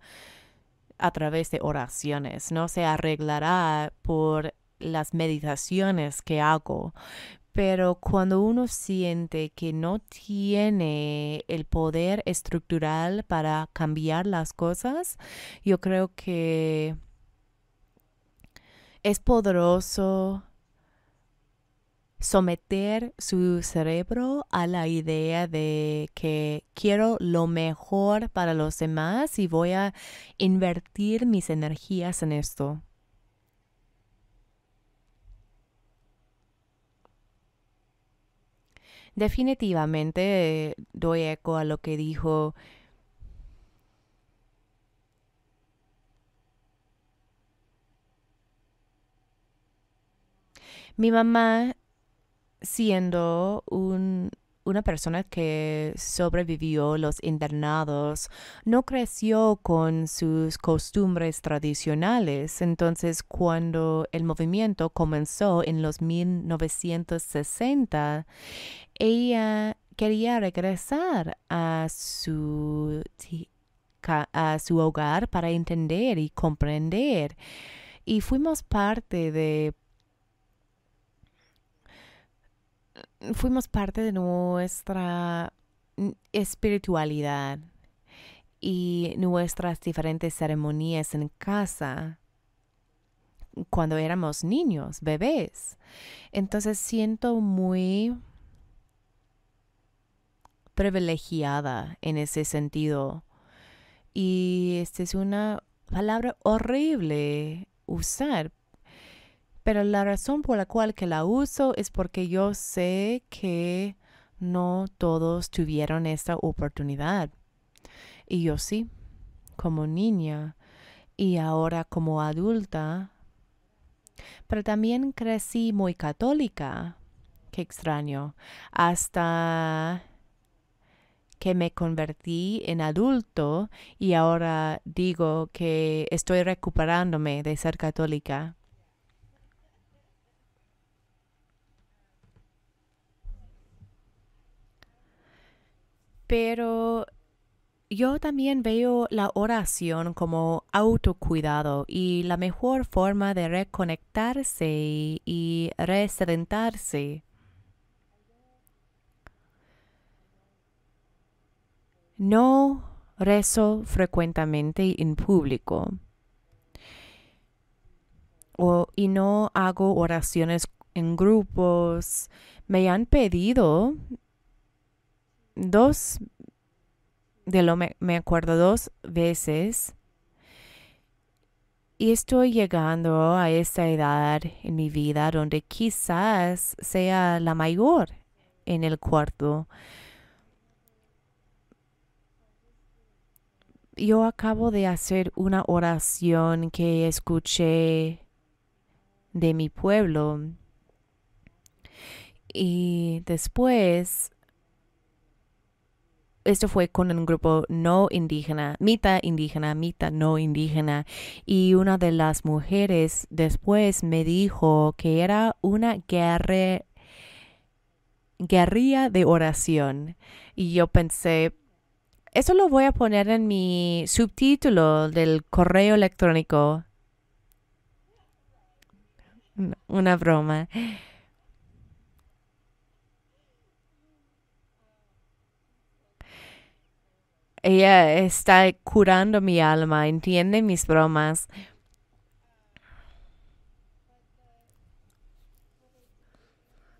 a través de oraciones, no se arreglará por las meditaciones que hago, pero cuando uno siente que no tiene el poder estructural para cambiar las cosas, yo creo que es poderoso someter su cerebro a la idea de que quiero lo mejor para los demás y voy a invertir mis energías en esto. Definitivamente doy eco a lo que dijo mi mamá siendo un, una persona que sobrevivió los internados no creció con sus costumbres tradicionales. Entonces, cuando el movimiento comenzó en los 1960, ella quería regresar a su, a su hogar para entender y comprender. Y fuimos parte de fuimos parte de nuestra espiritualidad y nuestras diferentes ceremonias en casa cuando éramos niños, bebés. Entonces siento muy privilegiada en ese sentido. Y esta es una palabra horrible usar, pero la razón por la cual que la uso es porque yo sé que no todos tuvieron esta oportunidad. Y yo sí, como niña y ahora como adulta. Pero también crecí muy católica. Qué extraño. Hasta que me convertí en adulto y ahora digo que estoy recuperándome de ser católica. Pero yo también veo la oración como autocuidado y la mejor forma de reconectarse y resentarse. No rezo frecuentemente en público y no hago oraciones en grupos. Me han pedido dos, de lo me, me acuerdo dos veces. Y estoy llegando a esta edad en mi vida donde quizás sea la mayor en el cuarto. Yo acabo de hacer una oración que escuché de mi pueblo. Y después esto fue con un grupo no indígena, mitad indígena, mitad no indígena. Y una de las mujeres después me dijo que era una guerrilla de oración. Y yo pensé, eso lo voy a poner en mi subtítulo del correo electrónico. Una broma. Ella está curando mi alma, entiende mis bromas.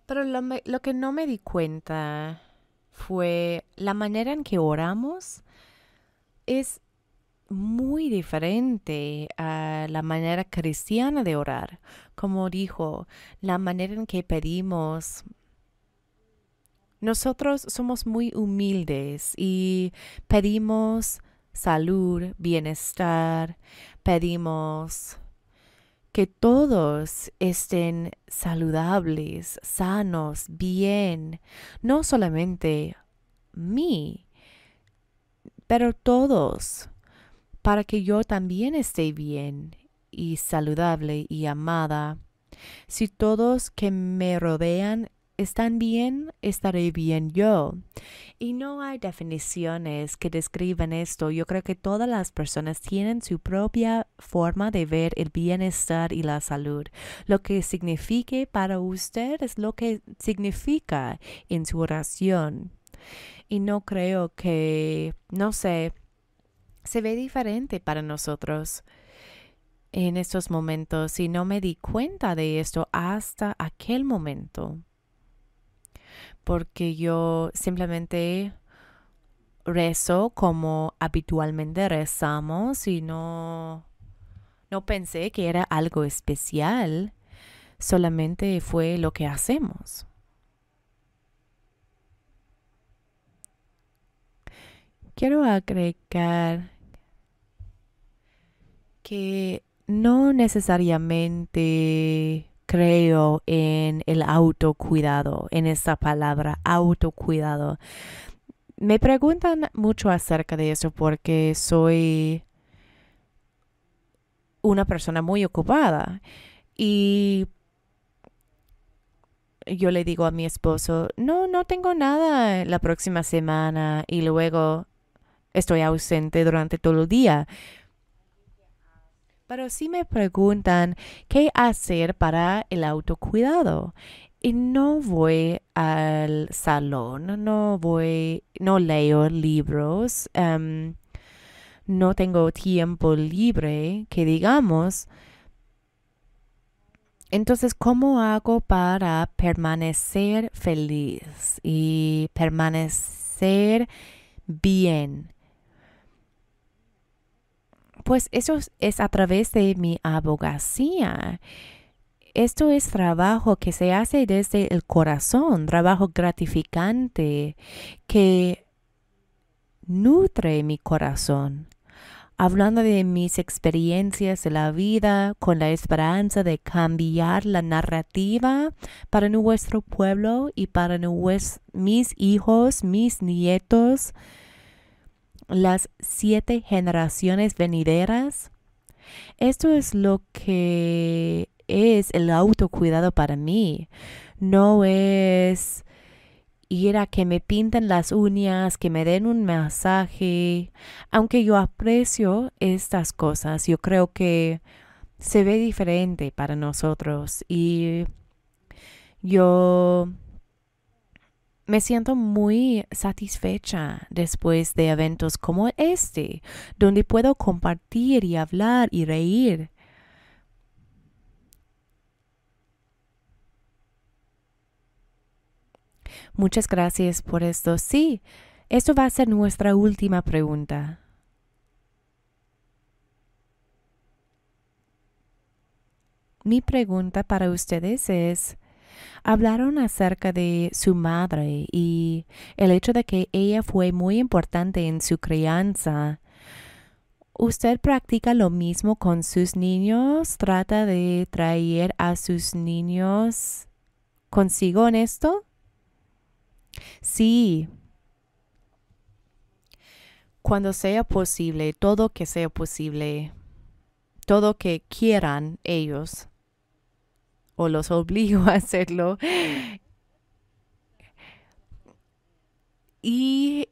Pero lo, lo, que no me di cuenta fue la manera en que oramos es muy diferente a la manera cristiana de orar. Como dijo, la manera en que pedimos nosotros somos muy humildes y pedimos salud, bienestar, pedimos que todos estén saludables, sanos, bien, no solamente mí, pero todos, para que yo también esté bien y saludable y amada. Si todos que me rodean están bien, estaré bien yo. Y no hay definiciones que describan esto. Yo creo que todas las personas tienen su propia forma de ver el bienestar y la salud. Lo que signifique para usted es lo que significa en su oración. Y no creo que, no sé, se ve diferente para nosotros en estos momentos y no me di cuenta de esto hasta aquel momento porque yo simplemente rezo como habitualmente rezamos y no, no pensé que era algo especial, solamente fue lo que hacemos. Quiero agregar que no necesariamente creo en el autocuidado, en esta palabra autocuidado. Me preguntan mucho acerca de eso porque soy una persona muy ocupada y yo le digo a mi esposo, no, no tengo nada la próxima semana y luego estoy ausente durante todo el día. Pero si me preguntan qué hacer para el autocuidado. Y no voy al salón, no voy, no leo libros, em, no tengo tiempo libre, que digamos. Entonces, ¿cómo hago para permanecer feliz y permanecer bien? Pues eso es a través de mi abogacía. Esto es trabajo que se hace desde el corazón, trabajo gratificante que nutre mi corazón. Hablando de mis experiencias de la vida con la esperanza de cambiar la narrativa para nuestro pueblo y para mis hijos, mis nietos, las siete generaciones venideras. Esto es lo que es el autocuidado para mí. No es ir a que me pinten las uñas, que me den un masaje. Aunque yo aprecio estas cosas, yo creo que se ve diferente para nosotros y yo me siento muy satisfecha después de eventos como este, donde puedo compartir y hablar y reír. Muchas gracias por esto. Sí, esto va a ser nuestra última pregunta. Mi pregunta para ustedes es, hablaron acerca de su madre y el hecho de que ella fue muy importante en su crianza. ¿Usted practica lo mismo con sus niños? ¿Trata de traer a sus niños consigo en esto? Sí. Cuando sea posible, todo que sea posible, todo que quieran ellos o los obligo a hacerlo. Y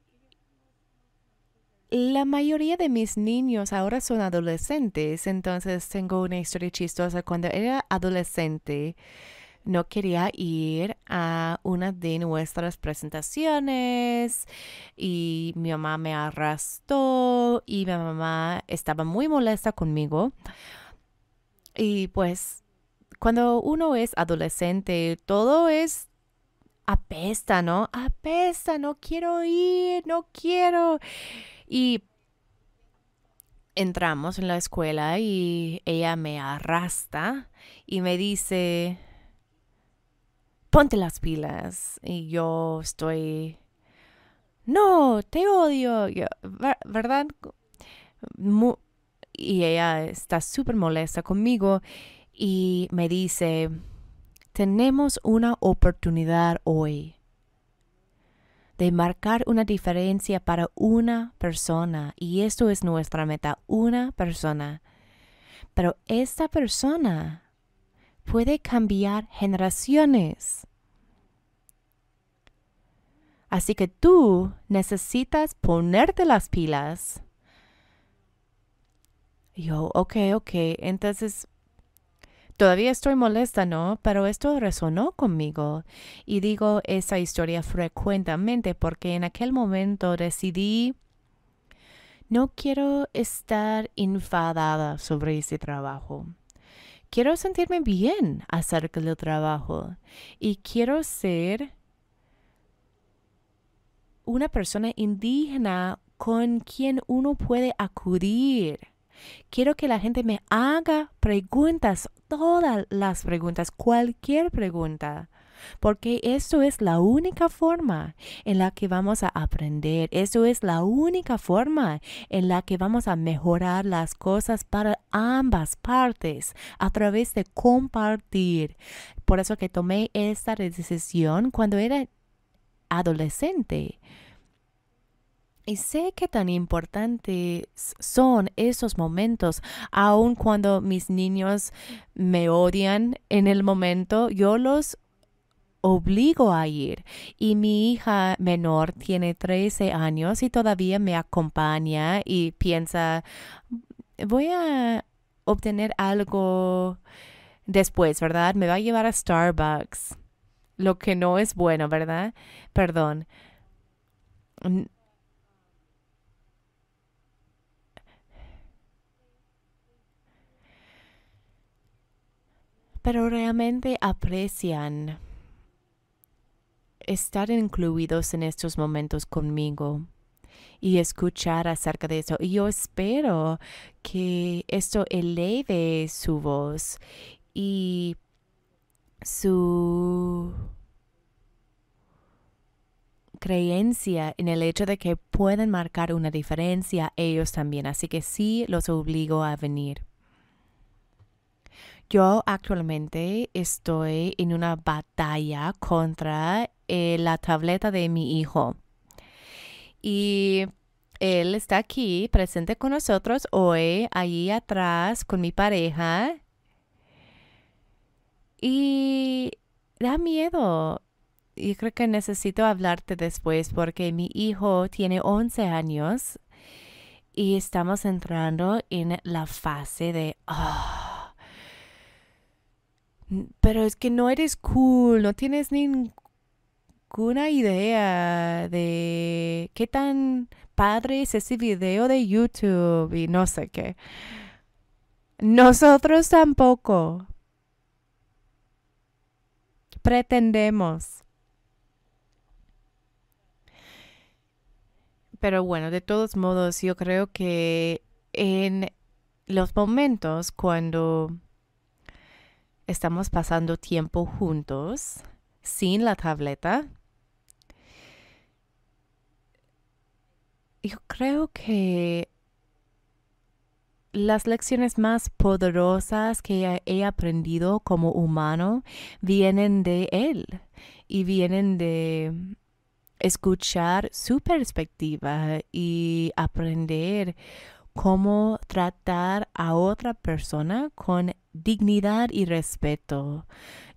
la mayoría de mis niños ahora son adolescentes, entonces tengo una historia chistosa. Cuando era adolescente, no quería ir a una de nuestras presentaciones y mi mamá me arrastró y mi mamá estaba muy molesta conmigo. Y pues cuando uno es adolescente, todo es apesta, ¿no? Apesta, no quiero ir, no quiero. Y entramos en la escuela y ella me arrastra y me dice, ponte las pilas. Y yo estoy, no, te odio, ¿verdad? y ella está súper molesta conmigo y me dice, tenemos una oportunidad hoy de marcar una diferencia para una persona y esto es nuestra meta, una persona. Pero esta persona puede cambiar generaciones. Así que tú necesitas ponerte las pilas. Yo, ok, ok, entonces Todavía estoy molesta, ¿no? Pero esto resonó conmigo. Y digo esa historia frecuentemente porque en aquel momento decidí no quiero estar enfadada sobre ese trabajo. Quiero sentirme bien acerca del trabajo y quiero ser una persona indígena con quien uno puede acudir Quiero que la gente me haga preguntas, todas las preguntas, cualquier pregunta. porque esto es la única forma en la que vamos a aprender, eso es la única forma en la que vamos a mejorar las cosas para ambas partes a través de compartir. Por eso que tomé esta decisión cuando era adolescente. Y sé que tan importantes son esos momentos, aun cuando mis niños me odian en el momento, yo los obligo a ir. Y mi hija menor tiene 13 años y todavía me acompaña y piensa, voy a obtener algo después, ¿verdad? Me va a llevar a Starbucks, lo que no es bueno, ¿verdad? Perdón. Pero realmente aprecian estar incluidos en estos momentos conmigo y escuchar acerca de eso. Y yo espero que esto eleve su voz y su creencia en el hecho de que pueden marcar una diferencia ellos también. Así que sí los obligo a venir. Yo actualmente estoy en una batalla contra eh, la tableta de mi hijo. Y él está aquí presente con nosotros hoy, allí atrás con mi pareja. Y da miedo. Y creo que necesito hablarte después porque mi hijo tiene 11 años y estamos entrando en la fase de... Ah, pero es que no eres cool, no tienes ninguna idea de qué tan padre es ese video de YouTube y no sé qué. Nosotros tampoco. Pretendemos. Pero bueno, de todos modos, yo creo que en los momentos cuando estamos pasando tiempo juntos sin la tableta. Yo creo que las lecciones más poderosas que he aprendido como humano vienen de él y vienen de escuchar su perspectiva y aprender cómo tratar a otra persona con dignidad y respeto.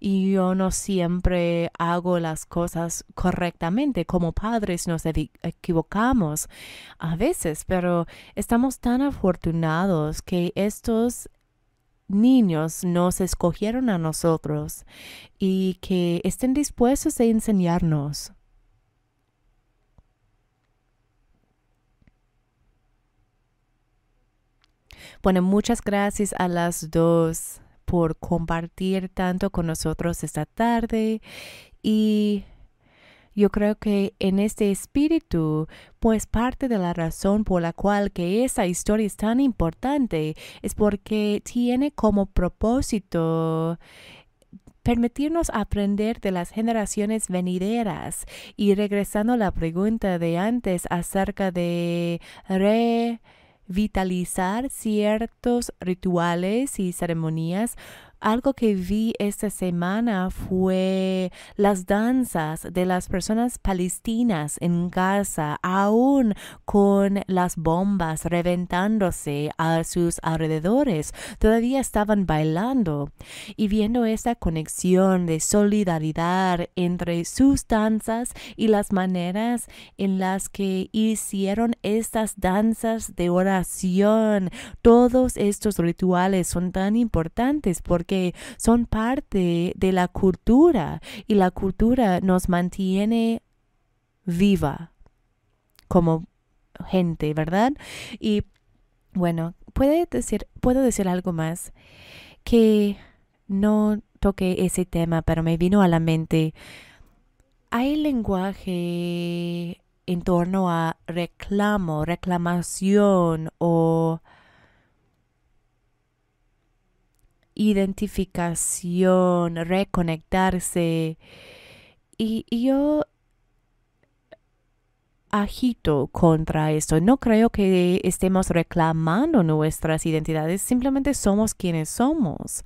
Y yo no siempre hago las cosas correctamente. Como padres nos equivocamos a veces, pero estamos tan afortunados que estos niños nos escogieron a nosotros y que estén dispuestos a enseñarnos. Bueno, muchas gracias a las dos por compartir tanto con nosotros esta tarde. Y yo creo que en este espíritu, pues parte de la razón por la cual que esa historia es tan importante es porque tiene como propósito permitirnos aprender de las generaciones venideras. Y regresando a la pregunta de antes acerca de re vitalizar ciertos rituales y ceremonias algo que vi esta semana fue las danzas de las personas palestinas en Gaza, aún con las bombas reventándose a sus alrededores. Todavía estaban bailando y viendo esta conexión de solidaridad entre sus danzas y las maneras en las que hicieron estas danzas de oración. Todos estos rituales son tan importantes porque son parte de la cultura y la cultura nos mantiene viva como gente, ¿verdad? Y bueno, puede decir, puedo decir algo más que no toqué ese tema, pero me vino a la mente. Hay lenguaje en torno a reclamo, reclamación o identificación, reconectarse. Y, yo agito contra esto. No creo que estemos reclamando nuestras identidades, simplemente somos quienes somos.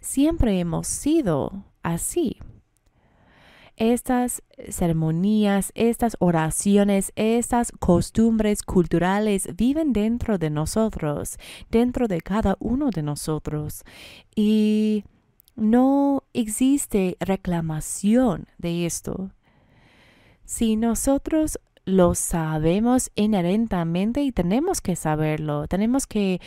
Siempre hemos sido así estas ceremonias, estas oraciones, estas costumbres culturales viven dentro de nosotros, dentro de cada uno de nosotros. Y no existe reclamación de esto. Si nosotros lo sabemos inherentemente y tenemos que saberlo, tenemos que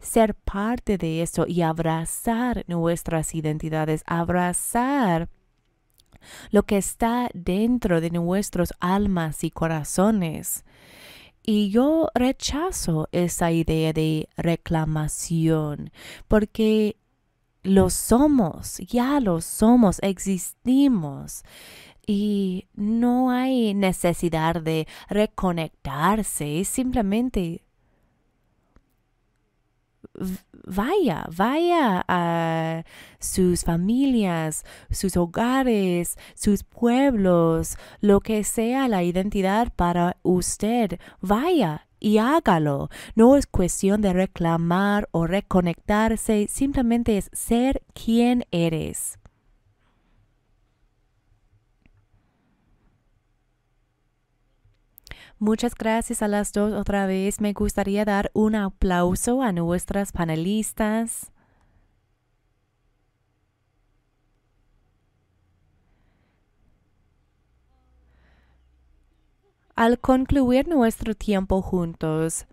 ser parte de eso y abrazar nuestras identidades, abrazar lo que está dentro de nuestros almas y corazones. Y yo rechazo esa idea de reclamación, porque lo somos, ya lo somos, existimos. Y no hay necesidad de reconectarse, simplemente vaya, vaya a sus familias, sus hogares, sus pueblos, lo que sea la identidad para usted, vaya y hágalo. No es cuestión de reclamar o reconectarse, simplemente es ser quien eres. Muchas gracias a las dos otra vez. Me gustaría dar un aplauso a nuestras panelistas. Al concluir nuestro tiempo juntos,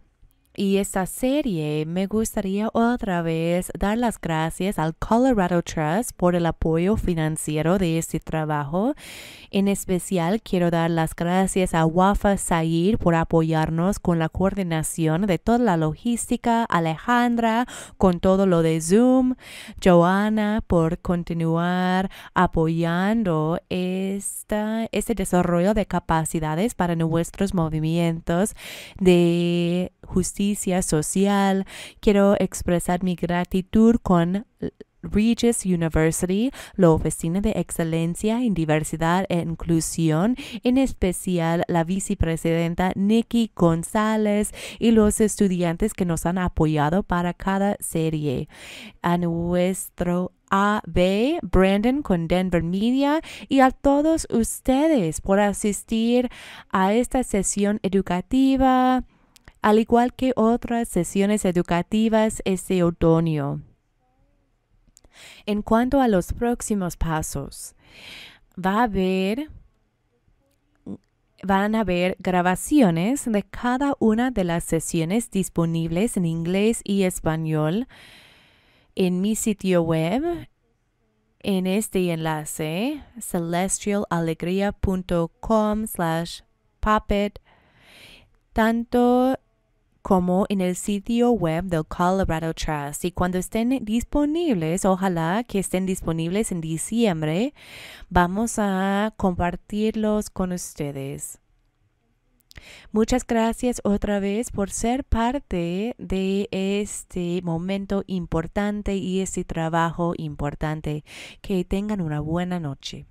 y esta serie me gustaría otra vez dar las gracias al Colorado Trust por el apoyo financiero de este trabajo. En especial quiero dar las gracias a Wafa Said por apoyarnos con la coordinación de toda la logística, Alejandra con todo lo de Zoom, Joana por continuar apoyando este desarrollo de capacidades para nuestros movimientos de justicia social. Quiero expresar mi gratitud con Regis University, la Oficina de Excelencia en Diversidad e Inclusión, en especial la vicepresidenta Nikki González y los estudiantes que nos han apoyado para cada serie. A nuestro AB, Brandon con Denver Media y a todos ustedes por asistir a esta sesión educativa al igual que otras sesiones educativas este otoño. En cuanto a los próximos pasos, va a haber van a haber grabaciones de cada una de las sesiones disponibles en inglés y español en mi sitio web en este enlace celestialalegria.com slash puppet tanto como en el sitio web del Colorado Trust. Y cuando estén disponibles, ojalá que estén disponibles en diciembre, vamos a compartirlos con ustedes. Muchas gracias otra vez por ser parte de este momento importante y este trabajo importante. Que tengan una buena noche.